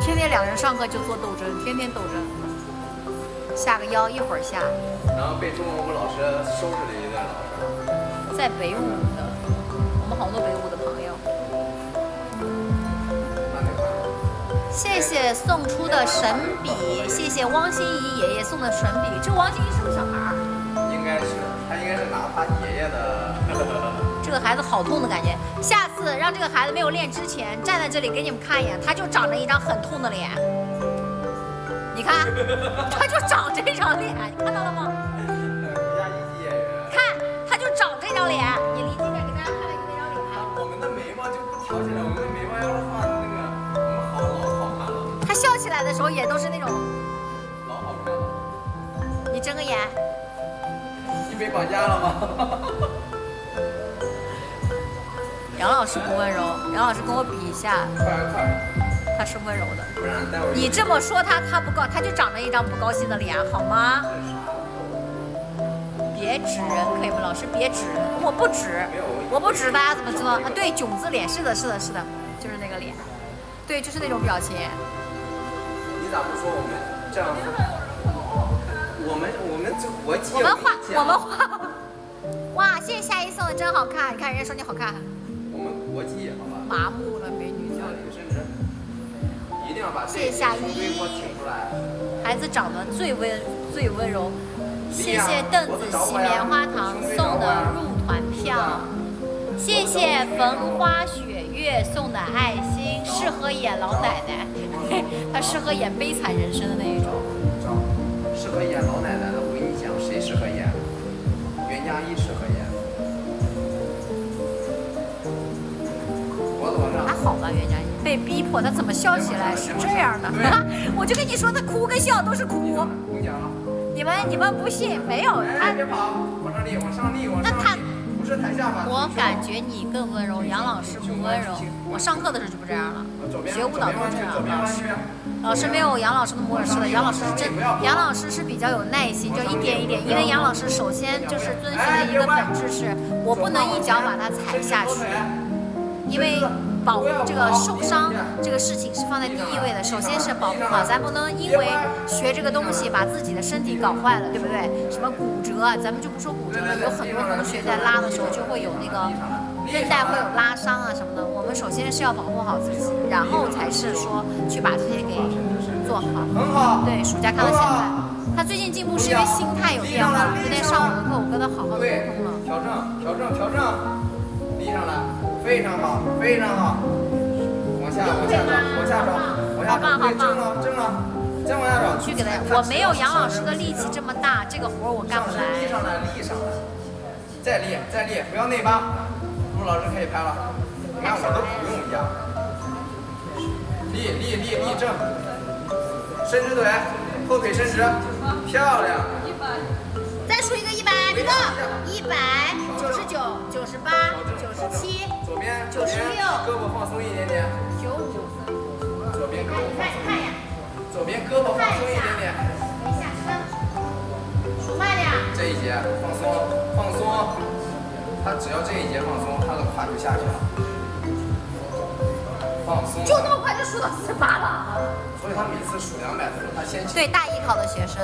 Speaker 2: 天天两人上课就做斗争，天天斗争。下个腰，一会儿下，
Speaker 1: 然后被中文部老师收拾了一顿，老师。
Speaker 2: 在北舞的，我们好多北舞的谢谢送出的神笔，谢谢汪心怡爷爷送的神笔。这汪心怡是不是小孩儿？
Speaker 1: 应该是，他应该是拿他爷爷的。[laughs]
Speaker 2: 这个孩子好痛的感觉。下次让这个孩子没有练之前站在这里给你们看一眼，他就长着一张很痛的脸。你看，他就长这张脸，你看到了吗？时候也都是那种，
Speaker 1: 老好看了。
Speaker 2: 你睁个眼，
Speaker 1: 你被绑架了吗？[laughs]
Speaker 2: 杨老师不温柔，杨老师跟我比一下，
Speaker 1: 快快，
Speaker 2: 他是温柔的。
Speaker 1: 不然待会儿
Speaker 2: 你这么说他，他不高，他就长着一张不高兴的脸，好吗？别指人，可以吗？老师别指人，我不指，我不指，大家怎么知道啊？对，囧字脸，是的，是的，是的，就是那个脸，对，就是那种表情。
Speaker 1: 你咋不说我们这样？我们我们这国际
Speaker 2: 我们画，我们画，哇，谢谢夏一送的真好看，你看人家说你好看，
Speaker 1: 我们国际好吧？
Speaker 2: 麻木了美女教
Speaker 1: 教
Speaker 2: 育。
Speaker 1: 育甚至一定要把
Speaker 2: 谢夏一
Speaker 1: 微博挺出来。
Speaker 2: 孩子长得最温最温柔。谢谢邓紫棋棉花糖送的入团票，谢谢焚花雪月送的爱心，适合演老奶奶，她适合演悲惨人生的那一种。
Speaker 1: 适合演老奶奶的，我跟你讲，谁适合演？袁佳一适合演。脖子往上
Speaker 2: 还。好吧，袁佳一被逼迫，他怎么笑起来是这样的？[laughs] 我就跟你说，他哭跟笑都是哭。
Speaker 1: 你
Speaker 2: 们你们不信？没有
Speaker 1: 哎，别跑，往上立，往上立，往上
Speaker 2: 那他
Speaker 1: 立，不是台下吧？
Speaker 2: 我感觉你更温柔，杨老师不温柔。我上课的时候就不这样了，学舞蹈都这样。老师，老师没有杨老师那么温柔，的，杨老师是真，杨老师是比较有耐心，就一点一点。因为杨老师首先就是遵循的一个本质是，我不能一脚把他踩下去，因为保护这个受伤这个事情是放在第一位的。首先是保护好，咱不能因为学这个东西把自己的身体搞坏了，对不对？什么骨折，咱们就不说骨折了，有很多同学在拉的时候就会有那个韧带会有拉伤啊什么的。我们首先是要保护好自己，然后才是说去把这些给做好。
Speaker 1: 很好。
Speaker 2: 对，暑假看到现在，他最近进步是因为心态有变化。昨天上我的课，我跟他好好的沟通了。，
Speaker 1: 调整，调整，调整，立上来，非常好，非常好。往下，往下找，往下找，往下找，对，正了，正了，再往下找。
Speaker 2: 去给他，我没有杨老师的力气这么大，这个活我干不
Speaker 1: 立。上来，立上来，再立，再立，不要内八。陆老师可以拍了，你看我都不用压。立立立立正，伸直腿，后腿伸直，漂亮。
Speaker 2: 再数一个一百，别动，一百九十九、九十八、九十七、
Speaker 1: 左边，
Speaker 2: 九十六
Speaker 1: 胳膊放松一点点，
Speaker 2: 九五。
Speaker 1: 左边胳
Speaker 2: 看，你看，
Speaker 1: 膊放松
Speaker 2: 你看呀，
Speaker 1: 左边胳膊放松一点点。
Speaker 2: 等一下，升，数慢点。
Speaker 1: 这一节放松，放松，他只要这一节放松，他的胯就下去了。放松，
Speaker 2: 就那么快就数到四十八了。
Speaker 1: 所以他每次数两百次，他先
Speaker 2: 对大艺考的学生，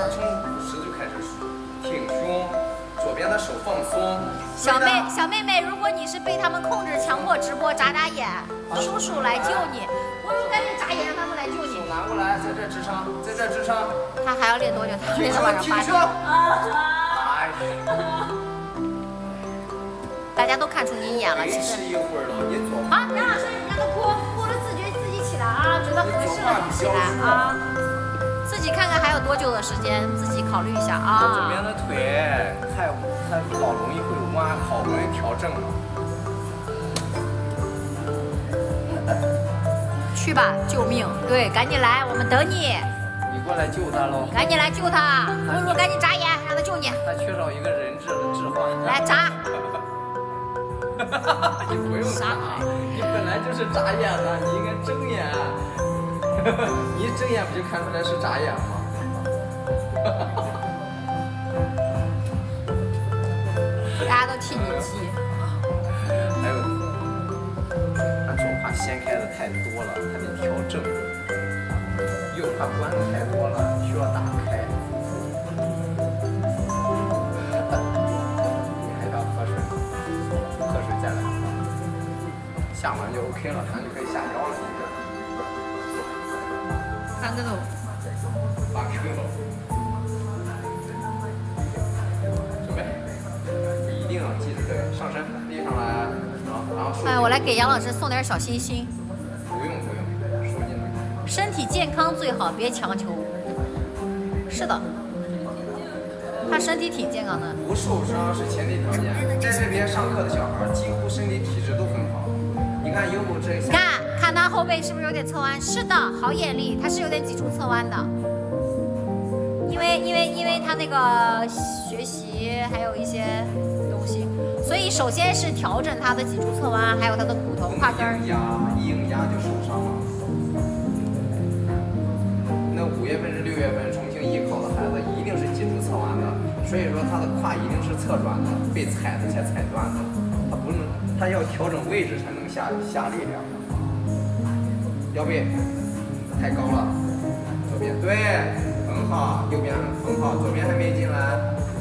Speaker 1: 左边的手放松。
Speaker 2: 小妹小妹妹，如果你是被他们控制、强迫直播眨眨眼，叔叔来救你。我说赶紧眨眼，让他们来救
Speaker 1: 手
Speaker 2: 你。
Speaker 1: 拿过来，在这支撑，在这支撑，
Speaker 2: 他还要练多久？他
Speaker 1: 挺
Speaker 2: 练到晚上八。点。
Speaker 1: 哎，
Speaker 2: 大家都看出你演了，其实
Speaker 1: 吃。一会儿了，你左
Speaker 2: 好，杨老师，人家都哭，哭了自觉自己起来啊，觉得合适了就起来啊。自己看看还有多久的时间，自己考虑一下啊。
Speaker 1: 我这边的腿太太老容易会弯，好不容易调正了。
Speaker 2: 去吧，救命！对，赶紧来，我们等你，
Speaker 1: 你过来救他喽，
Speaker 2: 赶紧来救他。露露，赶紧眨眼，让他救你。
Speaker 1: 他缺少一个人质的置换。
Speaker 2: 来眨，[laughs]
Speaker 1: 你不用眨，[laughs] 你本来就是眨眼的，你应该睁眼。[laughs] 你一睁眼不就看出来是眨眼吗？[laughs]
Speaker 2: 大家都替你急。[laughs]
Speaker 1: 还有，他左胯掀开的太多了，他得调正；右胯关的太多了，需要打开。你还要喝水吗？喝水再来。下完就 OK 了，咱就可以下腰了。准备，一定要记住这个，上身立上来，然后然后
Speaker 2: 哎，我来给杨老师送点小心心。
Speaker 1: 不用不用，收紧了。
Speaker 2: 身体健康最好，别强求。是的，他身体挺健康的。
Speaker 1: 不受伤是前提条件，在这边上课的小孩儿几乎身体体质都很好。你看有这
Speaker 2: 你看，看后背是不是有点侧弯？是的，好眼力，他是有点脊柱侧弯的。因为因为因为他那个学习还有一些东西，所以首先是调整他的脊柱侧弯，还有他的骨头胯根儿。
Speaker 1: 压一硬压就受伤了。那五月份至六月份重庆艺考的孩子一定是脊柱侧弯的，所以说他的胯一定是侧转的，被踩的才踩断的。他不能，他要调整位置才能下下力量。腰背太高了，左边对，很好，右边很好，左边还没进来，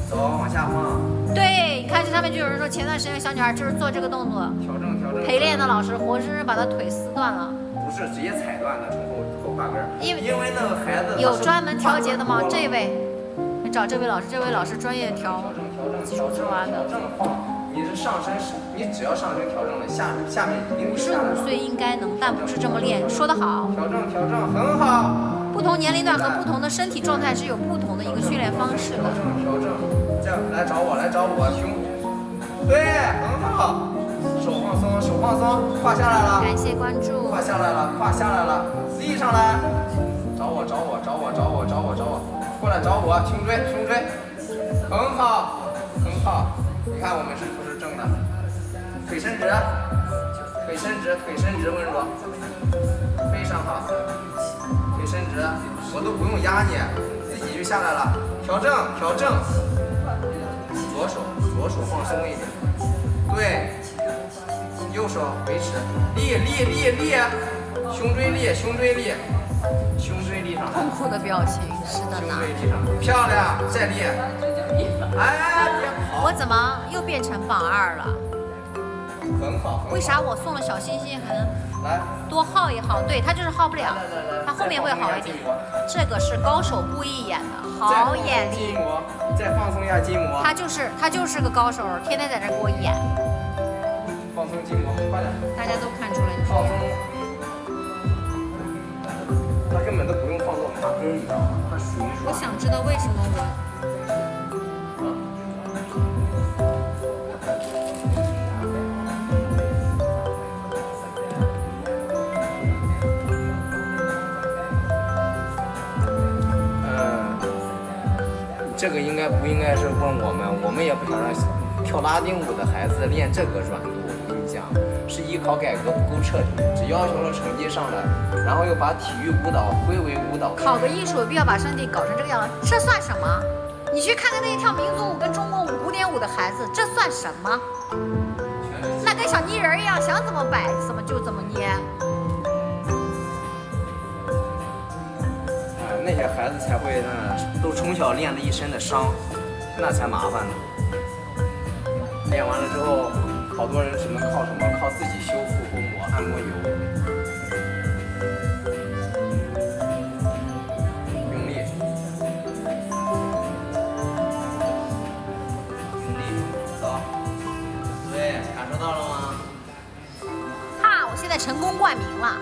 Speaker 1: 走，往下放，
Speaker 2: 对，你看这上面就有人说，前段时间小女孩就是做这个动作，
Speaker 1: 调整调整。
Speaker 2: 陪练的老师活生生把她腿撕断了。
Speaker 1: 不是直接踩断的，从后后胯根儿。
Speaker 2: 因为
Speaker 1: 因为那个孩子
Speaker 2: 有专门调节的吗？这
Speaker 1: 位。
Speaker 2: 位，你找这位老师，这位老师专业调
Speaker 1: 调整调整
Speaker 2: 脊柱侧弯的。
Speaker 1: 上身是，你只要上身调整了，下下面一定
Speaker 2: 五十。五岁应该能，但不是这么练。说得好，
Speaker 1: 调整调整很好，
Speaker 2: 不同年龄段和不同的身体状态是有不同的一个训练方式的。
Speaker 1: 调整调整，这样来找我来找我胸，对，很好，手放松手放松，胯下来了，
Speaker 2: 感谢关注。
Speaker 1: 胯，下来了，胯下来了，立上来，找我找我找我找我。找我找我，过来找我，胸椎胸椎，很好很好，你看我们是？腿伸直，腿伸直，腿伸直，温柔，非常好，腿伸直，我都不用压你，自己就下来了，调正调正，左手左手放松一点，对。右手维持，立立立立，胸椎立，胸椎立，胸椎立上来，
Speaker 2: 痛苦的表情，是的
Speaker 1: 胸
Speaker 2: 呢。
Speaker 1: 椎立上，漂亮，再立，哎，别跑，
Speaker 2: 我怎么又变成榜二了？
Speaker 1: 很好，
Speaker 2: 为啥我送了小星星还能
Speaker 1: 来，
Speaker 2: 多耗一耗？对他就是耗不了，他后面会好一点。这个是高手故意演的，好眼力。
Speaker 1: 筋膜，再放松一下筋膜，
Speaker 2: 他就是他就是个高手，天天在这给我演，
Speaker 1: 放松筋膜，快点，
Speaker 2: 大家都看出来你
Speaker 1: 放松。。他根本都不用放松，卡根儿，你知道吗？他属于，
Speaker 2: 我想知道为什么我
Speaker 1: 这个应该不应该是问我们？我们也不想让跳拉丁舞的孩子练这个软度。我跟你讲，是艺考改革不够彻底，只要求了成绩上来，然后又把体育舞蹈归为舞蹈。
Speaker 2: 考个艺术有必要把身体搞成这个样子？这算什么？你去看看那些跳民族舞跟中国舞古典舞的孩子，这算什么？那跟小泥人一样，想怎么摆怎么就怎么捏。
Speaker 1: 那些孩子才会那都从小练了一身的伤那才麻烦呢。练完了之后好多人只能靠什么靠自己修复和抹按摩油。用力
Speaker 2: 用力走。喂感受到了吗？哈我现在成功冠名了。啊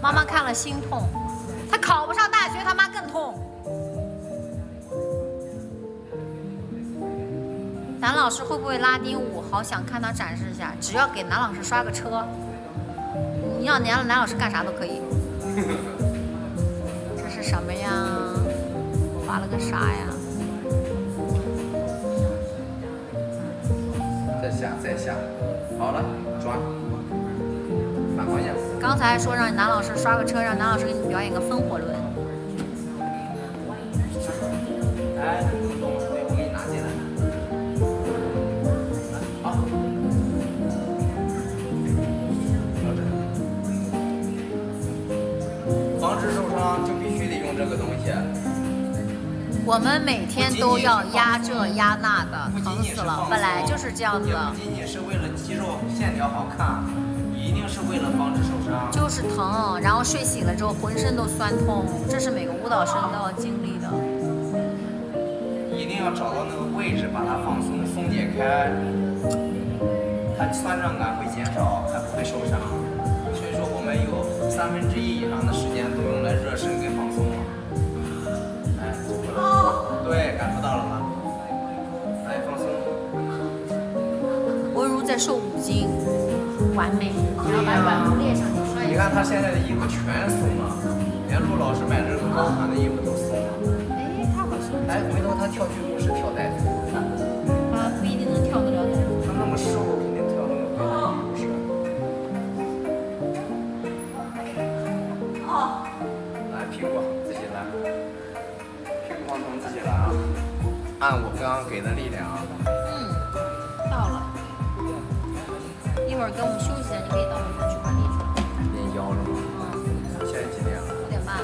Speaker 2: 妈妈看了心痛。老师会不会拉丁舞？好想看他展示一下。只要给男老师刷个车，你要男男老师干啥都可以。[laughs] 这是什么呀？画了个啥呀？
Speaker 3: 再下再下，好了，抓，反方向。
Speaker 2: 刚才说让男老师刷个车，让男老师给你表演个风火轮。
Speaker 3: 我
Speaker 2: 们每天都要压这压那的，疼死了。本来就是这样子的
Speaker 1: 不，仅仅是为了肌肉线条好看，一定是为了防止受伤。
Speaker 2: 就是疼，然后睡醒了之后浑身都酸痛，这是每个舞蹈生都要经历的。
Speaker 1: 一定要找到那个位置，把它放松、松解开，它酸胀感会减少，还不会受伤。所以说，我们有三分之一以上的时间都
Speaker 2: 瘦五斤，完美。然后把软布列上去摔。
Speaker 1: 你看他现在的衣服全松了，连陆老师买的这个高款的衣服都松了。
Speaker 2: 哎，他好像
Speaker 3: 哎，回头他跳剧舞是跳带子，
Speaker 2: 他不一定能跳得了的。
Speaker 1: 他那么瘦，肯定跳那个高的不是？来屁股自己来，屁股往自己来啊！按我刚刚给的力
Speaker 2: 儿跟我们休息一下，你可以到我们去玩地去。
Speaker 3: 练腰了吗？
Speaker 2: 嗯，
Speaker 3: 现在几点了？
Speaker 2: 五点半。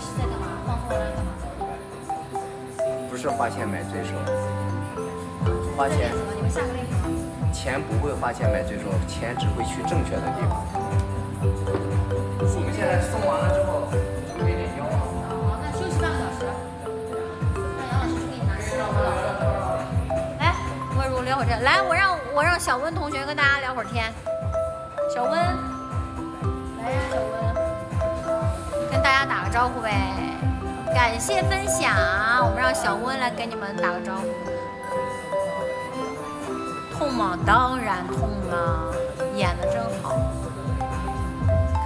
Speaker 2: 是在干嘛？放松完了干嘛？
Speaker 3: 不是花钱买罪受，花钱？钱不会花钱买罪受，钱只会去正确的地方。
Speaker 1: 我们现在送完了之后，
Speaker 2: 来，我让我让小温同学跟大家聊会儿天。小温，来呀，小温，跟大家打个招呼呗。感谢分享，我们让小温来给你们打个招呼。痛吗？当然痛了，演的真好。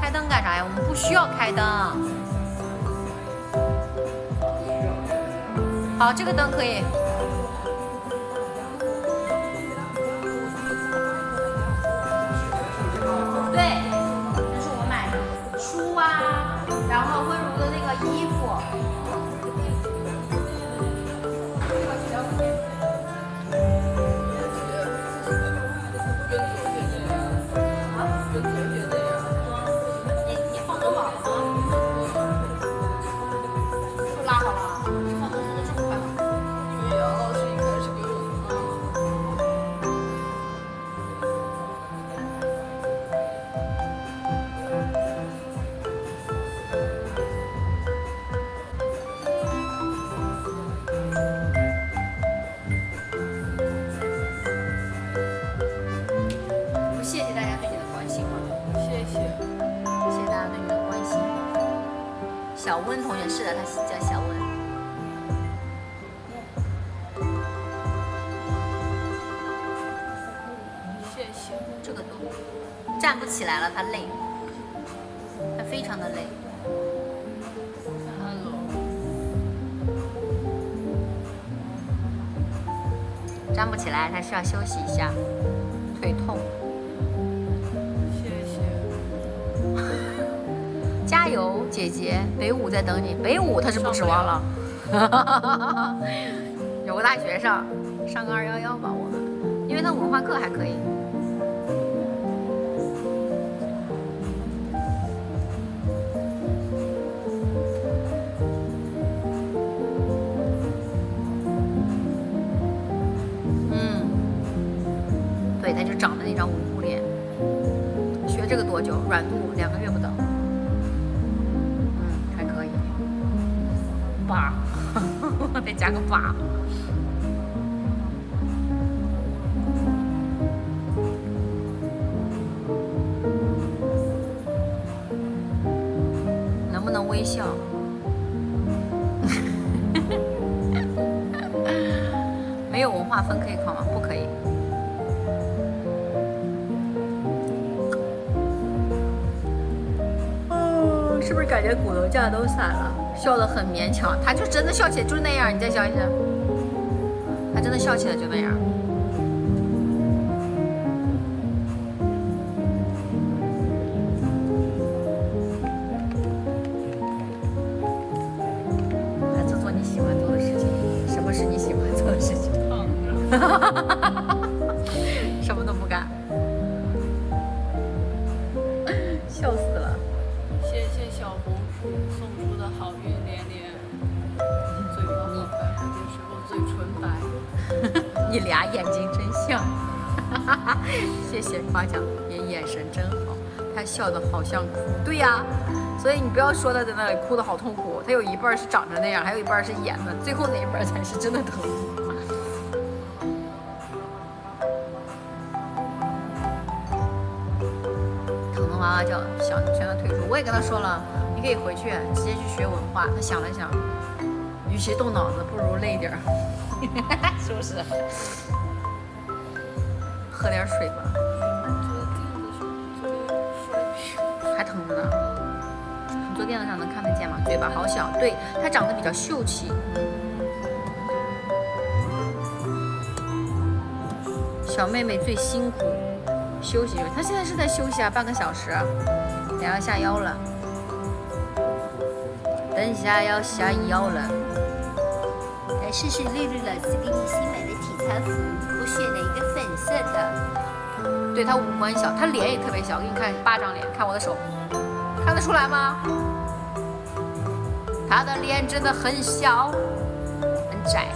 Speaker 2: 开灯干啥呀？我们不需要开灯。好，这个灯可以。这个都站不起来了，他累，他非常的累。站不起来，他需要休息一下，腿痛。
Speaker 4: 谢谢。[laughs]
Speaker 2: 加油，姐姐！北舞在等你。北舞他是不指望了。[laughs] 有个大学上，上个二幺幺吧，我们，因为他文化课还可以。法。能不能微笑？[laughs] 没有文化分可以考吗？不可以。是不是感觉骨头架都散了？笑得很勉强，他就真的笑起来就那样。你再想一想，他真的笑起来就那样。想哭，对呀，所以你不要说他在那里哭的好痛苦，他有一半是长成那样，还有一半是演的，最后那一半才是真的疼。疼的娃娃叫想劝他退出，我也跟他说了，你可以回去直接去学文化。他想了想，与其动脑子，不如累点儿，[laughs] 是不是？喝点水吧，嘴巴好小，对，她长得比较秀气。小妹妹最辛苦，休息休息。她现在是在休息啊，半个小时，等下下腰了，等一下要下腰了。来试试绿绿老师给你新买的体操服，我选了一个粉色的。对她五官小，她脸也特别小。给你看巴掌脸，看我的手，看得出来吗？他的脸真的很小，很窄。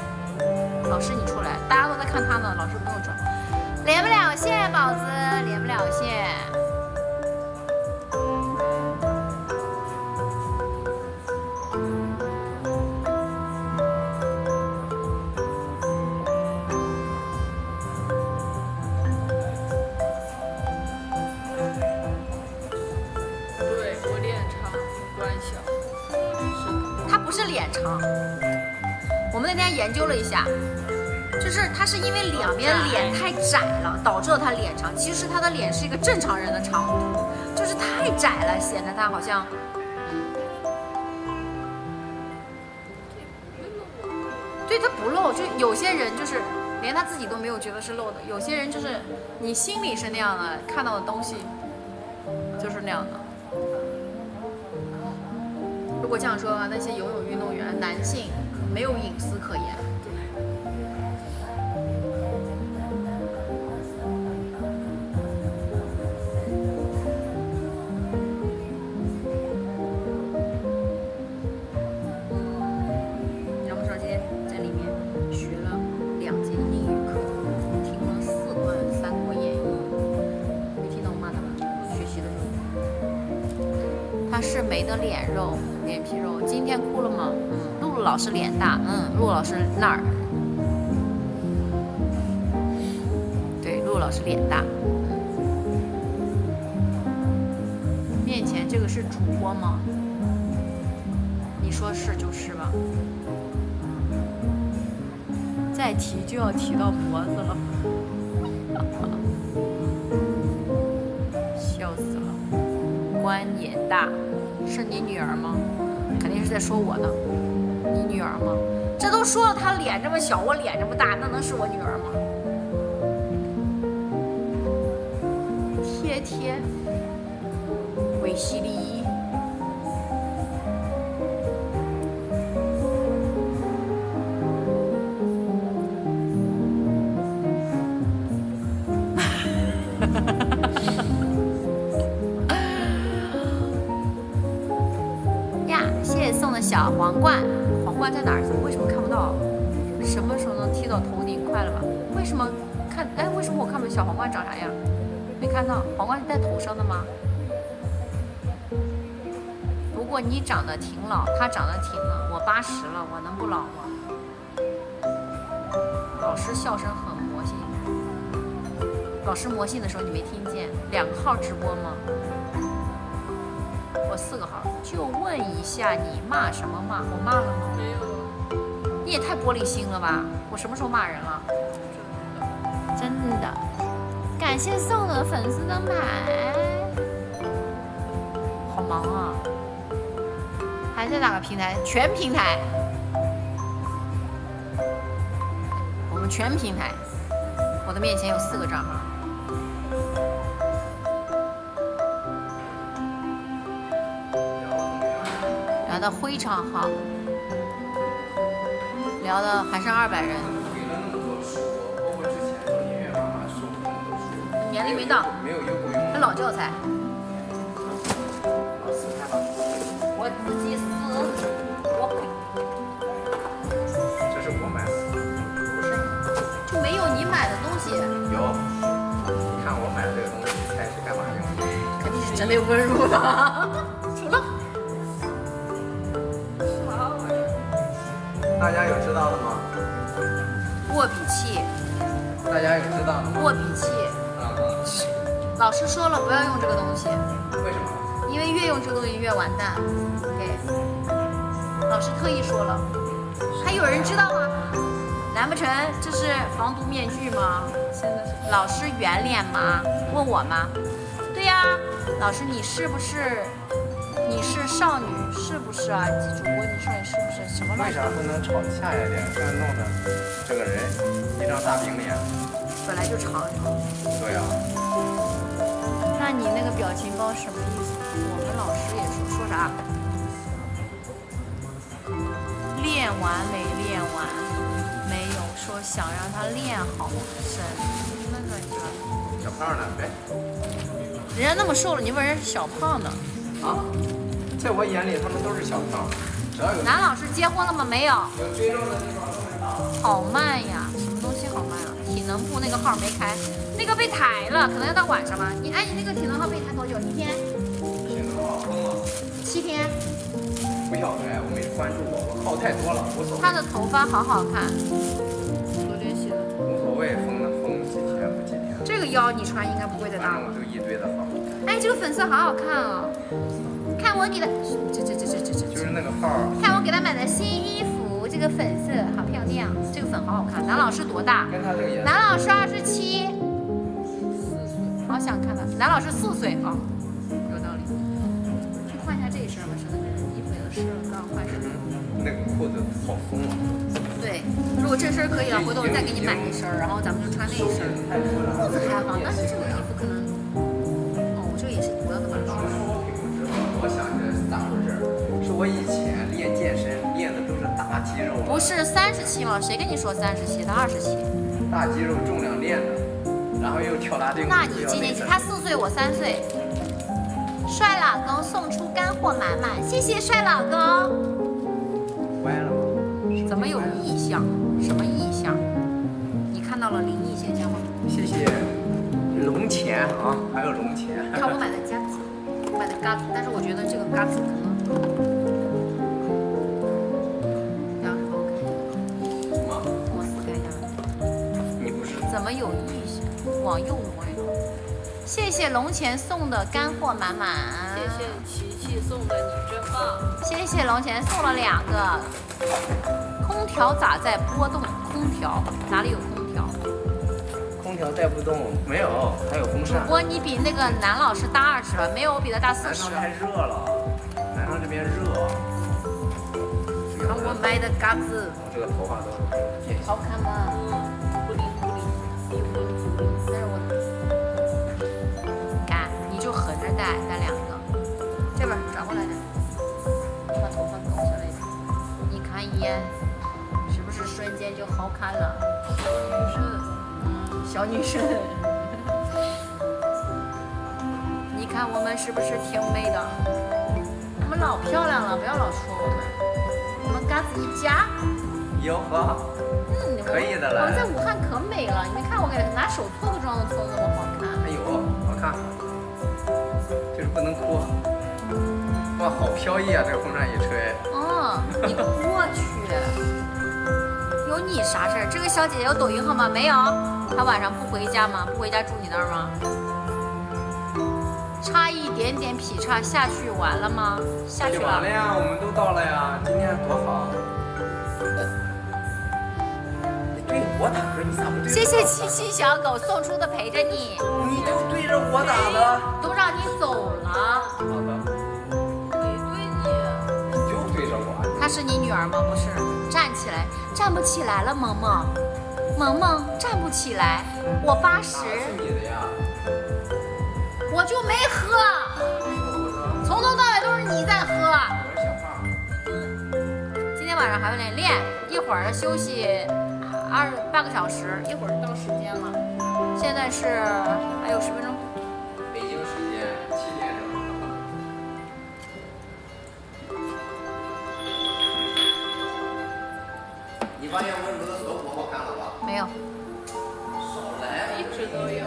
Speaker 2: 老师你出来，大家都在看他呢，老师
Speaker 4: 脸是
Speaker 2: 一个正常人的长度，就是太窄了，显得他好像对他不露，就有些人就是连他自己都没有觉得是露的，有些人就是你心里是那样的，看到的东西就是那样的。如果这样说的话，那些游泳运动员男性没有隐私可言。是没得脸肉，脸皮肉。今天哭了吗？嗯，露露老师脸大，嗯，露露老师那儿，对，露露老师脸大。面前这个是主播吗？你说是就是吧。再提就要提到脖子了，[laughs] 笑死了。官也大，是你女儿吗？肯定是在说我呢。你女儿吗？这都说了，她脸这么小，我脸这么大，那能是我女儿吗？皇冠，皇冠在哪儿？为什么看不到？什么时候能踢到头顶？快了吧？为什么看？哎，为什么我看不到小皇冠长啥样？没看到，皇冠是戴头上的吗？不过你长得挺老，他长得挺呢。我八十了，我能不老吗？老师笑声很魔性。老师魔性的时候你没听见？两个号直播吗？我四个号，就问一下你骂什么骂？我骂了吗？
Speaker 4: 没有啊，
Speaker 2: 你也太玻璃心了吧！我什么时候骂人了？真的，感谢送的粉丝灯牌，好忙啊！还在哪个平台？全平台，我们全平台，我的面前有四个账号。的非常好，聊的还剩二百人，年龄没到，
Speaker 1: 没有优惠用。
Speaker 2: 还老教材。我自己撕，我
Speaker 1: 这是我买的，不是
Speaker 2: 就没有你买的东西，
Speaker 1: 有。你看我买的这个东西，猜是干嘛用的？
Speaker 2: 肯定是针对温柔的。说了不要用这个东西，
Speaker 1: 为什么？
Speaker 2: 因为越用这个东西越完蛋。给，老师特意说了，还有人知道吗？难不成这是防毒面具吗？
Speaker 4: 现在是
Speaker 2: 老师圆脸吗？问我吗？对呀、老师你是不是？你是少女是不是啊？主播你说你是不是？什么乱
Speaker 1: 为啥不能朝下一点？这样弄的，这个人一张大饼脸。
Speaker 2: 本来就长呀。
Speaker 1: 对呀、
Speaker 2: 那你那个表情包什么意思？我们老师也说说啥？练完没练完？没有说想让他练好深。那个你知道
Speaker 1: 小胖呢？呗。
Speaker 2: 人家那么瘦了，你问人家是小胖呢。
Speaker 1: 啊，在我眼里他们都是小胖，
Speaker 2: 男老师结婚了吗？没有。好慢呀，什么东西好慢啊？体能部那个号没开，那个被抬了，可能要到晚上吧。你哎，你那个体能号被抬多久？一天？
Speaker 1: 体能号封了，
Speaker 2: 七天？
Speaker 1: 不晓得哎，我没关注过，我号太多了，无所谓，
Speaker 2: 他的头发好好看，
Speaker 4: 昨天洗的，
Speaker 1: 无所谓，封了封几天不几天，
Speaker 2: 这个腰你穿应该不会再大了。
Speaker 1: 就一堆的号，
Speaker 2: 哎，这个粉色好好看哦、看我给他，这这这这这这
Speaker 1: 就是那个号，
Speaker 2: 看我给他买的新衣服，这个粉色好漂亮，这个粉好好看。男老师多大？
Speaker 1: 跟他这个颜色
Speaker 2: 男老师二十七，好想看他。男老师四岁啊、有道理。去换一下这一身吧，省得衣服有的湿了，刚换身。
Speaker 1: 那个裤子好松啊，
Speaker 2: 对，如果这身可以了，回头我再给你买一身，然后咱们就穿那一身。裤子还好，但是这个衣服可能，哦，我这个也是不要那么
Speaker 1: 当时
Speaker 2: 说。
Speaker 1: 我给我之后，我想这是咋回事儿？是我以前练健身练的都是大肌肉，
Speaker 2: 不是三十七吗？谁跟你说三十七？他二十七。
Speaker 1: 大肌肉重量练的，然后又跳拉丁舞。
Speaker 2: 那你今年几？他四岁，我三岁。帅老公送出干货满满，谢谢帅老公。
Speaker 1: 歪了吗？
Speaker 2: 怎么有异象？什么异象？你看到了灵异现象吗？
Speaker 1: 谢谢龙钱啊，还有龙钱。
Speaker 2: 看我买的夹子，我买的嘎子，但是我觉得这个嘎子可能，要
Speaker 1: 什么？
Speaker 2: 我撕开一下。
Speaker 1: 你不是
Speaker 2: 怎么有异象？往右挪一挪。谢谢龙钱送的干货满满，
Speaker 4: 谢谢琪琪送的你真棒，
Speaker 2: 谢谢龙钱送了两个。空调咋在波动？空调哪里有空调？
Speaker 1: 空调带不动？没有，还有风扇。
Speaker 2: 主播你比那个男老师大二十了，没有我比他大四十。
Speaker 1: 太热了，南昌这边热。
Speaker 2: 看我买的嘎子，
Speaker 1: 我这个头发都。
Speaker 2: 好看吗？就横着戴，戴两个，这边转过来点，把头发搞下来一点，你看一眼，是不是瞬间就好看了？
Speaker 4: 是
Speaker 2: 嗯，小女生，[laughs] 你看我们是不是挺美的？我们老漂亮了，不要老说我们，我们嘎子一夹。
Speaker 1: 哟呵，
Speaker 2: 嗯，我
Speaker 1: 可以的了
Speaker 2: 我们在武汉可美了，你没看我给拿手搓个妆都搓的那么好看。
Speaker 1: 哎呦，好看，就是不能哭。哇，好飘逸啊！这个风扇一吹，
Speaker 2: 哦，你过去，有你啥事儿？这个小姐姐有抖音号吗？没有。她晚上不回家吗？不回家住你那儿吗？差一点点点劈叉下去完了吗？下去了。
Speaker 1: 完了呀，我们都到了呀，今天多好。我打嗝，你咋不对？
Speaker 2: 谢谢七七小狗送出的陪着你，
Speaker 1: 你就对着我打的。
Speaker 2: 都让你走了。
Speaker 1: 好的，
Speaker 4: 谁对你，
Speaker 1: 你就对着我。
Speaker 2: 她是你女儿吗？不是，站起来，站不起来了，萌萌，萌萌站不起来，我八十，
Speaker 3: 是你的呀。
Speaker 2: 我就没喝，从头到尾都是你在喝。
Speaker 3: 我是小胖。
Speaker 2: 今天晚上还有点练，一会儿休息二半个小时，一会儿到时间了。现在是还有十分钟。
Speaker 3: 北京时间七点整。你发现温柔的锁骨好看了吧？
Speaker 2: 没有，
Speaker 3: 少来，
Speaker 4: 一直都有。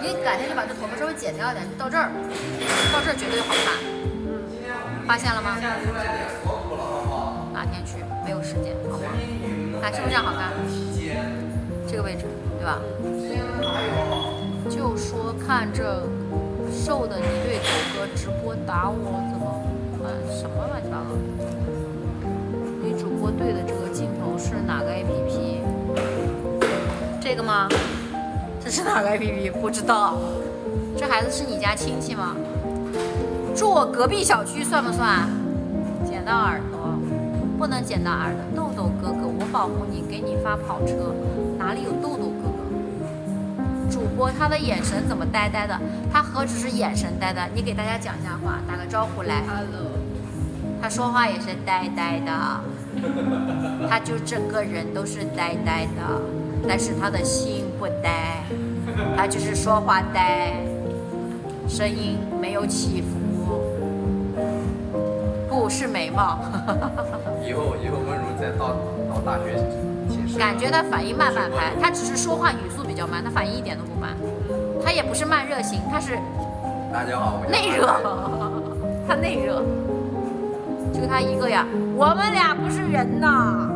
Speaker 2: 你改天就把这头发稍微剪掉一点，就到这儿，到这儿绝对好看。发现了吗？哪天去？没有时间，好吗？看是不是这样好看？这个位置，对吧？就说看这瘦的你对狗哥直播打我怎么办？什么乱七八糟的？女主播对的这个镜头是哪个 APP？这个吗？这是哪个 APP？不知道。这孩子是你家亲戚吗？住我隔壁小区算不算？剪到耳朵，不能剪到耳朵。豆豆哥，保护你，给你发跑车，哪里有豆豆哥哥？主播他的眼神怎么呆呆的？他何止是眼神呆呆？你给大家讲一下话，打个招呼来。
Speaker 4: Hello，
Speaker 2: 他说话也是呆呆的，他就整个人都是呆呆的，但是他的心不呆，他就是说话呆，声音没有起伏，不是眉毛，[laughs]
Speaker 3: 以后以后温柔再到到大学
Speaker 2: 感觉他反应慢半拍，他只是说话语速比较慢，他反应一点都不慢，他也不是慢热型，他是
Speaker 3: 大家好，
Speaker 2: 内热，他内热，就他一个呀，我们俩不是人呐。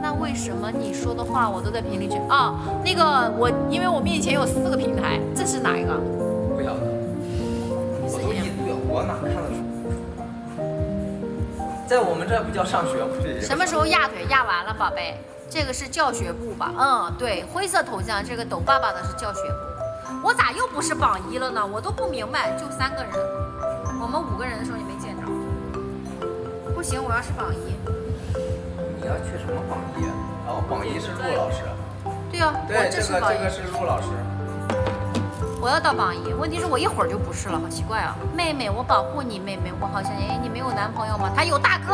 Speaker 2: 那为什么你说的话我都在评论区？哦，那个我因为我面前有四个平台，这是哪一个？
Speaker 1: 在我们这不叫上学，不是？
Speaker 2: 什么时候压腿？压完了，宝贝。这个是教学部吧？嗯，对，灰色头像，这个抖爸爸的是教学部。我咋又不是榜一了呢？我都不明白，就三个人，我们五个人的时候你没见着。不行，我要是榜一。
Speaker 1: 你要去什么榜一？哦，榜一是陆老师。
Speaker 2: 对呀、我
Speaker 1: 对，这
Speaker 2: 是榜一。
Speaker 1: 个这个是陆老师。
Speaker 2: 我要到榜一，问题是我一会儿就不是了，好奇怪啊！妹妹，我保护你，妹妹，我好想你。哎，你没有男朋友吗？他有大哥。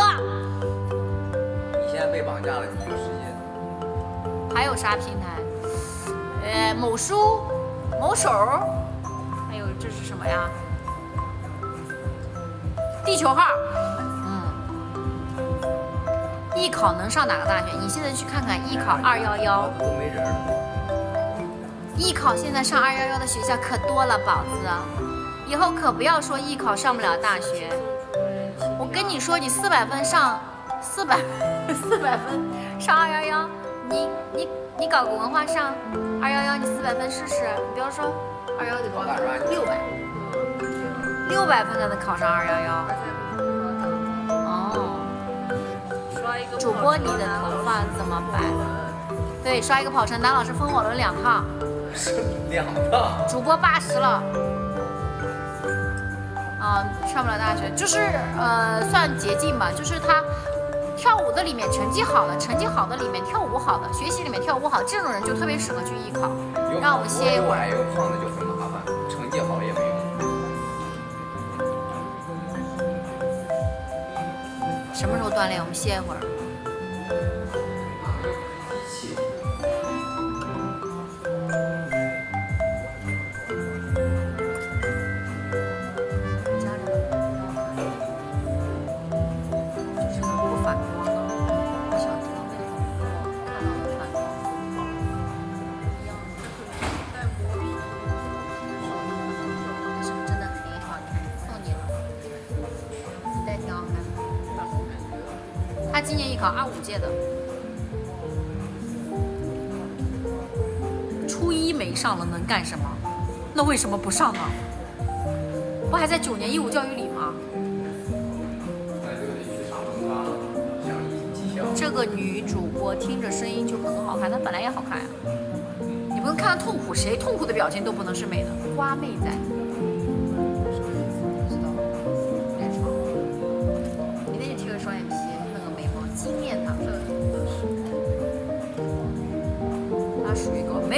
Speaker 3: 你现在被绑架了，你有时间。
Speaker 2: 还有啥平台？呃，某书、某手，还有这是什么呀？地球号，嗯。艺考能上哪个大学？你现在去看看艺考二幺幺，
Speaker 3: 都没人儿。
Speaker 2: 艺考现在上二幺幺的学校可多了，宝子。以后可不要说艺考上不了大学。我跟你说，你四百分上四百 [laughs] 四百分上二幺幺，你你你搞个文化上二幺幺，你四百分试试。你比方说二幺幺得多少分？六百，六百分才能考上二幺幺。哦，主播你的头发怎么白？对，刷一个跑车，男老师分我了两套趟。
Speaker 1: 两个。
Speaker 2: 主播八十了，啊、上不了大学，就是呃算捷径吧，就是他跳舞的里面成绩好的，成绩好的里面跳舞好的，学习里面跳舞好，这种人就特别适合去艺考。让我们歇一会儿
Speaker 3: 胖的就很麻烦，成绩好也没用。
Speaker 2: 什么时候锻炼？我们歇一会儿。他今年艺考二五届的，初一没上了，能干什么？那为什么不上呢？不还在九年义务教育里吗？这个女主播听着声音就很好看，她本来也好看呀、你不能看她痛苦，谁痛苦的表情都不能是美的。花妹在，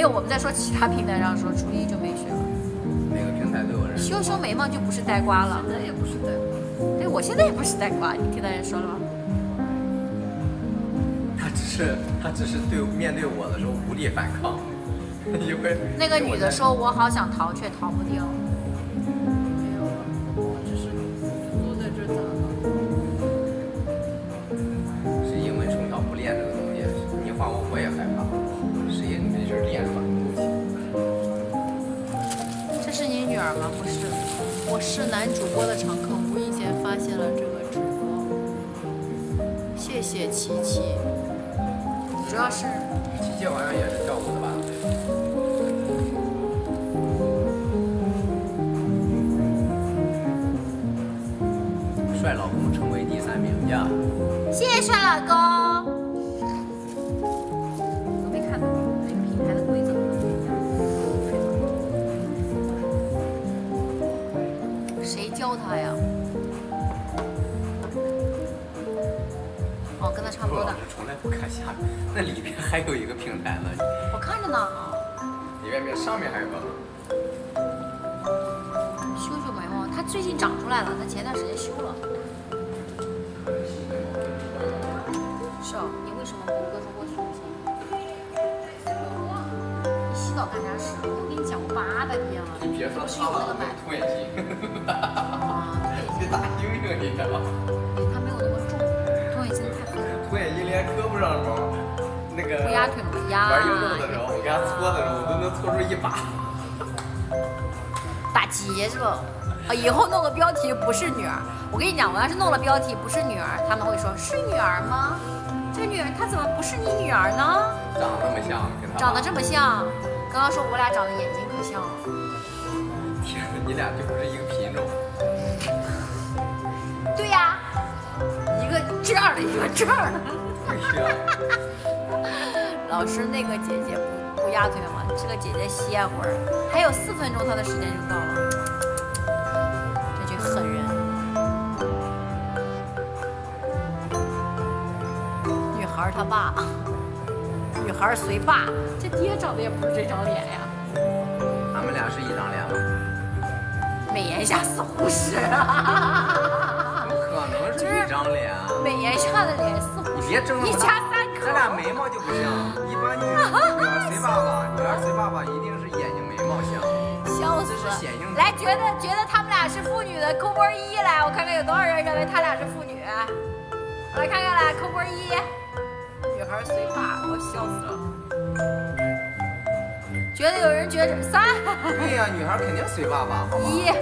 Speaker 2: 有，我们在说其他平台上说初一就没学了，
Speaker 1: 哪个平台对我人
Speaker 2: 修修眉毛就不是呆瓜了。
Speaker 4: 那也不是呆瓜？
Speaker 2: 对，我现在也不是呆瓜，你听到人说了吗？
Speaker 1: 他只是他只是对面对我的时候无力反抗，[laughs] 因为
Speaker 2: 那个女的说：“我好想逃，却逃不掉。
Speaker 4: 是男主播的常客，无意间发现了这个直播，谢谢琪琪。
Speaker 2: 主要是
Speaker 1: 琪琪好像也是跳舞的吧？帅老公成为第三名呀！
Speaker 2: 谢谢帅老公。的
Speaker 1: 陆老师。从来不看下面，那里边还有一个平台呢，
Speaker 2: 我看着呢。
Speaker 1: 里边面上面还有个。
Speaker 2: 修修眉毛，它最近长出来了，它前段时间修了。是哦，你为什么不跟中国学习？你洗澡干啥事？我跟你讲过八百遍了。
Speaker 1: 你别说了，
Speaker 2: 有那个买
Speaker 1: 那拖眼镜，
Speaker 2: 啊，
Speaker 1: 跟大猩猩一样。[laughs]
Speaker 2: 它没
Speaker 1: 个
Speaker 2: 不压腿吗？压。
Speaker 1: 玩运动的时候，我给他搓的时候，我都能搓出一把。[laughs]
Speaker 2: 打结是不？啊，以后弄个标题不是女儿。我跟你讲，我要是弄了标题不是女儿，他们会说是女儿吗？这女儿她怎么不是你女儿呢？
Speaker 1: 长得那么像，跟她
Speaker 2: 长得这么像，刚刚说我俩长得眼睛可像了。
Speaker 1: 天，你俩就不是一个品种。
Speaker 2: 对呀、一个这样的，一个这样的。[laughs] 老师那个姐姐不不压腿吗？这个姐姐歇会儿，还有四分钟她的时间就到了。这群狠人。女孩儿她爸，女孩随爸，这爹长得也不是这张脸呀。
Speaker 1: 他们俩是一张脸吗？
Speaker 2: 美颜下似乎是，
Speaker 1: 怎么可能是一张脸啊？
Speaker 2: 美颜下的脸似乎
Speaker 1: 你
Speaker 2: 是
Speaker 1: 别争那么大
Speaker 2: 一家三口。
Speaker 1: 咱俩眉毛就不像，一般女女儿随爸爸，女儿随爸爸一定是眼睛眉毛像。
Speaker 2: 笑死
Speaker 1: 这是显性
Speaker 2: 了！来，觉得觉得他们俩是父女的，扣波一来，我看看有多少人认为他俩是父女。我来看看来，扣波一，女孩随爸，我笑死了。觉得有人觉得三
Speaker 1: 对呀、女孩肯定随爸爸，好吗？
Speaker 2: 一，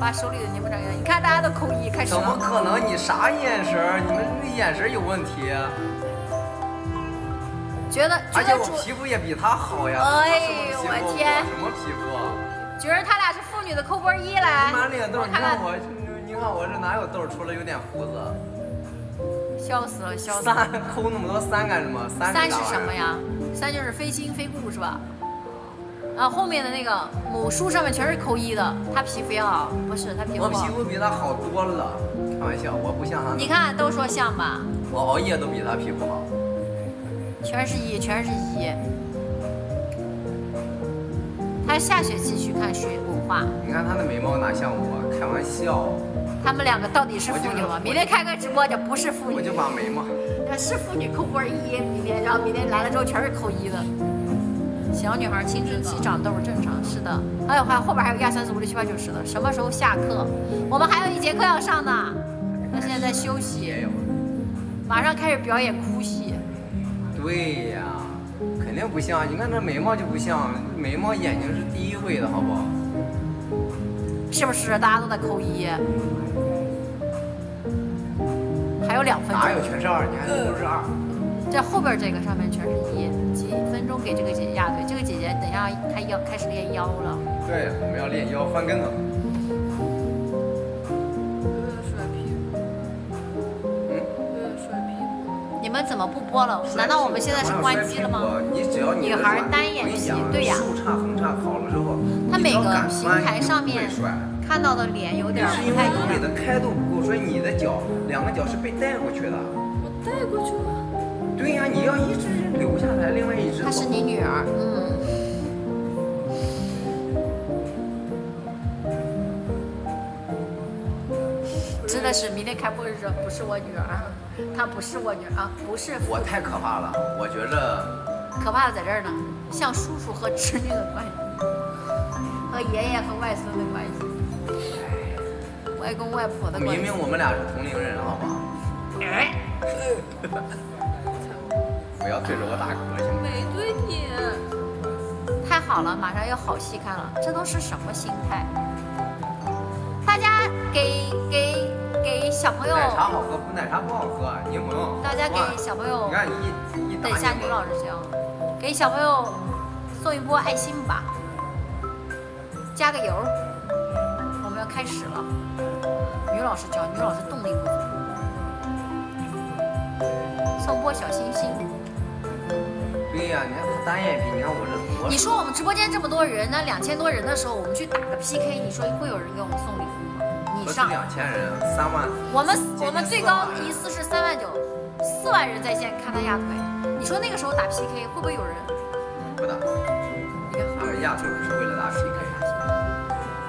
Speaker 2: 把手里的柠檬长一，你看大家都扣一，开始
Speaker 1: 怎么。可能？你啥眼神？你们那眼神有问题。
Speaker 2: 觉得觉
Speaker 1: 而且我皮肤也比他好呀。
Speaker 2: 哎
Speaker 1: 他什么皮肤
Speaker 2: 我天
Speaker 1: 什么皮肤啊？
Speaker 2: 觉得他俩是父女的，扣波一来。
Speaker 1: 满脸痘，你
Speaker 2: 看
Speaker 1: 看我，你看我这哪有痘？除了有点胡子。
Speaker 2: 笑死了，笑死了。
Speaker 1: 三抠那么多三干什么？三
Speaker 2: 三是？什么呀？三就是非亲非故是吧？啊，后面的那个某书上面全是扣一的，他皮肤也好，不是他皮肤
Speaker 1: 我皮。肤比他好多了，开玩笑，我不像他。
Speaker 2: 你看都说像吧，
Speaker 1: 我熬夜都比他皮肤好。
Speaker 2: 全是一，全是一。他下学期去看学文化，
Speaker 1: 你看他的眉毛哪像我？开玩笑，
Speaker 2: 他们两个到底是父女？吗明天开个直播就不是父女
Speaker 1: 我就，把眉毛。
Speaker 2: 是妇女扣波一，明天然后明天来了之后全是扣一的。小女孩青春期长痘正常，是的。还有还有后边还有一二三四五六七八九十的，什么时候下课？我们还有一节课要上呢，他现在在休息，马上开始表演哭戏。
Speaker 1: 对呀，肯定不像。你看这眉毛就不像，眉毛眼睛是第一位的，好不好？
Speaker 2: 是不是？大家都在扣一，还有两分钟
Speaker 1: 哪。有全是二？你看这都是二。
Speaker 2: 这后边这个上面全是一，几分钟给这个姐姐压腿，这个姐姐等一下她腰开始练腰了。
Speaker 1: 对，我们要练腰翻跟头。
Speaker 2: 们怎么不播了？难道我们现在是关机了吗？女孩单眼皮对呀
Speaker 1: 竖叉横叉好了之后，
Speaker 2: 它每个平台上面看到的脸有点
Speaker 1: 是因为
Speaker 2: 不太一样。
Speaker 1: 你的开度不够，所以你的脚两个脚是被带过去的。
Speaker 4: 我带过去了。
Speaker 1: 对呀、你要一只留下来，另外一只
Speaker 2: 她是你女儿，嗯。是明天开播的时候不是我女儿，她不是我女儿啊，不是
Speaker 1: 我太可怕了，我觉着
Speaker 2: 可怕的在这儿呢，像叔叔和侄女的关系，和爷爷和外孙的关系，外公外婆的关系。
Speaker 1: 明明我们俩是同龄人，好吗？不要对着我打嗝行吗？
Speaker 4: 没对你，
Speaker 2: 太好了，马上有好戏看了，这都是什么心态？大家给小朋友，
Speaker 1: 奶茶好喝，不奶茶不好喝，柠檬。
Speaker 2: 大家给小朋友
Speaker 1: 你看你一一
Speaker 2: 等一下女老师教，给小朋友送一波爱心吧，加个油，我们要开始了。女老师教，女老师动力不足，送波小心心。
Speaker 1: 对呀、你看他单眼皮，你看我这多。
Speaker 2: 你说我们直播间这么多人呢，两千多人的时候，我们去打个 PK，你说会有人给我们送礼上，
Speaker 1: 两千人，三万。
Speaker 2: 我们我们最高一次是三万九，四万人在线看他压腿，你说那个时候打 PK 会不会有人？
Speaker 1: 不打，
Speaker 2: 你看
Speaker 1: 他们压腿不是为了打 PK，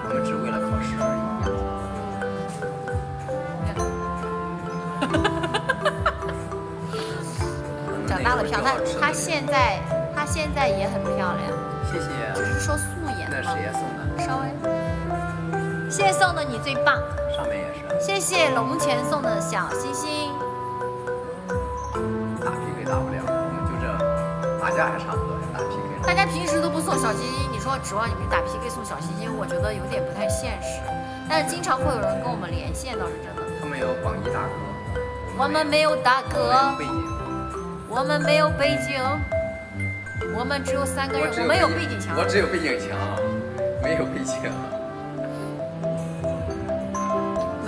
Speaker 1: 我们只为了考试而已。
Speaker 2: 长大了漂亮，她她现在她现在也很漂亮，
Speaker 1: 谢谢，
Speaker 2: 只是说素颜
Speaker 1: 那
Speaker 2: 嘛，
Speaker 1: 谁送的？
Speaker 2: 稍微。谢谢送的你最棒，
Speaker 1: 上面也是，
Speaker 2: 谢谢龙泉送的小星星。
Speaker 1: 打 PK 打不了，我们就这打架还差不多，打 PK
Speaker 2: 大家平时都不送小星星，你说指望你们打 PK 送小星星，我觉得有点不太现实。但是经常会有人跟我们连线，倒是真的。
Speaker 1: 他们有榜一大哥，
Speaker 2: 我们没有大哥，我们没有背景，我们只有三个人，我们有背景墙。
Speaker 1: 我只有背景墙，没有背景。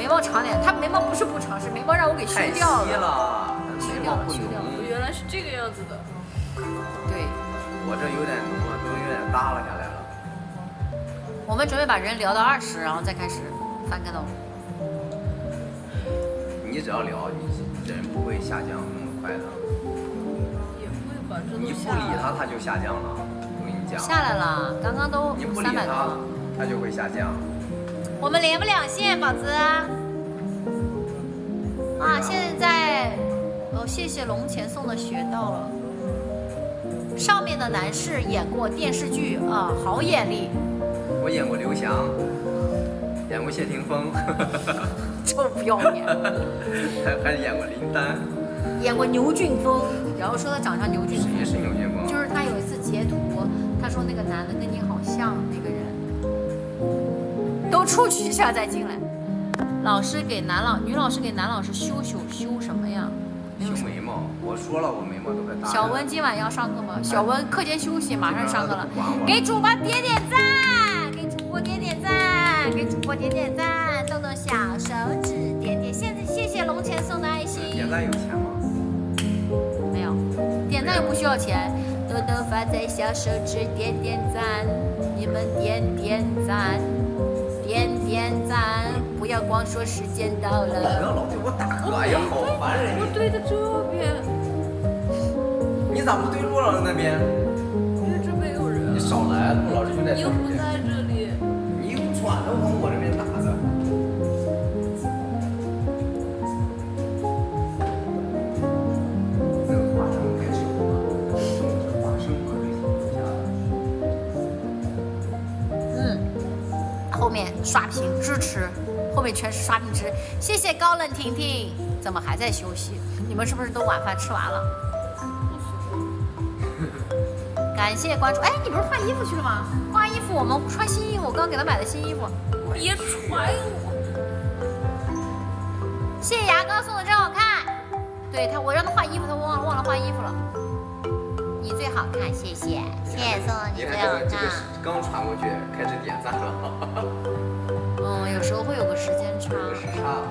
Speaker 2: 毛长点，他眉毛不是不长，是眉毛让我给修
Speaker 1: 太稀
Speaker 2: 掉了。
Speaker 1: 了，眉毛不
Speaker 2: 修掉了
Speaker 1: 浓。
Speaker 4: 原来是这个样子的。
Speaker 2: 对，
Speaker 1: 我这有点浓了，都有点耷拉下来了。
Speaker 2: 我们准备把人聊到二十，然后再开始翻跟头。
Speaker 1: 你只要聊，你人不会下降那么快的。
Speaker 4: 也会吧，这都
Speaker 1: 你不理他，他就下降了。我跟你讲，
Speaker 2: 下来了，刚刚都
Speaker 1: 你不理他。，他就会下降。
Speaker 2: 我们连不了线，宝子。啊，现在，哦，谢谢龙钱送的学到了。上面的男士演过电视剧啊，好眼力，
Speaker 1: 我演过刘翔，演过谢霆锋，[laughs]
Speaker 2: 臭不要脸。
Speaker 1: 还还演过林丹。
Speaker 2: 演过牛俊峰，然后说他长相牛俊峰
Speaker 1: 谁是，牛俊峰？
Speaker 2: 就是他有一次截图，他说那个男的跟你好像那个人，都出去一下再进来。老师给男老女老师给男老师修修修什么呀？
Speaker 1: 修眉毛，我说了，我眉毛都快大。
Speaker 2: 小温今晚要上课吗？小温课间休息，马上上课了。给主播点点赞，给主播点点赞，给主播点点赞，动动小手指点点。现在谢谢龙钱送的爱心。
Speaker 1: 点赞有钱吗？
Speaker 2: 没有，点赞又不需要钱，豆豆发财小手指点点赞，你们点点赞，点点赞，不要光说时间到
Speaker 1: 不
Speaker 2: 了。
Speaker 1: 要老对我打嗝，哎呀，好烦人！
Speaker 4: 我对着这边，
Speaker 1: 你咋不对陆老师那边？
Speaker 4: 因为这边有人
Speaker 1: 你。少来，陆老师就在这边。
Speaker 2: 刷屏支持，后面全是刷屏支持。谢谢高冷婷婷，怎么还在休息？你们是不是都晚饭吃完了？[laughs] 感谢关注。哎，你不是换衣服去了吗？换衣服，我们穿新衣服，我刚给他买的新衣服。
Speaker 4: 别踹我！
Speaker 2: 谢谢牙膏送的真好看。对他，我让他换衣服，他忘了忘了换衣服了。你最好看，谢谢，谢谢送的
Speaker 1: 你
Speaker 2: 最好
Speaker 1: 看这个这个。是刚传过去，开始点赞了，
Speaker 2: 嗯，有时候会有个时间差。
Speaker 1: 时差。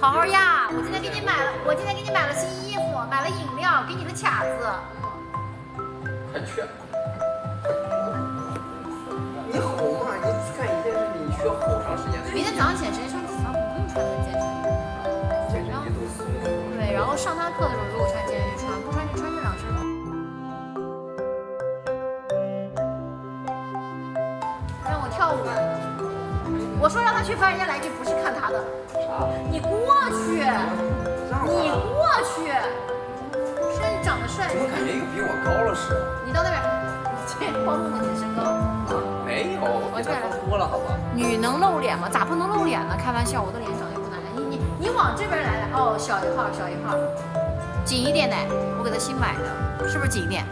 Speaker 2: 好好呀，我今天给你买了，我今天给你买了新衣服，买了饮料，给你的卡子。
Speaker 1: 快去！你吼嘛？你看一件事情，你需要好长时间。
Speaker 2: 明天早上起来直接穿起床，不用穿那个健身衣。
Speaker 1: 健身衣都松了。
Speaker 2: 对，然后上他课的时候如果穿健身衣穿，不穿我说让他去，翻人家来一句不是看他的，
Speaker 1: 啥？
Speaker 2: 你过去，你过去，是你长得帅
Speaker 1: 怎，么感觉有比我高了似的？
Speaker 2: 你到那边，这暴露了你的身高。
Speaker 1: 啊，没有，我比他高多了，好吧？
Speaker 2: 女能露脸吗？咋不能露脸呢？开玩笑，我的脸长得又不难看。你你你往这边来来，哦，小一号，小一号，紧一点的，我给他新买的，是不是紧一点？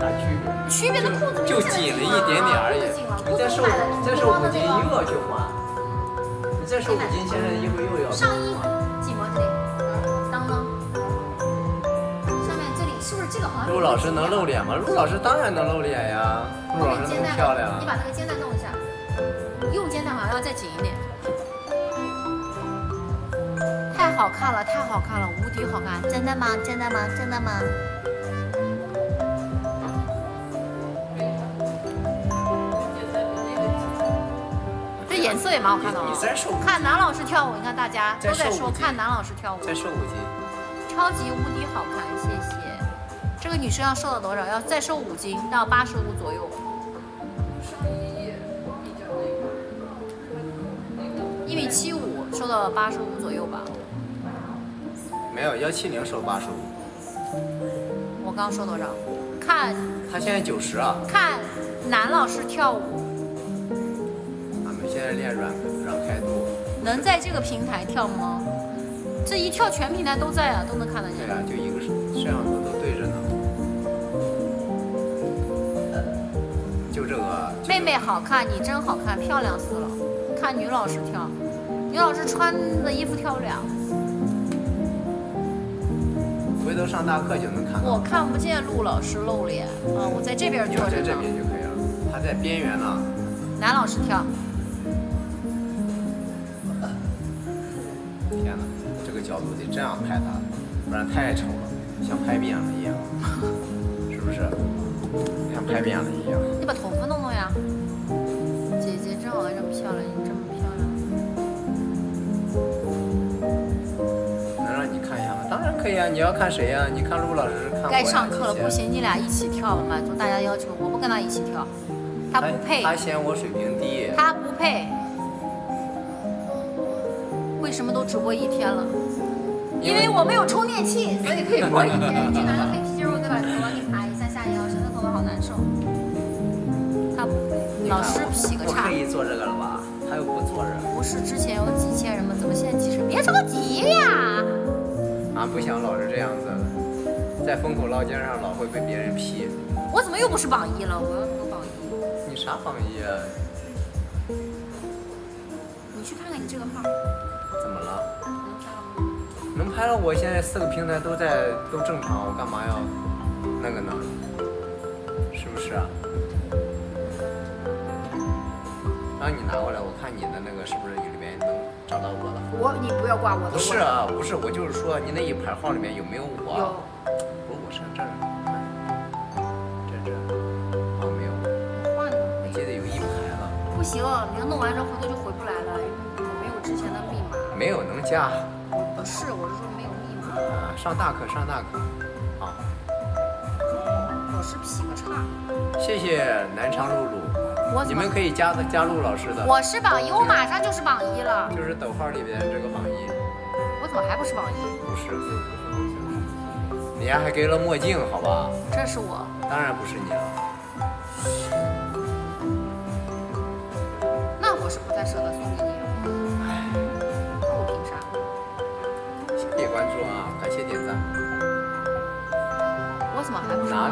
Speaker 1: 感觉没啥区别。
Speaker 2: 区别的裤子
Speaker 1: 就紧了一点点而已。你再瘦，你再瘦五斤又要去换。你再瘦五斤，现在衣服又要去
Speaker 2: 上衣
Speaker 1: 换。
Speaker 2: 几毛这里？裆呢？上面这里是不是这个好像？
Speaker 1: 陆老师能露脸吗？陆老师当然能露脸呀，陆老师那么
Speaker 2: 肩带
Speaker 1: 漂亮
Speaker 2: 你。把那个肩带弄一下，右肩带好像要再紧一点。太好看了，太好看了，无敌好看！真的吗？真的吗？真的吗？这颜色也蛮好看的看男老师跳舞，你看大家都在说看男老师跳舞，
Speaker 1: 再瘦五斤，
Speaker 2: 超级无敌好看，谢谢。这个女生要瘦到多少？要再瘦五斤到八十五左右。一米七五，瘦到八十五左右吧。
Speaker 1: 没有幺七零瘦八十五，
Speaker 2: 我刚刚说多少？看
Speaker 1: 他现在九十啊。
Speaker 2: 看男老师跳舞，
Speaker 1: 在练软软开度，
Speaker 2: 能在这个平台跳吗？这一跳全平台都在啊，都能看得见。
Speaker 1: 对啊，就一个摄像头都对着呢。就这个。就这个
Speaker 2: 妹妹好看，你真好看，漂亮死了。看女老师跳，女老师穿的衣服跳不了。
Speaker 1: 回头上大课就能看到。
Speaker 2: 我看不见陆老师露脸，啊，我在这边
Speaker 1: 你要在这。边就可以了，他在边缘呢。
Speaker 2: 男老师跳，
Speaker 1: 度得这样拍他，不然太丑了，像拍扁了一样，[laughs] 是不是？像拍扁了一样。
Speaker 2: 你把头发弄弄呀。姐姐真好看，这么漂亮，你这么漂亮。
Speaker 1: 能让你看一下吗？当然可以啊！你要看谁呀、你看陆老师，看我呀
Speaker 2: 该上课了，不行，你俩一起跳吧，满足大家要求。我不跟他一起跳，他不配，
Speaker 1: 他嫌我水平低。
Speaker 2: 他不配。为什么都直播一天了？因为我没有充电器，[laughs] 所以可以播一天。去拿个黑皮筋儿，我再把头发给你爬一下，下一腰，真的头发好难受。他老师劈个叉
Speaker 1: 不刻。意做这个了吧？他又不做人。
Speaker 2: 不是之前有几千人吗？怎么现在几十？别着急呀！
Speaker 1: 俺不想老是这样子，在风口浪尖上老会被别人批。
Speaker 2: 我怎么又不是榜一了？我要那个榜一。
Speaker 1: 你啥榜一啊？
Speaker 2: 你去看看你这个号，
Speaker 1: 怎么了？
Speaker 2: 能
Speaker 1: 拍了，我现在四个平台都在都正常，我干嘛要那个呢？是不是啊？然后你拿过来，我看你的那个是不是里面能找到我了？
Speaker 2: 我你不要挂我的。
Speaker 1: 不是啊，不是，我就是说你那一排号里面有没有我？
Speaker 2: 有。
Speaker 1: 不，我是这儿，这这，啊没有，
Speaker 2: 挂你
Speaker 1: 我记得有一排了，
Speaker 2: 不行，你要弄完之后回头就回不来了，我没有之前的密码。
Speaker 1: 没有能加。
Speaker 2: 不是，我是说没有密码。
Speaker 1: 啊，上大课上大课，好，
Speaker 2: 老师劈个叉。
Speaker 1: 谢谢南昌露露，
Speaker 2: 我
Speaker 1: 你们可以加的加陆老师的，
Speaker 2: 我是榜一，我马上就是榜一了。
Speaker 1: 就是抖号里边这个榜一，
Speaker 2: 我怎么还不是榜一？
Speaker 1: 不是，你丫还给了墨镜，好吧？
Speaker 2: 这是我。
Speaker 1: 当然不是你了，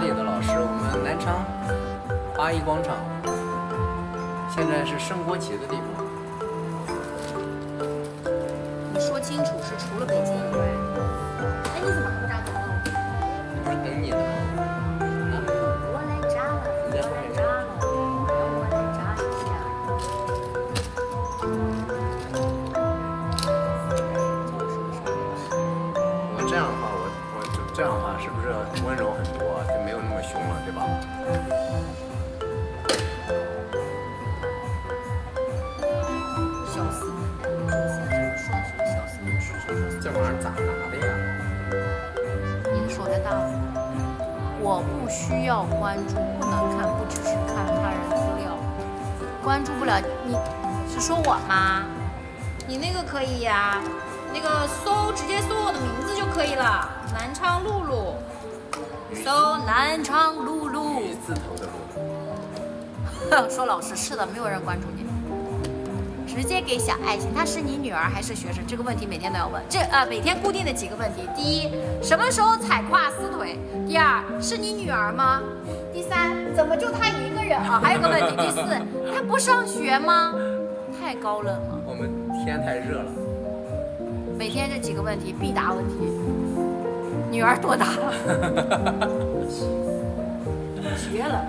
Speaker 1: 里的老师？我们南昌八一广场，现在是升国旗的地方。
Speaker 2: 小爱情，她是你女儿还是学生？这个问题每天都要问。这呃，每天固定的几个问题：第一，什么时候踩胯撕腿？第二，是你女儿吗？第三，怎么就她一个人啊？[laughs] 还有个问题，第四，她不上学吗？太高冷了。
Speaker 1: 我们天太热了，
Speaker 2: 每天这几个问题必答问题。女儿多大了？[laughs] 绝了。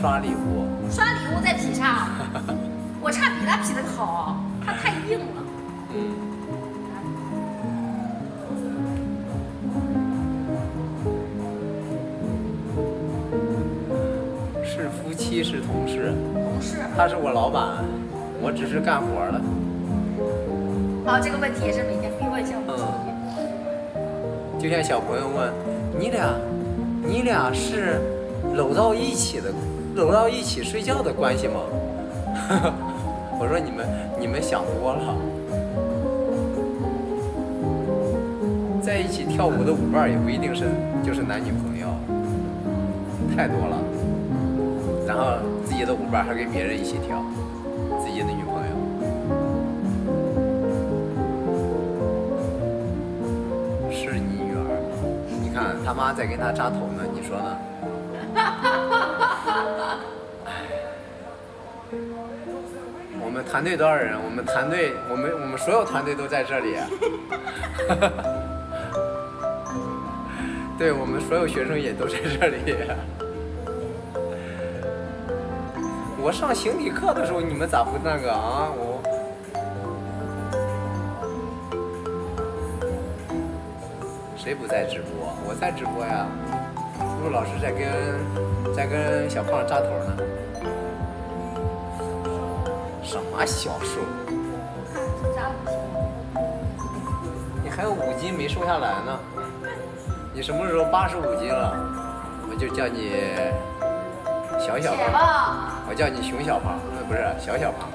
Speaker 1: 刷礼物。
Speaker 2: 刷礼物再劈叉，[laughs] 我叉比他劈的好，他太硬了。
Speaker 1: 是夫妻是同事，
Speaker 2: 同事，
Speaker 1: 他是我老板，我只是干活的。
Speaker 2: 好，这个问题也是每天必问项目之一。
Speaker 1: 就像小朋友问你俩，你俩是搂到一起的，搂到一起睡觉的关系吗？[laughs] 我说你们你们想多了，在一起跳舞的舞伴也不一定是就是男女朋友，太多了。然后自己的舞伴还跟别人一起跳，自己的女朋友。是你女儿，你看他妈在跟他扎头呢，你说呢？团队多少人？我们团队，我们我们所有团队都在这里。[laughs] 对，我们所有学生也都在这里。[laughs] 我上形体课的时候，你们咋不那个啊？我谁不在直播？我在直播呀。陆老师在跟在跟小胖扎头呢。什么小瘦？
Speaker 2: 扎五斤，
Speaker 1: 你还有五斤没瘦下来呢。你什么时候八十五斤了？我就叫你小小胖，我叫你熊小胖，呃，不是小小胖。